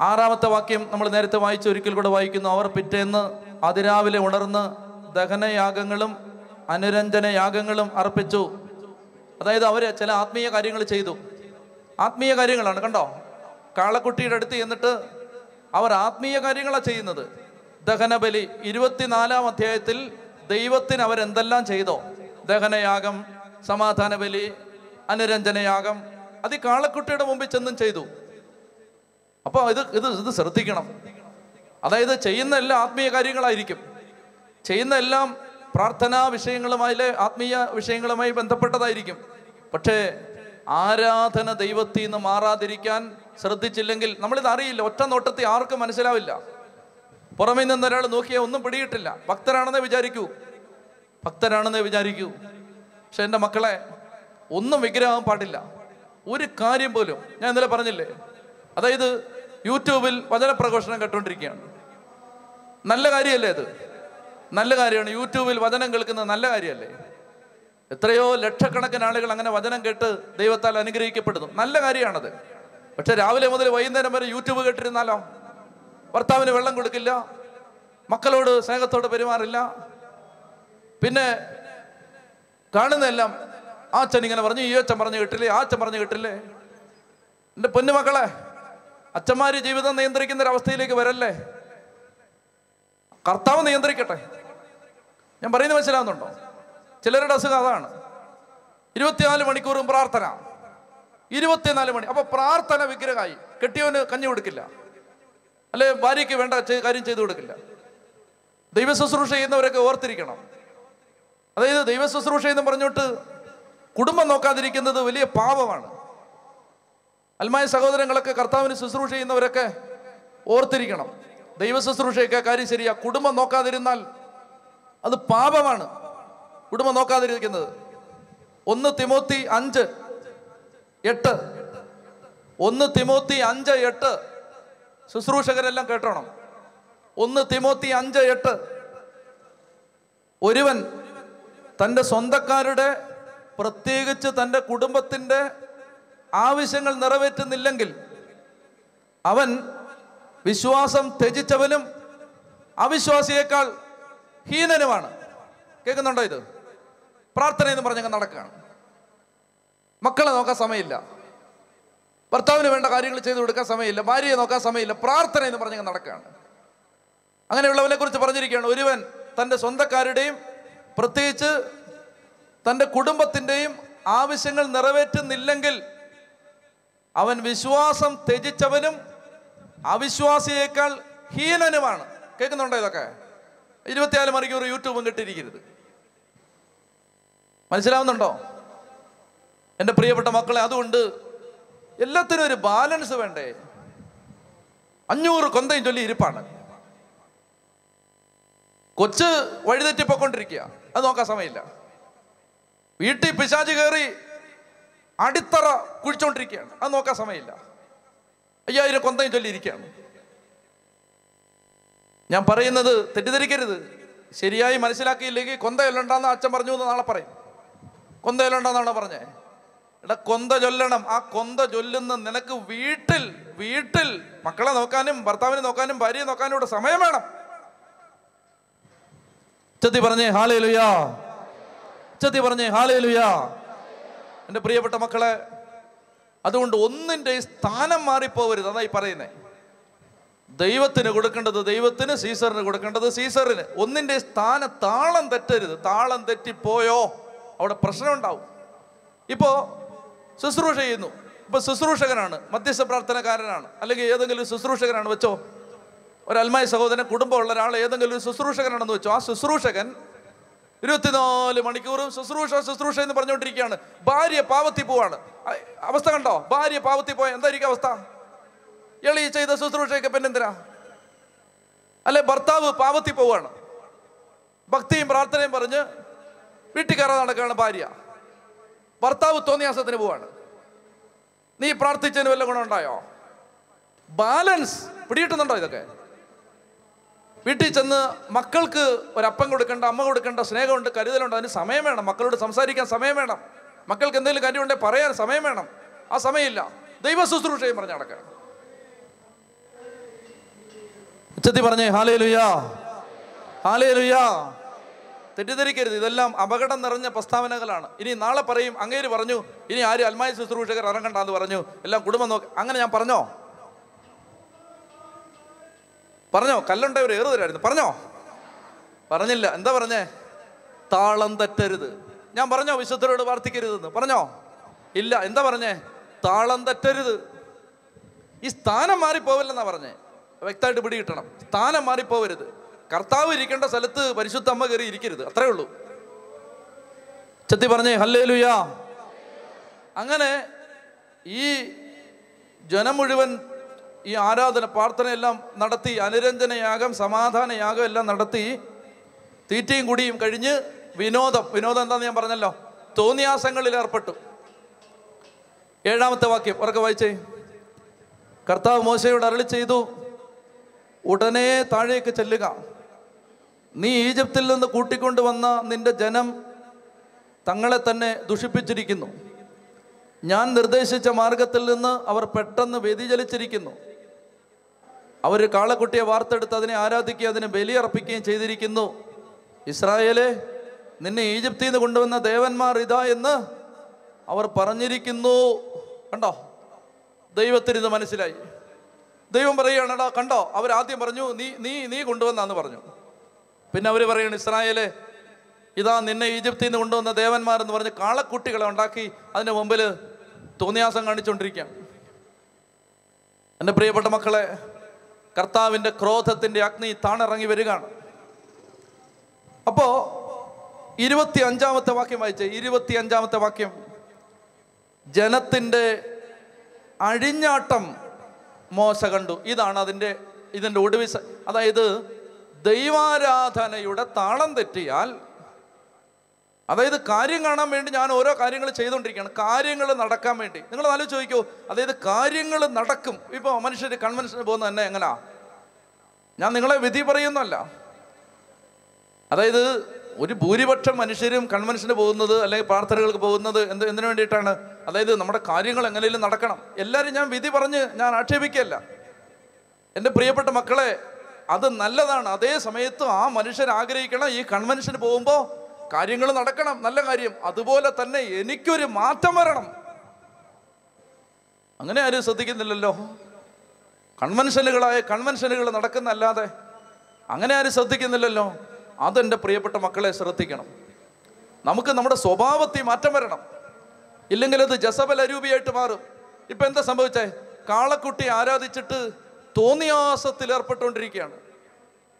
ആറാമത്തെ വാക്യം നമ്മൾ നേരത്തെ വായിച്ച ഒരിക്കൽ കൂടെ വായിക്കുന്നു. അവർ പിറ്റേന്ന് അതിരാവിലെ ഉണർന്ന് ദഹനയാഗങ്ങളും അനുരഞ്ജന യാഗങ്ങളും അർപ്പിച്ചു. അതായത് അവർ ചില ആത്മീയ കാര്യങ്ങൾ ചെയ്തു. ആത്മീയ കാര്യങ്ങളാണ് കണ്ടോ? കാളക്കുട്ടിയുടെ അടുത്ത് ചെന്നിട്ട് അവർ ആത്മീയ കാര്യങ്ങളാണ് ചെയ്യുന്നത്. ദഹനബലി ഇരുപത്തിനാലാം അധ്യായത്തിൽ ദൈവത്തിന് അവരെന്തെല്ലാം ചെയ്തോ? ദഹനയാഗം സമാധാന ബലി അനുരഞ്ജനയാഗം അത് ഈ കാളക്കുട്ടിയുടെ മുമ്പിൽ ചെന്നും ചെയ്തു. അപ്പോൾ ഇത് ഇത് ഇത് ശ്രദ്ധിക്കണം. അതായത് ചെയ്യുന്ന എല്ലാ ആത്മീയ കാര്യങ്ങളായിരിക്കും. ചെയ്യുന്ന എല്ലാം പ്രാർത്ഥനാ വിഷയങ്ങളുമായി ആത്മീയ വിഷയങ്ങളുമായി ബന്ധപ്പെട്ടതായിരിക്കും. പക്ഷേ ആരാധന ദൈവത്തിൽ നിന്ന് മാറാതിരിക്കാൻ ശ്രദ്ധിച്ചില്ലെങ്കിൽ നമ്മളിത് അറിയില്ല. ഒറ്റ നോട്ടത്തിൽ ആർക്കും മനസ്സിലാവില്ല. പുറമേ നിന്ന് ഒരാൾ നോക്കിയാൽ ഒന്നും പിടിയിട്ടില്ല ഭക്തരാണെന്നേ വിചാരിക്കൂ. ഭക്തരാണെന്നേ വിചാരിക്കൂ. പക്ഷെ എന്റെ മക്കളെ ഒന്നും വിഗ്രഹം പാടില്ല. ഒരു കാര്യം പോലും ഞാൻ ഇന്നലെ പറഞ്ഞില്ലേ? അതായത് യൂട്യൂബിൽ വചനപ്രഘോഷണം കേട്ടുകൊണ്ടിരിക്കുകയാണ് നല്ല കാര്യമല്ലേ അത്? നല്ല കാര്യമാണ്. യൂട്യൂബിൽ വചനം കേൾക്കുന്നത് നല്ല കാര്യമല്ലേ? എത്രയോ ലക്ഷക്കണക്കിന് ആളുകൾ അങ്ങനെ വചനം കേട്ട് ദൈവത്താൽ അനുഗ്രഹിക്കപ്പെടുന്നു. നല്ല കാര്യമാണത്. പക്ഷെ രാവിലെ മുതൽ വൈകുന്നേരം വരെ യൂട്യൂബ് കേട്ടിരുന്നാലോ? ഭർത്താവിന് വെള്ളം കൊടുക്കില്ല. മക്കളോട് സ്നേഹത്തോട് പെരുമാറില്ല. പിന്നെ കാണുന്നതെല്ലാം ആ അച്ഛൻ ഇങ്ങനെ പറഞ്ഞു ഈ അച്ഛൻ പറഞ്ഞു കേട്ടില്ലേ? ആ അച്ഛൻ പറഞ്ഞു കേട്ടില്ലേ? എന്റെ പൊന്നുമക്കളെ അച്ഛന്മാര് ജീവിതം നിയന്ത്രിക്കുന്ന ഒരു അവസ്ഥയിലേക്ക് വരല്ലേ? കർത്താവ് നിയന്ത്രിക്കട്ടെ. ഞാൻ പറയുന്നത് മനസ്സിലാവുന്നുണ്ടോ? ചിലരുടെ അസുഖം അതാണ്. ഇരുപത്തിനാല് മണിക്കൂറും പ്രാർത്ഥന. ഇരുപത്തിനാല് മണി അപ്പൊ പ്രാർത്ഥന വിഗ്രഹമായി കെട്ടിയവന് കഞ്ഞി കൊടുക്കില്ല. അല്ലെ ഭാര്യയ്ക്ക് വേണ്ട കാര്യം ചെയ്തു കൊടുക്കില്ല. ദൈവ ശുശ്രൂഷ ചെയ്യുന്നവരൊക്കെ ഓർത്തിരിക്കണം. അതായത് ദൈവ ശുശ്രൂഷ എന്ന് പറഞ്ഞിട്ട് കുടുംബം നോക്കാതിരിക്കുന്നത് വലിയ പാപമാണ്. അൽമായ സഹോദരങ്ങളൊക്കെ കർത്താവിന് ശുശ്രൂഷ ചെയ്യുന്നവരൊക്കെ ഓർത്തിരിക്കണം. ദൈവ ശുശ്രൂഷയൊക്കെ കാര്യം ശരിയാ. കുടുംബം നോക്കാതിരുന്നാൽ അത് പാപമാണ്. കുടുംബം നോക്കാതിരിക്കുന്നത്. ഒന്ന് തിമോത്തി അഞ്ച് എട്ട്. ഒന്ന് തിമോത്തി അഞ്ച് എട്ട്. ശുശ്രൂഷകരെല്ലാം കേട്ടോണം. ഒന്ന് തിമോത്തി അഞ്ച് എട്ട്. ഒരുവൻ തന്റെ സ്വന്തക്കാരുടെ പ്രത്യേകിച്ച് തന്റെ കുടുംബത്തിന്റെ ആവശ്യങ്ങൾ നിറവേറ്റുന്നില്ലെങ്കിൽ അവൻ വിശ്വാസം ത്യജിച്ചവനും അവിശ്വാസിയേക്കാൾ ഹീനനുമാണ്. കേൾക്കുന്നുണ്ടോ ഇത്? പ്രാർത്ഥന എന്ന് പറഞ്ഞങ്ങ് നടക്കുകയാണ്. മക്കളെ നോക്കാൻ സമയമില്ല. ഭർത്താവിന് വേണ്ട കാര്യങ്ങൾ ചെയ്തു കൊടുക്കാൻ സമയമില്ല. ഭാര്യയെ നോക്കാൻ സമയമില്ല. പ്രാർത്ഥന എന്ന് പറഞ്ഞങ്ങ് നടക്കുകയാണ്. അങ്ങനെയുള്ളവനെ കുറിച്ച് പറഞ്ഞിരിക്കുകയാണ് ഒരുവൻ തന്റെ സ്വന്തക്കാരുടെയും പ്രത്യേകിച്ച് തന്റെ കുടുംബത്തിന്റെയും ആവശ്യങ്ങൾ നിറവേറ്റുന്നില്ലെങ്കിൽ അവൻ വിശ്വാസം ത്യജിച്ചവനും അവിശ്വാസിയേക്കാൾ ഹീനനുമാണ്. കേൾക്കുന്നുണ്ടോ ഇതൊക്കെ? ഇരുപത്തിനാല് മണിക്കൂർ യൂട്യൂബും കിട്ടിയിരിക്കരുത്. മനസ്സിലാവുന്നുണ്ടോ? എന്റെ പ്രിയപ്പെട്ട മക്കളെ അതുകൊണ്ട് എല്ലാത്തിനും ഒരു ബാലൻസ് വേണ്ടേ? അഞ്ഞൂറ് കൊന്തയും ചൊല്ലി ഇരിപ്പാണ്. കൊച്ച് വഴിതെറ്റിപ്പോയിക്കൊണ്ടിരിക്കുക അത് നോക്കാൻ സമയമില്ല. വീട്ടിൽ പിശാചി കയറി അടിത്തറ കുഴിച്ചോണ്ടിരിക്കുകയാണ്. അത് നോക്കാൻ സമയമില്ല. അയ്യായിരം കൊന്തയും ചൊല്ലിയിരിക്കുകയാണ്. ഞാൻ പറയുന്നത് തെറ്റിദ്ധരിക്കരുത്. ശരിയായി മനസ്സിലാക്കിയില്ലെങ്കിൽ കൊന്ത ചൊല്ലണ്ടെന്ന് അച്ഛൻ പറഞ്ഞു എന്ന് നാളെ പറയും. കൊന്ത ചൊല്ലണ്ടെന്നാണ് പറഞ്ഞേ? എടാ കൊന്ത ചൊല്ലണം. ആ കൊന്ത ചൊല്ലുന്ന നിനക്ക് വീട്ടിൽ വീട്ടിൽ മക്കളെ നോക്കാനും ഭർത്താവിനെ നോക്കാനും ഭാര്യയെ നോക്കാനും ഇവിടെ സമയം വേണം. ഉച്ചത്തി പറഞ്ഞേ ഹാലേ ലുയാ ചത്തി പറഞ്ഞേ ഹാലേ ലുയാ എന്റെ പ്രിയപ്പെട്ട മക്കളെ അതുകൊണ്ട് ഒന്നിന്റെ സ്ഥാനം മാറിപ്പോവരുത്. അതായി പറയുന്നേ. ദൈവത്തിന് കൊടുക്കേണ്ടത് ദൈവത്തിന് സീസറിന് കൊടുക്കേണ്ടത് സീസറിന്. ഒന്നിന്റെ സ്ഥാനം താളം തെറ്റരുത്. താളം തെറ്റിപ്പോയോ? അവിടെ പ്രശ്നം ഉണ്ടാവും ഇപ്പോൾ ശുശ്രൂഷ ചെയ്യുന്നു. ഇപ്പൊ ശുശ്രൂഷകനാണ് മധ്യസ്ഥ പ്രാർത്ഥനക്കാരനാണ് അല്ലെങ്കിൽ ഏതെങ്കിലും ശുശ്രൂഷകനാണ് വെച്ചോ. ഒരു അൽമായ സഹോദരൻ കുടുംബമുള്ള ഒരാൾ ഏതെങ്കിലും ഒരു ശുശ്രൂഷകനാണെന്ന് വെച്ചു ആ ശുശ്രൂഷകൻ ഇരുപത്തിനാല് മണിക്കൂറും ശുശ്രൂഷ ശുശ്രൂഷ എന്ന് പറഞ്ഞുകൊണ്ടിരിക്കുകയാണ്. ഭാര്യ പാവത്തി പോവാണ്. അവസ്ഥ കണ്ടോ? ഭാര്യ പാവത്തി പോയ എന്തായിരിക്കും അവസ്ഥ? എളി ചെയ്ത ശുശ്രൂഷയൊക്കെ പിന്നെന്തിനാ? അല്ലെ ഭർത്താവ് പാവത്തി പോവാണ്. ഭക്തിയും പ്രാർത്ഥനയും പറഞ്ഞ് വീട്ടിൽ കയറാൻ നടക്കുകയാണ് ഭാര്യ. ഭർത്താവ് തോന്നിയാസത്തിന് പോവാണ്. നീ പ്രാർത്ഥിച്ചതിന് വല്ല ഗുണമുണ്ടായോ? ബാലൻസ് പിടികിട്ടുന്നുണ്ടോ ഇതൊക്കെ? വീട്ടിൽ ചെന്ന് മക്കൾക്ക് ഒരപ്പം കൊടുക്കേണ്ട അമ്മ കൊടുക്കേണ്ട സ്നേഹമുണ്ട് കരുതലുണ്ട് അതിന് സമയം വേണം. മക്കളോട് സംസാരിക്കാൻ സമയം വേണം. മക്കൾക്ക് എന്തെങ്കിലും കാര്യമുണ്ടെങ്കിൽ പറയാൻ സമയം വേണം. ആ സമയമില്ല. ദൈവ ശുശ്രൂഷയും പറഞ്ഞ് നടക്കുക ഉച്ചത്തി പറഞ്ഞേ ഹാലേ ലുയാ ഹാലേ ലുയാ തെറ്റിദ്ധരിക്കരുത്. ഇതെല്ലാം അപകടം നിറഞ്ഞ പ്രസ്താവനകളാണ്. ഇനി നാളെ പറയും അങ്ങേര് പറഞ്ഞു ഇനി ആര് അൽമായ ശുശ്രൂഷകർ ഇറങ്ങണ്ടെന്ന് പറഞ്ഞു എല്ലാം കുടുംബം നോക്കി. അങ്ങനെ ഞാൻ പറഞ്ഞോ? പറഞ്ഞോ കല്ലുണ്ടവർ ഏറുതരായിരുന്നു പറഞ്ഞോ? പറഞ്ഞില്ല. എന്താ പറഞ്ഞേ? താളം തെറ്റരുത്. ഞാൻ പറഞ്ഞോ വിശുദ്ധരോട് പ്രാർത്ഥിക്കരുതെന്ന്? പറഞ്ഞോ? ഇല്ല. എന്താ പറഞ്ഞേ? താളം തെറ്റരുത്. ഈ സ്ഥാനം മാറിപ്പോവില്ലെന്നാ പറഞ്ഞേ. വ്യക്തമായിട്ട് പിടി കിട്ടണം സ്ഥാനം മാറിപ്പോവരുത്. കർത്താവ് ഇരിക്കേണ്ട സ്ഥലത്ത് പരിശുദ്ധ അമ്മ കയറി ഇരിക്കരുത്. അത്രേ ഉള്ളൂ. ചെത്തി പറഞ്ഞേ ഹല്ലേ ലുയാ അങ്ങനെ ഈ ജനം മുഴുവൻ ഈ ആരാധന പ്രാർത്ഥനയെല്ലാം നടത്തി അനുരഞ്ജനയാഗം സമാധാനയാഗം എല്ലാം നടത്തി തീറ്റയും കുടിയും കഴിഞ്ഞ് വിനോദം. വിനോദം എന്താന്ന് ഞാൻ പറഞ്ഞല്ലോ? തോന്നിയാസങ്ങളിൽ ഏർപ്പെട്ടു. ഏഴാമത്തെ വാക്യം ഉറക്കെ വായിച്ചേ. കർത്താവ് മോശയോട് അരളി ചെയ്തു ഉടനെ താഴേക്ക് ചെല്ലുക. നീ ഈജിപ്തിൽ നിന്ന് കൂട്ടിക്കൊണ്ടു വന്ന നിന്റെ ജനം തങ്ങളെ തന്നെ ദുഷിപ്പിച്ചിരിക്കുന്നു. ഞാൻ നിർദ്ദേശിച്ച മാർഗത്തിൽ നിന്ന് അവർ പെട്ടെന്ന് വ്യതിചലിച്ചിരിക്കുന്നു. അവർ കാളക്കുട്ടിയെ വാർത്തെടുത്ത് അതിനെ ആരാധിക്കുകയും അതിനെ ബലിയർപ്പിക്കുകയും ചെയ്തിരിക്കുന്നു. ഇസ്രായേലെ നിന്നെ ഈജിപ്തിൽ നിന്ന് കൊണ്ടുവന്ന ദേവന്മാർ ഇതാ എന്ന് അവർ പറഞ്ഞിരിക്കുന്നു. കണ്ടോ? ദൈവത്തിന് ഇത് മനസ്സിലായി. ദൈവം പറയുകയാണെടാ കണ്ടോ? അവർ ആദ്യം പറഞ്ഞു നീ നീ നീ കൊണ്ടുവന്നാന്ന് പറഞ്ഞു. പിന്നെ അവർ പറയണം ഇസ്രായേലെ ഇതാ നിന്നെ ഈജിപ്തിൽ നിന്ന് കൊണ്ടുവന്ന ദേവന്മാരെന്ന് പറഞ്ഞ് കാളക്കുട്ടികളെ ഉണ്ടാക്കി അതിന് മുമ്പിൽ തോന്നിയാസം കാണിച്ചുകൊണ്ടിരിക്കുകയാണ് എന്റെ പ്രിയപ്പെട്ട മക്കളെ കർത്താവിന്റെ ക്രോധത്തിന്റെ അഗ്നി താണിറങ്ങി വരികയാണ്. അപ്പോ ഇരുപത്തി അഞ്ചാമത്തെ വാക്യം വായിച്ചേ. ഇരുപത്തി അഞ്ചാമത്തെ വാക്യം. ജനത്തിന്റെ അഴിഞ്ഞാട്ടം മോശ കണ്ടു. ഇതാണ് അതിന്റെ ഇതിന്റെ ഒടുവി സ- അതായത് ദൈവാരാധനയുടെ താളം തെറ്റിയാൽ അതായത് കാര്യം കാണാൻ വേണ്ടി ഞാൻ ഓരോ കാര്യങ്ങൾ ചെയ്തുകൊണ്ടിരിക്കുകയാണ്. കാര്യങ്ങൾ നടക്കാൻ വേണ്ടി. നിങ്ങൾ ആലോചിച്ച് ചോദിക്കൂ അതായത് കാര്യങ്ങൾ നടക്കും. ഇപ്പോൾ മനുഷ്യർ കൺവെൻഷന് പോകുന്നത് തന്നെ എങ്ങനാ? ഞാൻ നിങ്ങളെ വിധി പറയുന്നല്ല അതായത് ഒരു ഭൂരിപക്ഷം മനുഷ്യരും കൺവെൻഷന് പോകുന്നത് അല്ലെങ്കിൽ പ്രാർത്ഥനകൾക്ക് പോകുന്നത് എന്ത് എന്തിനു വേണ്ടിയിട്ടാണ്? അതായത് നമ്മുടെ കാര്യങ്ങൾ എങ്ങനെയും നടക്കണം. എല്ലാവരും ഞാൻ വിധി പറഞ്ഞ് ഞാൻ ആക്ഷേപിക്കുകയല്ല. എന്റെ പ്രിയപ്പെട്ട മക്കളെ അത് നല്ലതാണ്. അതേ സമയത്ത് ആ മനുഷ്യർ ആഗ്രഹിക്കണം ഈ കൺവെൻഷന് പോകുമ്പോൾ കാര്യങ്ങൾ നടക്കണം നല്ല കാര്യം. അതുപോലെ തന്നെ എനിക്കൊരു മാറ്റം വരണം. അങ്ങനെ ആരും ശ്രദ്ധിക്കുന്നില്ലല്ലോ. കൺവെൻഷനുകളായ കൺവെൻഷനുകൾ നടക്കുന്നല്ലാതെ അങ്ങനെ ആരും ശ്രദ്ധിക്കുന്നില്ലല്ലോ. അതെന്റെ പ്രിയപ്പെട്ട മക്കളെ ശ്രദ്ധിക്കണം. നമുക്ക് നമ്മുടെ സ്വഭാവത്തിൽ മാറ്റം വരണം. ഇല്ലെങ്കിൽ അത് ജസബൽ അരൂപിയായിട്ട് മാറും. ഇപ്പം എന്താ സംഭവിച്ചേ? കാളക്കുട്ടി ആരാധിച്ചിട്ട് തോന്നിയാസത്തിൽ ഏർപ്പെട്ടുകൊണ്ടിരിക്കുകയാണ്.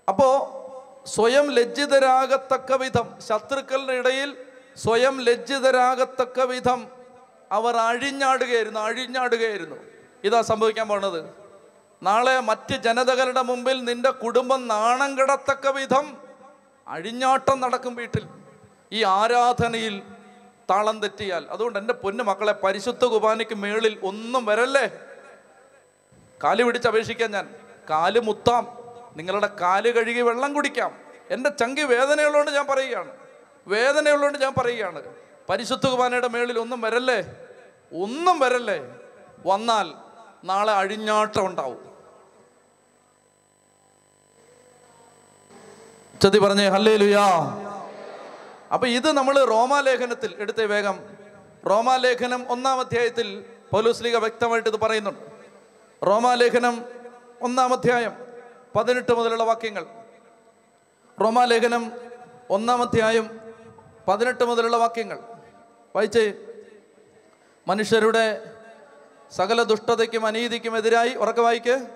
അപ്പോ സ്വയം ലജ്ജിതരാകത്തക്ക വിധം. ശത്രുക്കളുടെ ഇടയിൽ സ്വയം ലജ്ജിതരാകത്തക്ക വിധം അവർ അഴിഞ്ഞാടുകയായിരുന്നു അഴിഞ്ഞാടുകയായിരുന്നു. ഇതാ സംഭവിക്കാൻ പോണത്. നാളെ മറ്റ് ജനതകളുടെ മുമ്പിൽ നിന്റെ കുടുംബം നാണം കിടത്തക്ക വിധം അഴിഞ്ഞാട്ടം നടക്കും വീട്ടിൽ. ഈ ആരാധനയിൽ താളം തെറ്റിയാൽ അതുകൊണ്ട് എന്റെ പൊന്നു മക്കളെ പരിശുദ്ധ കുർബാനയ്ക്ക് മേളിൽ ഒന്നും വരല്ലേ? കാൽ പിടിച്ച് അപേക്ഷിക്കാൻ ഞാൻ. കാൽ മുത്താം. നിങ്ങളുടെ കാൽ കഴുകി വെള്ളം കുടിക്കാം. എന്റെ ചങ്കി വേദനയുള്ളതുകൊണ്ട് ഞാൻ പറയുകയാണ്. വേദനയുള്ളതുകൊണ്ട് ഞാൻ പറയുകയാണ്. പരിശുദ്ധ കുർബാനയുടെ മേളിൽ ഒന്നും വരല്ലേ? ഒന്നും വരല്ലേ? വന്നാൽ നാളെ അഴിഞ്ഞാട്ടം ഉണ്ടാവും. ചതി പറഞ്ഞേ ഹല്ലേ ലുയാ അപ്പൊ ഇത് നമ്മൾ റോമാലേഖനത്തിൽ എടുത്തേ വേഗം. റോമാലേഖനം ഒന്നാം അധ്യായത്തിൽ പൗലോസ്ലിക വ്യക്തമായിട്ട് ഇത് പറയുന്നുണ്ട്. റോമാലേഖനം ഒന്നാം അധ്യായം പതിനെട്ട് മുതലുള്ള വാക്യങ്ങൾ. റോമാലേഖനം ഒന്നാം അധ്യായം പതിനെട്ട് മുതലുള്ള വാക്യങ്ങൾ. വായിച്ചേ. മനുഷ്യരുടെ സകല ദുഷ്ടതയ്ക്കും അനീതിക്കും എതിരായി ഉറക്കെ വായിക്ക്.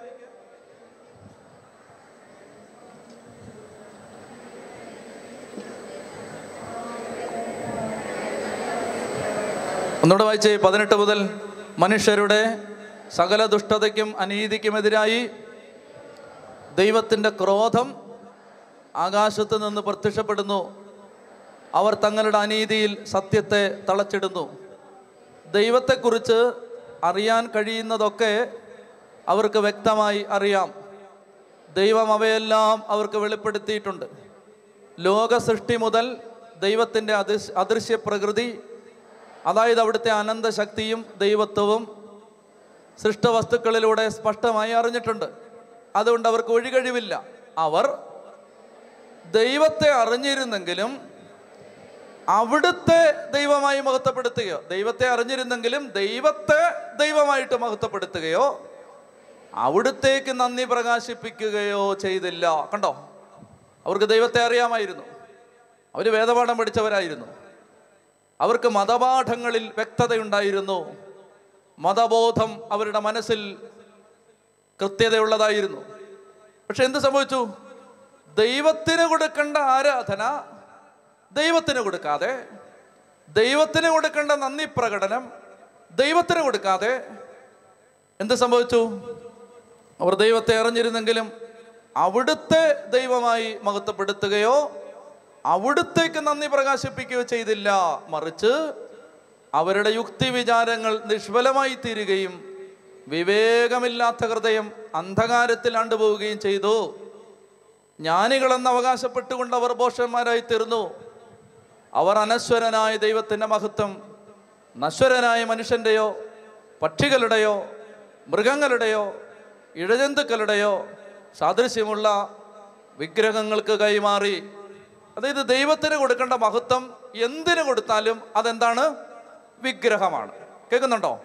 ഒന്നുകൂടെ വായിച്ചേ. പതിനെട്ട് മുതൽ മനുഷ്യരുടെ സകല ദുഷ്ടതയ്ക്കും അനീതിക്കുമെതിരായി ദൈവത്തിന്റെ ക്രോധം ആകാശത്ത് നിന്ന് പ്രത്യക്ഷപ്പെടുന്നു. അവർ തങ്ങളുടെ അനീതിയിൽ സത്യത്തെ തളച്ചിടുന്നു. ദൈവത്തെക്കുറിച്ച് അറിയാൻ കഴിയുന്നതൊക്കെ അവർക്ക് വ്യക്തമായി അറിയാം. ദൈവം അവയെല്ലാം അവർക്ക് വെളിപ്പെടുത്തിയിട്ടുണ്ട്. ലോക സൃഷ്ടി മുതൽ ദൈവത്തിന്റെ അദൃശ് അദൃശ്യ പ്രകൃതി അതായത് അവിടുത്തെ അനന്തശക്തിയും ദൈവത്വവും സൃഷ്ടവസ്തുക്കളിലൂടെ സ്പഷ്ടമായി അറിഞ്ഞിട്ടുണ്ട്. അതുകൊണ്ട് അവർക്ക് ഒഴികഴിവില്ല അവർ ദൈവത്തെ അറിഞ്ഞിരുന്നെങ്കിലും അവിടുത്തെ ദൈവമായി മഹത്വപ്പെടുത്തുകയോ ദൈവത്തെ അറിഞ്ഞിരുന്നെങ്കിലും ദൈവത്തെ ദൈവമായിട്ട് മഹത്വപ്പെടുത്തുകയോ അവിടുത്തേക്ക് നന്ദി പ്രകാശിപ്പിക്കുകയോ ചെയ്തില്ല. കണ്ടോ? അവർക്ക് ദൈവത്തെ അറിയാമായിരുന്നു. അവർ വേദപാഠം പഠിച്ചവരായിരുന്നു. അവർക്ക് മതപാഠങ്ങളിൽ വ്യക്തതയുണ്ടായിരുന്നു. മതബോധം അവരുടെ മനസ്സിൽ കൃത്യതയുള്ളതായിരുന്നു. പക്ഷെ എന്ത് സംഭവിച്ചു? ദൈവത്തിന് കൊടുക്കേണ്ട ആരാധന ദൈവത്തിന് കൊടുക്കാതെ ദൈവത്തിന് കൊടുക്കേണ്ട നന്ദി പ്രകടനം ദൈവത്തിന് കൊടുക്കാതെ എന്ത് സംഭവിച്ചു? അവർ ദൈവത്തെ അറിഞ്ഞിരുന്നെങ്കിലും അവിടുത്തെ ദൈവമായി മഹത്വപ്പെടുത്തുകയോ അവിടുത്തേക്ക് നന്ദി പ്രകാശിപ്പിക്കുകയോ ചെയ്തില്ല. മറിച്ച് അവരുടെ യുക്തി വിചാരങ്ങൾ നിഷ്ഫലമായി തീരുകയും വിവേകമില്ലാത്ത ഹൃദയം അന്ധകാരത്തിൽ ആണ്ടുപോവുകയും ചെയ്തു. ജ്ഞാനികളെന്ന് അവകാശപ്പെട്ടുകൊണ്ട് അവർ ഭോഷന്മാരായി തീർന്നു. അവർ അനശ്വരനായ ദൈവത്തിന്റെ മഹത്വം നശ്വരനായ മനുഷ്യന്റെയോ പക്ഷികളുടെയോ മൃഗങ്ങളുടെയോ ഇഴജന്തുക്കളുടെയോ സാദൃശ്യമുള്ള വിഗ്രഹങ്ങൾക്ക് കൈമാറി. അതായത് ദൈവത്തിന് കൊടുക്കേണ്ട മഹത്വം എന്തിനു കൊടുത്താലും അതെന്താണ്? വിഗ്രഹമാണ്. കേൾക്കുന്നുണ്ടോ?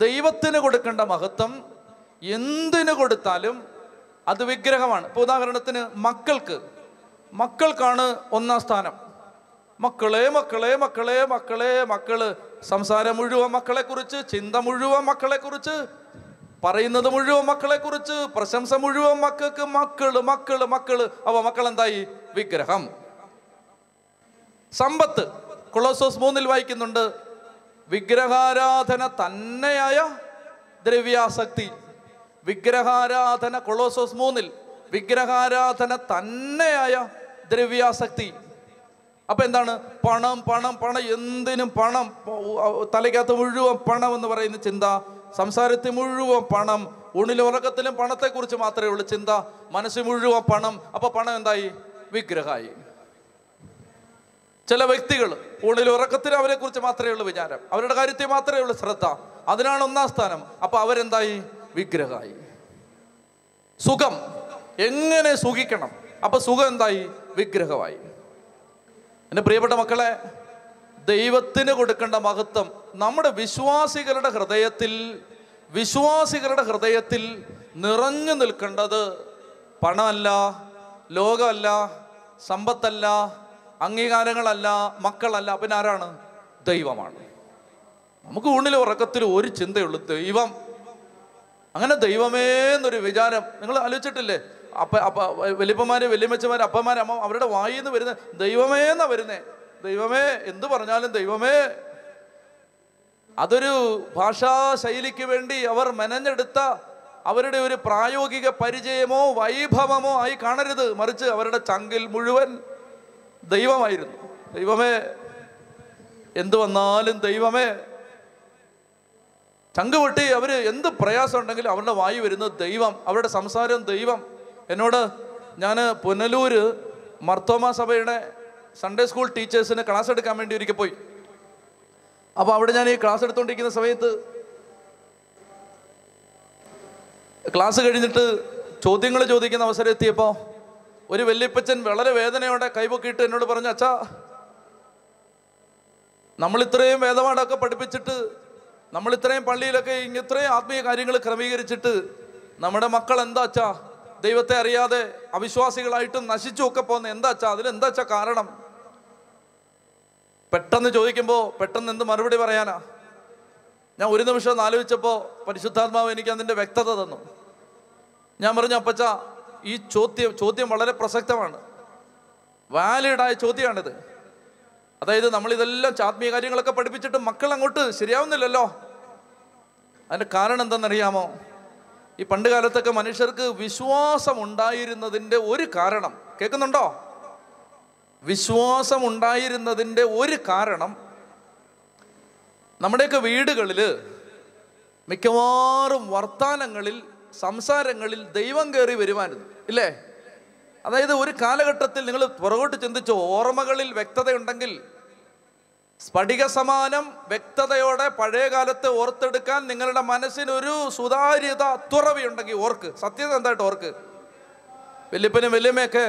ദൈവത്തിന് കൊടുക്കേണ്ട മഹത്വം എന്തിനു കൊടുത്താലും അത് വിഗ്രഹമാണ്. ഇപ്പോൾ ഉദാഹരണത്തിന് മക്കൾക്ക് മക്കൾക്കാണ് ഒന്നാം സ്ഥാനം. മക്കളെ മക്കളെ മക്കളെ മക്കളെ മക്കൾ സംസാരം മുഴുവൻ മക്കളെക്കുറിച്ച് ചിന്ത മുഴുവൻ മക്കളെക്കുറിച്ച് പറയുന്നത് മുഴുവൻ മക്കളെക്കുറിച്ച് പ്രശംസ മുഴുവൻ മക്കൾക്ക് മക്കൾ മക്കൾ മക്കൾ. അവ മക്കൾ എന്തായി വിഗ്രഹം. സമ്പത്ത്. കൊളോസോസ് മൂന്നിൽ വായിക്കുന്നുണ്ട്. വിഗ്രഹാരാധന തന്നെയായ ദ്രവ്യാസക്തി. വിഗ്രഹാരാധന കൊളോസോസ് മൂന്നിൽ വിഗ്രഹാരാധന തന്നെയായ ദ്രവ്യാസക്തി. അപ്പൊ എന്താണ്? പണം പണം പണം എന്തിനും പണം തലയ്ക്കകത്ത് മുഴുവൻ പണം എന്ന് പറയുന്ന ചിന്ത സംസാരത്തിൽ മുഴുവൻ പണം ഉണിലും ഉറക്കത്തിലും പണത്തെക്കുറിച്ച് മാത്രമേ ഉള്ളൂ ചിന്ത. മനസ്സിൽ മുഴുവൻ പണം. അപ്പൊ പണം എന്തായി? വിഗ്രഹമായി ചില വ്യക്തികൾ ഊണിലും ഉറക്കത്തിന് അവരെ കുറിച്ച് മാത്രമേ ഉള്ളൂ വിചാരം. അവരുടെ കാര്യത്തിൽ മാത്രമേ ഉള്ളൂ ശ്രദ്ധ. അതിനാണ് ഒന്നാം സ്ഥാനം. അപ്പൊ അവരെന്തായി? വിഗ്രഹമായി സുഖം. എങ്ങനെ സുഖിക്കണം? അപ്പൊ സുഖം എന്തായി? വിഗ്രഹമായി. എന്റെ പ്രിയപ്പെട്ട മക്കളെ ദൈവത്തിന് കൊടുക്കേണ്ട മഹത്വം നമ്മുടെ വിശ്വാസികളുടെ ഹൃദയത്തിൽ വിശ്വാസികളുടെ ഹൃദയത്തിൽ നിറഞ്ഞു നിൽക്കേണ്ടത് പണമല്ല ലോകമല്ല സമ്പത്തല്ല അംഗീകാരങ്ങളല്ല മക്കളല്ല പിന്നെ ആരാണ്? ദൈവമാണ്. നമുക്ക് ഊണിൽ ഉറക്കത്തിൽ ഒരു ചിന്തയുള്ളൂ ദൈവം. അങ്ങനെ ദൈവമേ എന്നൊരു വിചാരം. നിങ്ങൾ ആലോചിച്ചിട്ടില്ലേ? അപ്പ അപ്പ വലിയപ്പന്മാര് വലിയമ്മച്ചമാര് അപ്പന്മാര് അമ്മ അവരുടെ വായിൽ നിന്ന് വരുന്ന ദൈവമേ എന്നാ വരുന്നേ? ദൈവമേ എന്ത് പറഞ്ഞാലും ദൈവമേ. അതൊരു ഭാഷാ ശൈലിക്ക് വേണ്ടി അവർ മെനഞ്ഞെടുത്ത അവരുടെ ഒരു പ്രായോഗിക പരിചയമോ വൈഭവമോ ആയി കാണരുത്. മറിച്ച് അവരുടെ ചങ്കിൽ മുഴുവൻ ദൈവമായിരുന്നു. ദൈവമേ എന്തു വന്നാലും ദൈവമേ. ചങ്ക് പൊട്ടി അവർ എന്ത് പ്രയാസം ഉണ്ടെങ്കിലും അവരുടെ വായി വരുന്നത് ദൈവം അവരുടെ സംസാരം ദൈവം. എന്നോട് ഞാൻ പുനലൂര് മർത്തോമ സഭയുടെ സൺഡേ സ്കൂൾ ടീച്ചേഴ്സിന് ക്ലാസ് എടുക്കാൻ വേണ്ടി ഒരിക്കൽ പോയി. അപ്പോൾ അവിടെ ഞാൻ ഈ ക്ലാസ് എടുത്തുകൊണ്ടിരിക്കുന്ന സമയത്ത് ക്ലാസ് കഴിഞ്ഞിട്ട് ചോദ്യങ്ങൾ ചോദിക്കുന്ന അവസരം എത്തിയപ്പോൾ ഒരു വല്യപ്പച്ചൻ വളരെ വേദനയോടെ കൈപൊക്കിയിട്ട് എന്നോട് പറഞ്ഞു അച്ഛാ നമ്മൾ ഇത്രയും വേദപാഠമൊക്കെ പഠിപ്പിച്ചിട്ട് നമ്മൾ ഇത്രയും പള്ളിയിലൊക്കെ ഇത്രയും ആത്മീയ കാര്യങ്ങൾ ക്രമീകരിച്ചിട്ട് നമ്മുടെ മക്കൾ എന്താ അച്ഛാ? ദൈവത്തെ അറിയാതെ അവിശ്വാസികളായിട്ടും നശിച്ചു ഒക്കെ പോകുന്ന എന്താ അച്ഛാ? അതിൽ എന്താ അച്ഛാ കാരണം? പെട്ടെന്ന് ചോദിക്കുമ്പോൾ പെട്ടെന്ന് എന്ത് മറുപടി പറയാനാ? ഞാൻ ഒരു നിമിഷം ആലോചിച്ചപ്പോൾ പരിശുദ്ധാത്മാവ് എനിക്ക് അതിന്റെ വ്യക്തത തന്നു. ഞാൻ പറഞ്ഞു അപ്പച്ച ഈ ചോദ്യം ചോദ്യം വളരെ പ്രസക്തമാണ്. വാലിഡായ ചോദ്യമാണിത്. അതായത് നമ്മൾ ഇതെല്ലാം ആത്മീയ കാര്യങ്ങളൊക്കെ പഠിപ്പിച്ചിട്ട് മക്കൾ അങ്ങോട്ട് ശരിയാവുന്നില്ലല്ലോ. അതിന്റെ കാരണം എന്തെന്നറിയാമോ ഈ പണ്ട് കാലത്തൊക്കെ മനുഷ്യർക്ക് വിശ്വാസം ഉണ്ടായിരുന്നതിന്റെ ഒരു കാരണം. കേൾക്കുന്നുണ്ടോ? വിശ്വാസം ഉണ്ടായിരുന്നതിന്റെ ഒരു കാരണം നമ്മുടെയൊക്കെ വീടുകളിൽ മിക്കവാറും വർത്താനങ്ങളിൽ സംസാരങ്ങളിൽ ദൈവം കയറി വരുമായിരുന്നു ഇല്ലേ? അതായത് ഒരു കാലഘട്ടത്തിൽ നിങ്ങൾ പുറകോട്ട് ചിന്തിച്ചു ഓർമ്മകളിൽ വ്യക്തതയുണ്ടെങ്കിൽ സ്ഫടിക സമാനം വ്യക്തതയോടെ പഴയ കാലത്ത് ഓർത്തെടുക്കാൻ നിങ്ങളുടെ മനസ്സിനൊരു സുതാര്യത തുറവിയുണ്ടെങ്കിൽ ഓർക്ക് സത്യത എന്തായിട്ട് ഓർക്ക്? വല്യപ്പനും വല്യമ്മയൊക്കെ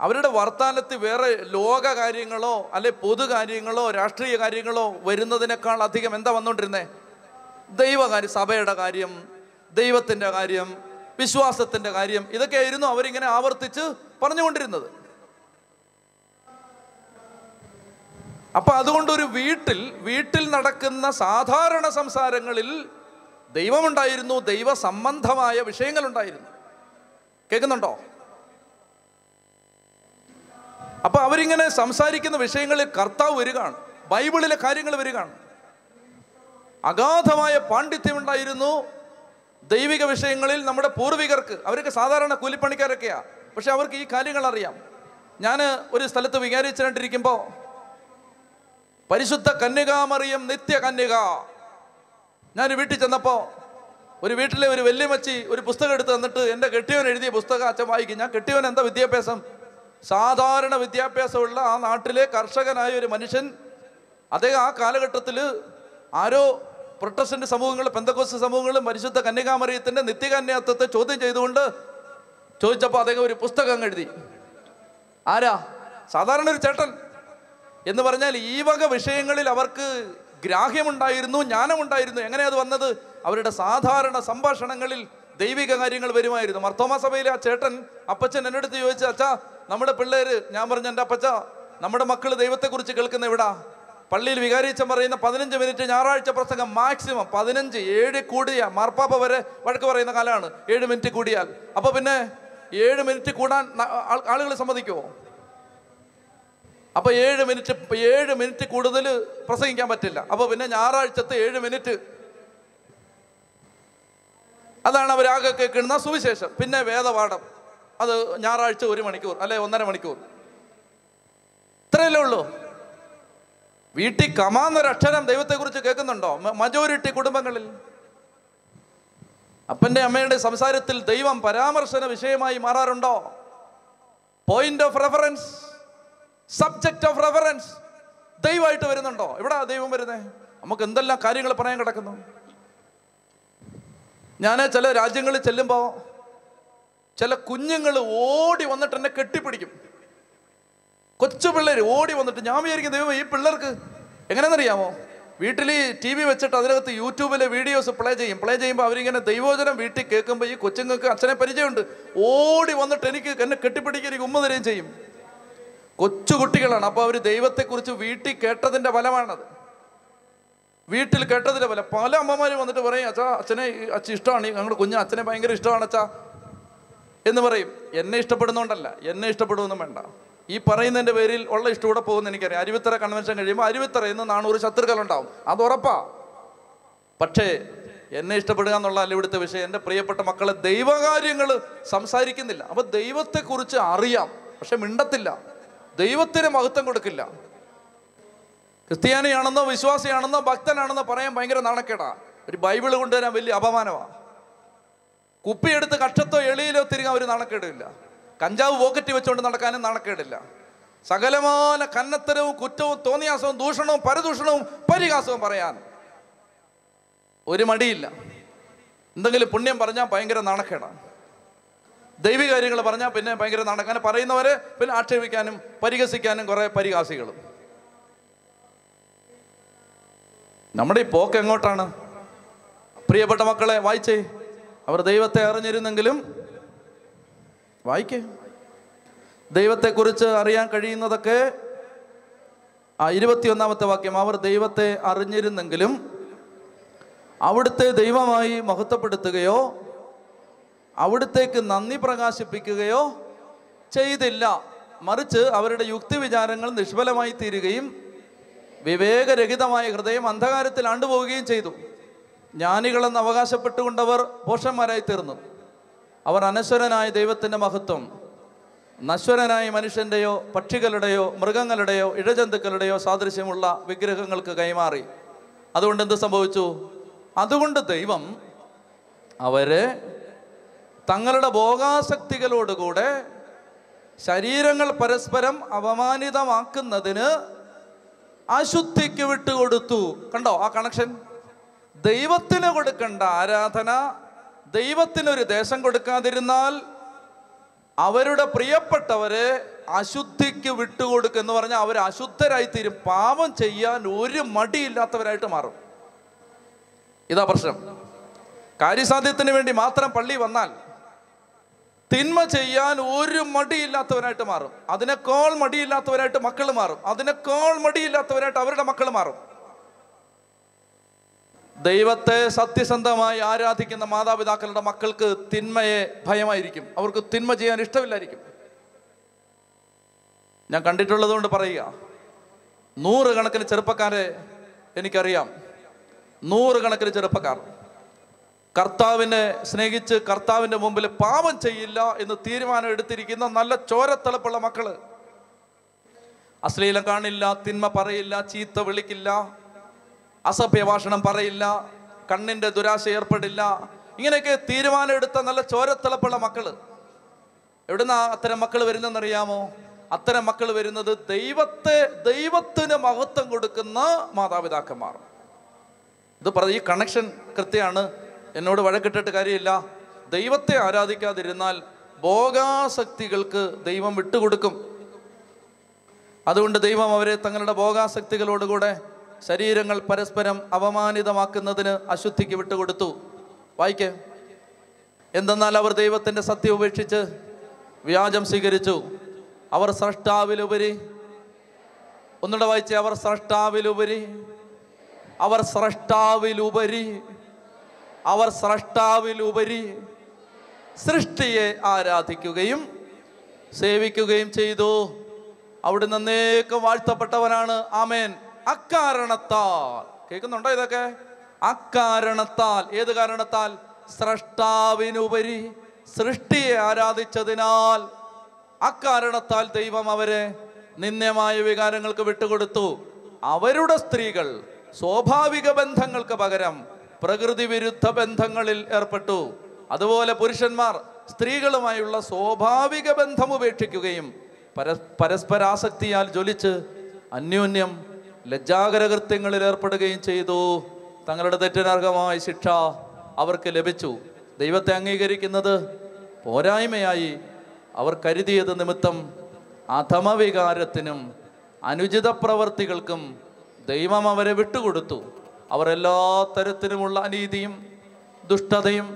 അവരുടെ വർത്താനത്തിൽ വേറെ ലോക കാര്യങ്ങളോ അല്ലെ പൊതു കാര്യങ്ങളോ രാഷ്ട്രീയ കാര്യങ്ങളോ വരുന്നതിനേക്കാൾ അധികം എന്താ വന്നുകൊണ്ടിരുന്നേ ദൈവകാര്യം സഭയുടെ കാര്യം ദൈവത്തിന്റെ കാര്യം വിശ്വാസത്തിന്റെ കാര്യം ഇതൊക്കെയായിരുന്നു അവരിങ്ങനെ ആവർത്തിച്ച് പറഞ്ഞുകൊണ്ടിരുന്നത്. അപ്പൊ അതുകൊണ്ടൊരു വീട്ടിൽ വീട്ടിൽ നടക്കുന്ന സാധാരണ സംസാരങ്ങളിൽ ദൈവമുണ്ടായിരുന്നു ദൈവ സംബന്ധമായ വിഷയങ്ങളുണ്ടായിരുന്നു. കേൾക്കുന്നുണ്ടോ? അപ്പൊ അവരിങ്ങനെ സംസാരിക്കുന്ന വിഷയങ്ങളിൽ കർത്താവ് വരികയാണ് ബൈബിളിലെ കാര്യങ്ങൾ വരികയാണ്. അഗാധമായ പാണ്ഡിത്യമുണ്ടായിരുന്നു ദൈവിക വിഷയങ്ങളിൽ നമ്മുടെ പൂർവികർക്ക് അവർക്ക് സാധാരണ കൂലിപ്പണിക്കാരൊക്കെയാണ് പക്ഷെ അവർക്ക് ഈ കാര്യങ്ങൾ അറിയാം. ഞാൻ ഒരു സ്ഥലത്ത് വികാരിച്ചിട്ടിരിക്കുമ്പോൾ പരിശുദ്ധ കന്യകാമറിയം നിത്യ കന്യക. ഞാൻ വീട്ടിൽ ചെന്നപ്പോൾ ഒരു വീട്ടിലെ ഒരു വെല്ലുമച്ചി ഒരു പുസ്തകം എടുത്ത് തന്നിട്ട് എന്റെ കെട്ടിയവൻ എഴുതിയ പുസ്തകം അച്ഛൻ വായിക്കും. ഞാൻ കെട്ടിയവൻ എന്താ വിദ്യാഭ്യാസം? സാധാരണ വിദ്യാഭ്യാസമുള്ള ആ നാട്ടിലെ കർഷകനായ ഒരു മനുഷ്യൻ അദ്ദേഹം ആ കാലഘട്ടത്തിൽ ആരോ പ്രൊട്ടസ്റ്റന്റ് സമൂഹങ്ങൾ പെന്തക്കോസ് സമൂഹങ്ങളും പരിശുദ്ധ കന്യകാമറിയത്തിന്റെ നിത്യകന്യാത്വത്തെ ചോദ്യം ചെയ്തുകൊണ്ട് ചോദിച്ചപ്പോൾ അദ്ദേഹം ഒരു പുസ്തകം എഴുതി. ആരാ? സാധാരണ ഒരു ചേട്ടൻ. എന്ന് പറഞ്ഞാൽ ഈ വക വിഷയങ്ങളിൽ അവർക്ക് ഗ്രാഹ്യമുണ്ടായിരുന്നു ജ്ഞാനമുണ്ടായിരുന്നു. എങ്ങനെ അത് വന്നത്? അവരുടെ സാധാരണ സംഭാഷണങ്ങളിൽ ദൈവിക കാര്യങ്ങൾ വരുമായിരുന്നു. മർത്തോമ സഭയിലെ ആ ചേട്ടൻ അപ്പച്ചൻ എന്നെടുത്ത് ചോദിച്ചു അച്ഛാ നമ്മുടെ പിള്ളേര് ഞാൻ പറഞ്ഞു എന്റെ അപ്പച്ച നമ്മുടെ മക്കൾ ദൈവത്തെക്കുറിച്ച് കേൾക്കുന്ന എവിടാ? പള്ളിയിൽ വികാരിച്ചം പറയുന്ന പതിനഞ്ച് മിനിറ്റ് ഞായറാഴ്ച പ്രസംഗം മാക്സിമം പതിനഞ്ച് ഏഴ് കൂടിയ മാർപ്പാപ്പ വരെ വഴക്ക് പറയുന്ന കാലമാണ്. ഏഴ് മിനിറ്റ് കൂടിയാൽ. അപ്പൊ പിന്നെ ഏഴ് മിനിറ്റ് കൂടാൻ ആളുകൾ സമ്മതിക്കുമോ അപ്പൊ ഏഴ് മിനിറ്റ് ഏഴ് മിനിറ്റ് കൂടുതൽ പ്രസംഗിക്കാൻ പറ്റില്ല. അപ്പൊ പിന്നെ ഞായറാഴ്ചത്തെ ഏഴ് മിനിറ്റ്. അതാണ് അവരാകെ കേൾക്കുന്ന സുവിശേഷം. പിന്നെ വേദപാഠം. അത് ഞായറാഴ്ച ഒരു മണിക്കൂർ അല്ലെ ഒന്നര മണിക്കൂർ. ഇത്രയല്ലേ ഉള്ളൂ. വീട്ടിൽ അക്ഷരം ദൈവത്തെക്കുറിച്ച് കേൾക്കുന്നുണ്ടോ? മജോറിറ്റി കുടുംബങ്ങളിൽ. അപ്പന്റെ അമ്മയുടെ സംസാരത്തിൽ ദൈവം പരാമർശന വിഷയമായി മാറാറുണ്ടോ? Point of reference subject of reference ദൈവമായിട്ട് വരുന്നുണ്ടോ? എവിടാ ദൈവം വരുന്നേ? നമുക്ക് എന്തെല്ലാം കാര്യങ്ങൾ പറയാൻ കിടക്കുന്നു? ഞാൻ ചില രാജ്യങ്ങളിൽ ചെല്ലുമ്പോൾ ചില കുഞ്ഞുങ്ങൾ ഓടി വന്നിട്ട് എന്നെ കെട്ടിപ്പിടിക്കും. കൊച്ചു പിള്ളേർ ഓടി വന്നിട്ട് ഞാൻ വിചാരിക്കും ദൈവം ഈ പിള്ളേർക്ക് എങ്ങനെയെന്നറിയാമോ? വീട്ടിൽ ടി വി വെച്ചിട്ട് അതിനകത്ത് യൂട്യൂബിലെ വീഡിയോസ് പ്ലേ ചെയ്യും. പ്ലേ ചെയ്യുമ്പോൾ അവരിങ്ങനെ ദൈവോചനം വീട്ടിൽ കേൾക്കുമ്പോൾ ഈ കൊച്ചുങ്ങൾക്ക് അച്ഛനെ പരിചയമുണ്ട്. ഓടി വന്നിട്ട് എനിക്ക് എന്നെ കെട്ടിപ്പിടിക്കുക എനിക്ക് ഉമ്മ തരുകയും ചെയ്യും. കൊച്ചു കുട്ടികളാണ്. അപ്പോൾ അവർ ദൈവത്തെക്കുറിച്ച് വീട്ടിൽ കേട്ടതിന്റെ ഫലമാണത്. വീട്ടിൽ കേട്ടതിന്റെ ഫലം. പല അമ്മമാരും വന്നിട്ട് പറയും അച്ഛാ അച്ഛനെ അച്ഛൻ ഇഷ്ടമാണ്. ഞങ്ങളുടെ കുഞ്ഞ് അച്ഛനെ ഭയങ്കര ഇഷ്ടമാണ് അച്ഛാ എന്ന് പറയും. എന്നെ ഇഷ്ടപ്പെടുന്നോണ്ടല്ല. എന്നെ ഇഷ്ടപ്പെടുമെന്നും വേണ്ട. ഈ പറയുന്നതിന്റെ പേരിൽ ഉള്ള ഇഷ്ടം കൂടെ പോകുന്ന എനിക്കറിയാം. അരുവിത്തറ കൺവെൻഷൻ കഴിയുമ്പോൾ അരുവിത്തറ ഇന്ന് നാനൂറ് ശത്രുക്കളുണ്ടാവും. അത് ഉറപ്പാ. പക്ഷേ എന്നെ ഇഷ്ടപ്പെടുക എന്നുള്ളതല്ല ഇവിടുത്തെ വിഷയം. എന്റെ പ്രിയപ്പെട്ട മക്കളെ ദൈവകാര്യങ്ങൾ സംസാരിക്കുന്നില്ല. അപ്പൊ ദൈവത്തെക്കുറിച്ച് അറിയാം. പക്ഷെ മിണ്ടത്തില്ല. ദൈവത്തിന് മഹത്വം കൊടുക്കില്ല. ക്രിസ്ത്യാനിയാണെന്നോ വിശ്വാസിയാണെന്നോ ഭക്തനാണെന്നോ പറയാൻ ഭയങ്കര നാണക്കേടാ. ഒരു ബൈബിൾ കൊണ്ടുവരാൻ വലിയ അപമാനമാണ് കുപ്പിയെടുത്ത് കക്ഷത്തോ എളിയിലോ തിരികാൻ ഒരു നാണക്കേടില്ല കഞ്ചാവ് പോക്കറ്റ് വെച്ചുകൊണ്ട് നടക്കാനും നാണക്കേടില്ല. സകലമാന കന്നത്തരവും കുറ്റവും തോന്നിയാസവും ദൂഷണവും പരദൂഷണവും പരിഹാസവും പറയാൻ ഒരു മടിയില്ല. എന്തെങ്കിലും പുണ്യം പറഞ്ഞാൽ ഭയങ്കര നാണക്കേടാണ് ദൈവികാര്യങ്ങൾ പറഞ്ഞാൽ പിന്നെ ഭയങ്കര നടക്കാൻ പറയുന്നവരെ പിന്നെ ആക്ഷേപിക്കാനും പരിഹസിക്കാനും കുറേ പരിഹാസികളും. നമ്മുടെ ഈ പോക്ക് എങ്ങോട്ടാണ്? പ്രിയപ്പെട്ട മക്കളെ വായിച്ചേ. അവർ ദൈവത്തെ അറിഞ്ഞിരുന്നെങ്കിലും വായിക്കേ. ദൈവത്തെക്കുറിച്ച് അറിയാൻ കഴിയുന്നതൊക്കെ ആ ഇരുപത്തിയൊന്നാമത്തെ വാക്യം. അവർ ദൈവത്തെ അറിഞ്ഞിരുന്നെങ്കിലും അവിടുത്തെ ദൈവമായി മഹത്വപ്പെടുത്തുകയോ അവിടുത്തേക്ക് നന്ദി പ്രകാശിപ്പിക്കുകയോ ചെയ്തില്ല. മറിച്ച് അവരുടെ യുക്തി വിചാരങ്ങൾ നിഷ്ഫലമായി തീരുകയും വിവേകരഹിതമായ ഹൃദയം അന്ധകാരത്തിൽ ആണ്ടുപോവുകയും ചെയ്തു. ജ്ഞാനികളെന്ന് അവകാശപ്പെട്ടുകൊണ്ടവർ പോഷന്മാരായി തീർന്നു. അവർ അനശ്വരനായ ദൈവത്തിന്റെ മഹത്വം. നശ്വരനായ മനുഷ്യന്റെയോ പക്ഷികളുടെയോ മൃഗങ്ങളുടെയോ ഇഴജന്തുക്കളുടെയോ സാദൃശ്യമുള്ള വിഗ്രഹങ്ങൾക്ക് കൈമാറി. അതുകൊണ്ട് എന്ത് സംഭവിച്ചു? അതുകൊണ്ട് ദൈവം അവരെ തങ്ങളുടെ ഭോഗാസക്തികളോടുകൂടെ ശരീരങ്ങൾ പരസ്പരം അപമാനിതമാക്കുന്നതിന് അശുദ്ധിക്ക് വിട്ടുകൊടുത്തു. കണ്ടോ ആ കണക്ഷൻ ദൈവത്തിന് കൊടുക്കേണ്ട ആരാധന ദൈവത്തിനൊരു ദേശം കൊടുക്കാതിരുന്നാൽ അവരുടെ പ്രിയപ്പെട്ടവരെ അശുദ്ധിക്ക് വിട്ടുകൊടുക്കുക എന്ന് പറഞ്ഞാൽ അവർ അശുദ്ധരായി തീരും പാപം ചെയ്യാൻ ഒരു മടിയില്ലാത്തവരായിട്ട് മാറും. ഇതാ പ്രശ്നം. കാര്യസാധ്യത്തിന് വേണ്ടി മാത്രം പള്ളി വന്നാൽ തിന്മ ചെയ്യാൻ ഒരു മടിയില്ലാത്തവരായിട്ട് മാറും. അതിനേക്കാൾ മടിയില്ലാത്തവരായിട്ട് മക്കൾ മാറും. അതിനേക്കാൾ മടിയില്ലാത്തവരായിട്ട് അവരുടെ മക്കൾ മാറും. ദൈവത്തെ സത്യസന്ധമായി ആരാധിക്കുന്ന മാതാപിതാക്കളുടെ മക്കൾക്ക് തിന്മയെ ഭയമായിരിക്കും. അവർക്ക് തിന്മ ചെയ്യാൻ ഇഷ്ടമില്ലായിരിക്കും. ഞാൻ കണ്ടിട്ടുള്ളത് കൊണ്ട് പറയുക. നൂറുകണക്കിന് ചെറുപ്പക്കാരെ എനിക്കറിയാം. നൂറുകണക്കിന് ചെറുപ്പക്കാർ. കർത്താവിനെ സ്നേഹിച്ച് കർത്താവിന്റെ മുമ്പിൽ പാപം ചെയ്യില്ല എന്ന് തീരുമാനം എടുത്തിരിക്കുന്ന നല്ല ചോരത്തിളപ്പുള്ള മക്കൾ. അശ്ലീലം കാണില്ല തിന്മ പറയില്ല ചീത്ത വിളിക്കില്ല. അസഭ്യഭാഷണം പറയില്ല കണ്ണിന്റെ ദുരാശ ഏർപ്പെടില്ല. ഇങ്ങനെയൊക്കെ തീരുമാനമെടുത്ത നല്ല ചോരത്തിളപ്പുള്ള മക്കൾ. എവിടുന്ന അത്തരം മക്കൾ വരുന്നതെന്നറിയാമോ? അത്തരം മക്കൾ വരുന്നത് ദൈവത്തെ ദൈവത്തിന് മഹത്വം കൊടുക്കുന്ന മാതാപിതാക്കന്മാർ. ഇത് പറ ഈ കണക്ഷൻ കൃത്യമാണ്. എന്നോട് വഴക്കിട്ടിട്ട് കാര്യമില്ല. ദൈവത്തെ ആരാധിക്കാതിരുന്നാൽ ഭോഗാസക്തികൾക്ക് ദൈവം വിട്ടുകൊടുക്കും. അതുകൊണ്ട് ദൈവം അവരെ തങ്ങളുടെ ഭോഗാസക്തികളോടുകൂടെ ശരീരങ്ങൾ പരസ്പരം അവമാനിതമാക്കുന്നതിന് അശുദ്ധിക്ക് വിട്ടുകൊടുത്തു. വായിക്കേ. എന്തെന്നാൽ അവർ ദൈവത്തിന്റെ സത്യം ഉപേക്ഷിച്ച് വ്യാജം സ്വീകരിച്ചു. അവർ സ്രഷ്ടാവിലുപരി ഒന്നുകൂടെ വായിച്ചേ അവർ സ്രഷ്ടാവിലുപരി അവർ സ്രഷ്ടാവിലുപരി അവർ സ്രഷ്ടാവിലുപരി സൃഷ്ടിയെ ആരാധിക്കുകയും സേവിക്കുകയും ചെയ്തു. അവിടെ നിന്നേക്കും വാഴ്ത്തപ്പെട്ടവനാണ്. ആമേൻ. അക്കാരണത്താൽ. കേൾക്കുന്നുണ്ടോ ഇതൊക്കെ? അക്കാരണത്താൽ. ഏത് കാരണത്താൽ? സ്രഷ്ടാവിനുപരി സൃഷ്ടിയെ ആരാധിച്ചതിനാൽ. അക്കാരണത്താൽ ദൈവം അവരെ നിന്ദ്യമായ വികാരങ്ങൾക്ക് വിട്ടുകൊടുത്തു. അവരുടെ സ്ത്രീകൾ സ്വാഭാവിക ബന്ധങ്ങൾക്ക് പകരം പ്രകൃതി വിരുദ്ധ ബന്ധങ്ങളിൽ ഏർപ്പെട്ടു. അതുപോലെ പുരുഷന്മാർ സ്ത്രീകളുമായുള്ള സ്വാഭാവിക ബന്ധം ഉപേക്ഷിക്കുകയും പര പരസ്പരാസക്തിയാൽ ജ്വലിച്ച് അന്യോന്യം ലജ്ജാകരകൃത്യങ്ങളിൽ ഏർപ്പെടുകയും ചെയ്തു. തങ്ങളുടെ തെറ്റിനർഹമായ ശിക്ഷ അവർക്ക് ലഭിച്ചു. ദൈവത്തെ അംഗീകരിക്കുന്നത് പോരായ്മയായി അവർ കരുതിയത് നിമിത്തം അധമവികാരത്തിനും അനുചിത പ്രവർത്തികൾക്കും ദൈവം അവരെ വിട്ടുകൊടുത്തു. അവർ എല്ലാ തരത്തിലുമുള്ള അനീതിയും ദുഷ്ടതയും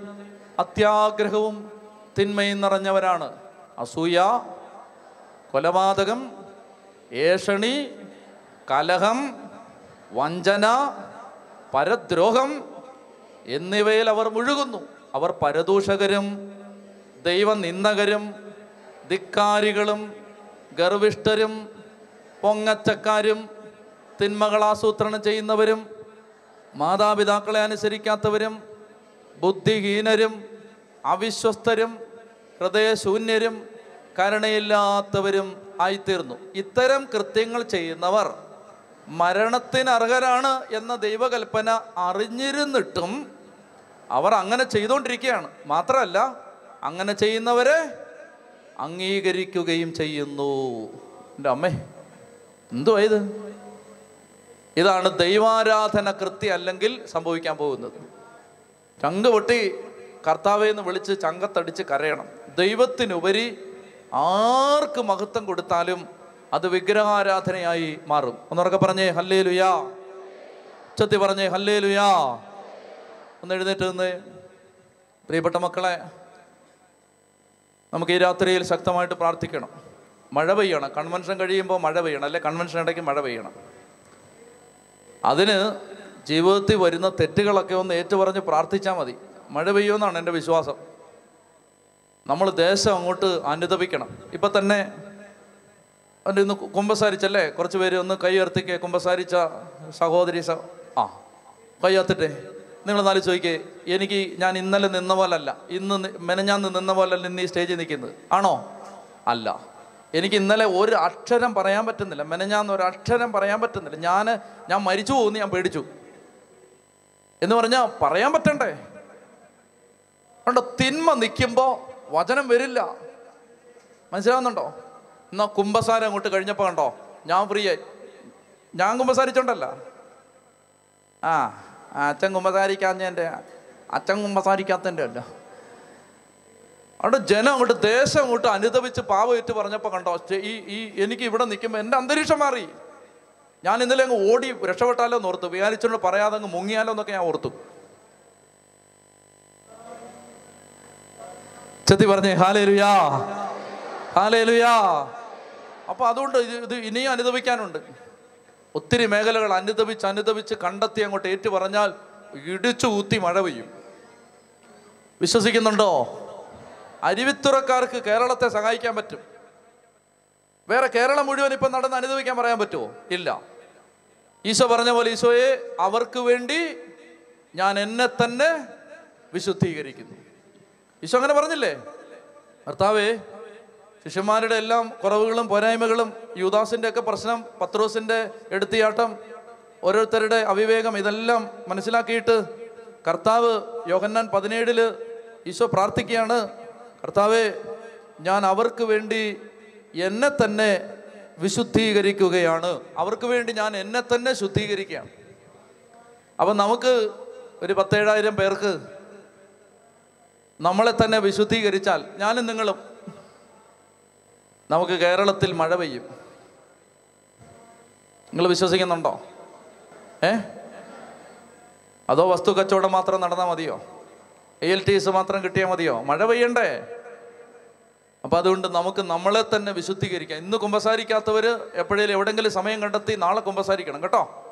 അത്യാഗ്രഹവും തിന്മയും നിറഞ്ഞവരാണ്. അസൂയ കൊലപാതകം ഏഷണി കലഹം വഞ്ചന പരദ്രോഹം എന്നിവയിൽ അവർ മുഴുകുന്നു. അവർ പരദൂഷകരും ദൈവനിന്ദകരും ധിക്കാരികളും ഗർവിഷ്ഠരും പൊങ്ങച്ചക്കാരും തിന്മകൾ ആസൂത്രണം ചെയ്യുന്നവരും മാതാപിതാക്കളെ അനുസരിക്കാത്തവരും ബുദ്ധിഹീനരും അവിശ്വസ്തരും ഹൃദയശൂന്യരും കരുണയില്ലാത്തവരും ആയിത്തീർന്നു. ഇത്തരം കൃത്യങ്ങൾ ചെയ്യുന്നവർ മരണത്തിന് അർഹരാണ് എന്ന ദൈവകൽപ്പന അറിഞ്ഞിരുന്നിട്ടും അവർ അങ്ങനെ ചെയ്തുകൊണ്ടിരിക്കുകയാണ് മാത്രമല്ല അങ്ങനെ ചെയ്യുന്നവരെ അംഗീകരിക്കുകയും ചെയ്യുന്നു. എന്റെ അമ്മേ എന്തുവാ ഇത്? ഇതാണ് ദൈവാരാധന കൃത്യം അല്ലെങ്കിൽ സംഭവിക്കാൻ പോകുന്നത്. ചങ്ക് പൊട്ടി കർത്താവെ എന്ന് വിളിച്ച് ചങ്കത്തടിച്ച് കരയണം. ദൈവത്തിനുപരി ആർക്ക് മഹത്വം കൊടുത്താലും അത് വിഗ്രഹാരാധനയായി മാറും. ഒന്നുറക്കെ പറഞ്ഞേ ഹല്ലേ ലുയാ ഉച്ചത്തി പറഞ്ഞേ ഹല്ലേ ലുയാ ഒന്ന് എഴുന്നേറ്റ് നിന്ന്. പ്രിയപ്പെട്ട മക്കളെ നമുക്ക് ഈ രാത്രിയിൽ ശക്തമായിട്ട് പ്രാർത്ഥിക്കണം. മഴ പെയ്യണം. കൺവെൻഷൻ കഴിയുമ്പോൾ മഴ പെയ്യണം. അല്ലെ കൺവെൻഷൻ ഇടയ്ക്ക് മഴ പെയ്യണം. അതിന് ജീവിതത്തിൽ വരുന്ന തെറ്റുകളൊക്കെ ഒന്ന് ഏറ്റുപറഞ്ഞ് പ്രാർത്ഥിച്ചാൽ മതി. മഴ പെയ്യുമെന്നാണ് എന്റെ വിശ്വാസം. നമ്മൾ ദേശം അങ്ങോട്ട് അനുദപിക്കണം ഇപ്പം തന്നെ എന്റെ ഇന്ന് കുമ്പസാരിച്ചല്ലേ? കുറച്ച് പേര് ഒന്ന് കൈ ഉയർത്തിക്ക് കുമ്പസാരിച്ച സഹോദരി സ ആ കൈ ഉയർത്തിട്ടെ. നിങ്ങൾ നാല് ചോദിക്കേ എനിക്ക് ഞാൻ ഇന്നലെ നിന്ന പോലല്ല. ഇന്ന് മെനഞ്ഞാന്ന് നിന്ന പോലല്ല ഇന്ന് ഈ സ്റ്റേജിൽ നിൽക്കുന്നത്. ആണോ? അല്ല. എനിക്ക് ഇന്നലെ ഒരു അക്ഷരം പറയാൻ പറ്റുന്നില്ല. മെനഞ്ഞാന്ന് ഒരു അക്ഷരം പറയാൻ പറ്റുന്നില്ല. ഞാൻ ഞാൻ മരിച്ചു പോകുന്നു ഞാൻ പേടിച്ചു. എന്ന് പറഞ്ഞാൽ പറയാൻ പറ്റണ്ടേ? കണ്ടോ തിന്മ നിൽക്കുമ്പോൾ വചനം വരില്ല. മനസ്സിലാവുന്നുണ്ടോ? എന്നാ കുംഭസാരം അങ്ങോട്ട് കഴിഞ്ഞപ്പോൾ കണ്ടോ? ഞാൻ ഫ്രീ ആയി. ഞാൻ കുംഭസാരിച്ചോണ്ടല്ല. ആ അച്ഛൻ കുമ്പസാരിക്കാഞ്ഞ എന്റെ അച്ഛൻ കുംഭസാരിക്കാത്തതിന്റെ അല്ല അവിടെ ജനം അങ്ങോട്ട് ദേശം അങ്ങോട്ട് അനുദപിച്ച് പാവയേറ്റ് പറഞ്ഞപ്പോൾ കണ്ടോ ഈ ഈ എനിക്ക് ഇവിടെ നിൽക്കുമ്പോൾ എന്റെ അന്തരീക്ഷം മാറി. ഞാൻ ഇന്നലെ അങ്ങ് ഓടി രക്ഷപ്പെട്ടാലോ എന്ന് ഓർത്തു. വിചാരിച്ചോണ്ട് പറയാതെ അങ്ങ് മുങ്ങിയാലോ എന്നൊക്കെ ഞാൻ ഓർത്തു. ചെത്തി പറഞ്ഞേ ഹാലേ ലുയാ ഹാലേ ലുയാ അപ്പൊ അതുകൊണ്ട് ഇത് ഇനിയും അനുദപിക്കാനുണ്ട്. ഒത്തിരി മേഖലകൾ അനുദപിച്ച് അനുദപിച്ച് കണ്ടെത്തി അങ്ങോട്ട് ഏറ്റു പറഞ്ഞാൽ ഇടിച്ചു ഊത്തി മഴ പെയ്യും. വിശ്വസിക്കുന്നുണ്ടോ? അരുവിത്തുറക്കാർക്ക് കേരളത്തെ സഹായിക്കാൻ പറ്റും. വേറെ കേരളം മുഴുവൻ ഇപ്പം നടന്ന് അനുദവിക്കാൻ പറയാൻ പറ്റുമോ ഇല്ല. ഈശോ പറഞ്ഞ പോലെ ഈശോയെ അവർക്ക് വേണ്ടി ഞാൻ എന്നെ തന്നെ വിശുദ്ധീകരിക്കുന്നു. ഈശോ അങ്ങനെ പറഞ്ഞില്ലേ? ഭർത്താവേ ശിഷ്യന്മാരുടെ എല്ലാം കുറവുകളും പോരായ്മകളും യൂദാസിന്റെ ഒക്കെ പ്രശ്നം പത്രോസിന്റെ എടുത്തിയാട്ടം ഓരോരുത്തരുടെ അവിവേകം ഇതെല്ലാം മനസ്സിലാക്കിയിട്ട് കർത്താവ് യോഹന്നാൻ പതിനേഴിൽ ഈശോ പ്രാർത്ഥിക്കുകയാണ് കർത്താവെ ഞാൻ അവർക്ക് വേണ്ടി എന്നെ തന്നെ വിശുദ്ധീകരിക്കുകയാണ്. അവർക്ക് വേണ്ടി ഞാൻ എന്നെ തന്നെ ശുദ്ധീകരിക്കുകയാണ്. അപ്പം നമുക്ക് ഒരു പത്തേഴായിരം പേർക്ക് നമ്മളെ തന്നെ വിശുദ്ധീകരിച്ചാൽ ഞാനും നിങ്ങളും നമുക്ക് കേരളത്തിൽ മഴ പെയ്യും. നിങ്ങൾ വിശ്വസിക്കുന്നുണ്ടോ? ഏ? അതോ വസ്തു കച്ചവടം മാത്രം നടന്നാൽ മതിയോ? എ എൽ ടി എസ് മാത്രം കിട്ടിയാൽ മതിയോ? മഴ പെയ്യണ്ടേ? അപ്പം അതുകൊണ്ട് നമുക്ക് നമ്മളെ തന്നെ വിശുദ്ധീകരിക്കാം. ഇന്ന് കുമ്പസാരിക്കാത്തവർ എപ്പോഴേലും എവിടെങ്കിലും സമയം കണ്ടെത്തി നാളെ കുമ്പസാരിക്കണം കേട്ടോ?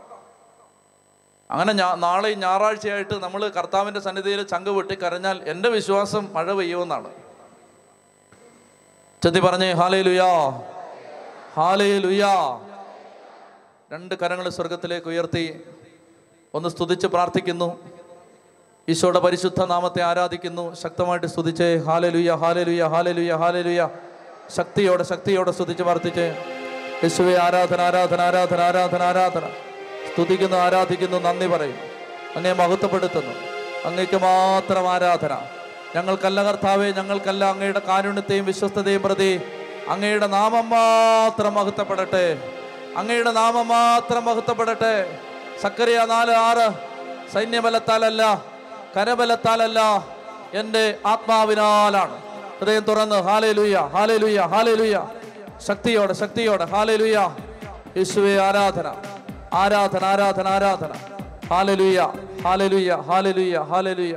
അങ്ങനെ ഞാ നാളെ ഞായറാഴ്ചയായിട്ട് നമ്മൾ കർത്താവിന്റെ സന്നിധിയിൽ ചങ്ക് വെട്ടി കരഞ്ഞാൽ എന്റെ വിശ്വാസം മഴ പെയ്യുമെന്നാണ്. ചെത്തി പറഞ്ഞേ ഹാലേ ലുയാ ഹാലേ ലുയാ രണ്ട് കരങ്ങൾ സ്വർഗത്തിലേക്ക് ഉയർത്തി ഒന്ന് സ്തുതിച്ച് പ്രാർത്ഥിക്കുന്നു. ഈശോയുടെ പരിശുദ്ധ നാമത്തെ ആരാധിക്കുന്നു. ശക്തമായിട്ട് സ്തുതിച്ച് ഹാലലുയ ഹാലലുയ ഹാലലുയ ഹാലലുയ. ശക്തിയോടെ ശക്തിയോടെ സ്തുതിച്ച് പ്രാർത്ഥിച്ച് യേശുവെ ആരാധന ആരാധന ആരാധന ആരാധന ആരാധന. സ്തുതിക്കുന്നു ആരാധിക്കുന്നു നന്ദി പറയും. അങ്ങേ മഹത്വപ്പെടുത്തുന്നു. അങ്ങേക്ക് മാത്രം ആരാധന. ഞങ്ങൾക്കല്ല കർത്താവേ ഞങ്ങൾക്കല്ല അങ്ങയുടെ കാരുണ്യത്തെയും വിശ്വസ്തതയും പ്രതി. അങ്ങയുടെ നാമം മാത്രം മഹത്വപ്പെടട്ടെ. അങ്ങയുടെ നാമം മാത്രം മഹത്വപ്പെടട്ടെ. സക്കറിയ നാല് ആറ് സൈന്യബലത്താലല്ല കരബലത്താലല്ല എന്റെ ആത്മാവിനാലാണ്. ഹൃദയം തുറന്ന് ഹാലേ ലുയ്യ ഹാലേ ലുയ്യ ഹാലേ ലുയ്യ ശക്തിയോടെ ശക്തിയോടെ ഹാലേ ലുയ്യ യേശുവെ ആരാധന ആരാധന ആരാധന ആരാധന. ഹാലേ ലുയ്യ ഹാലേ ലുയ്യ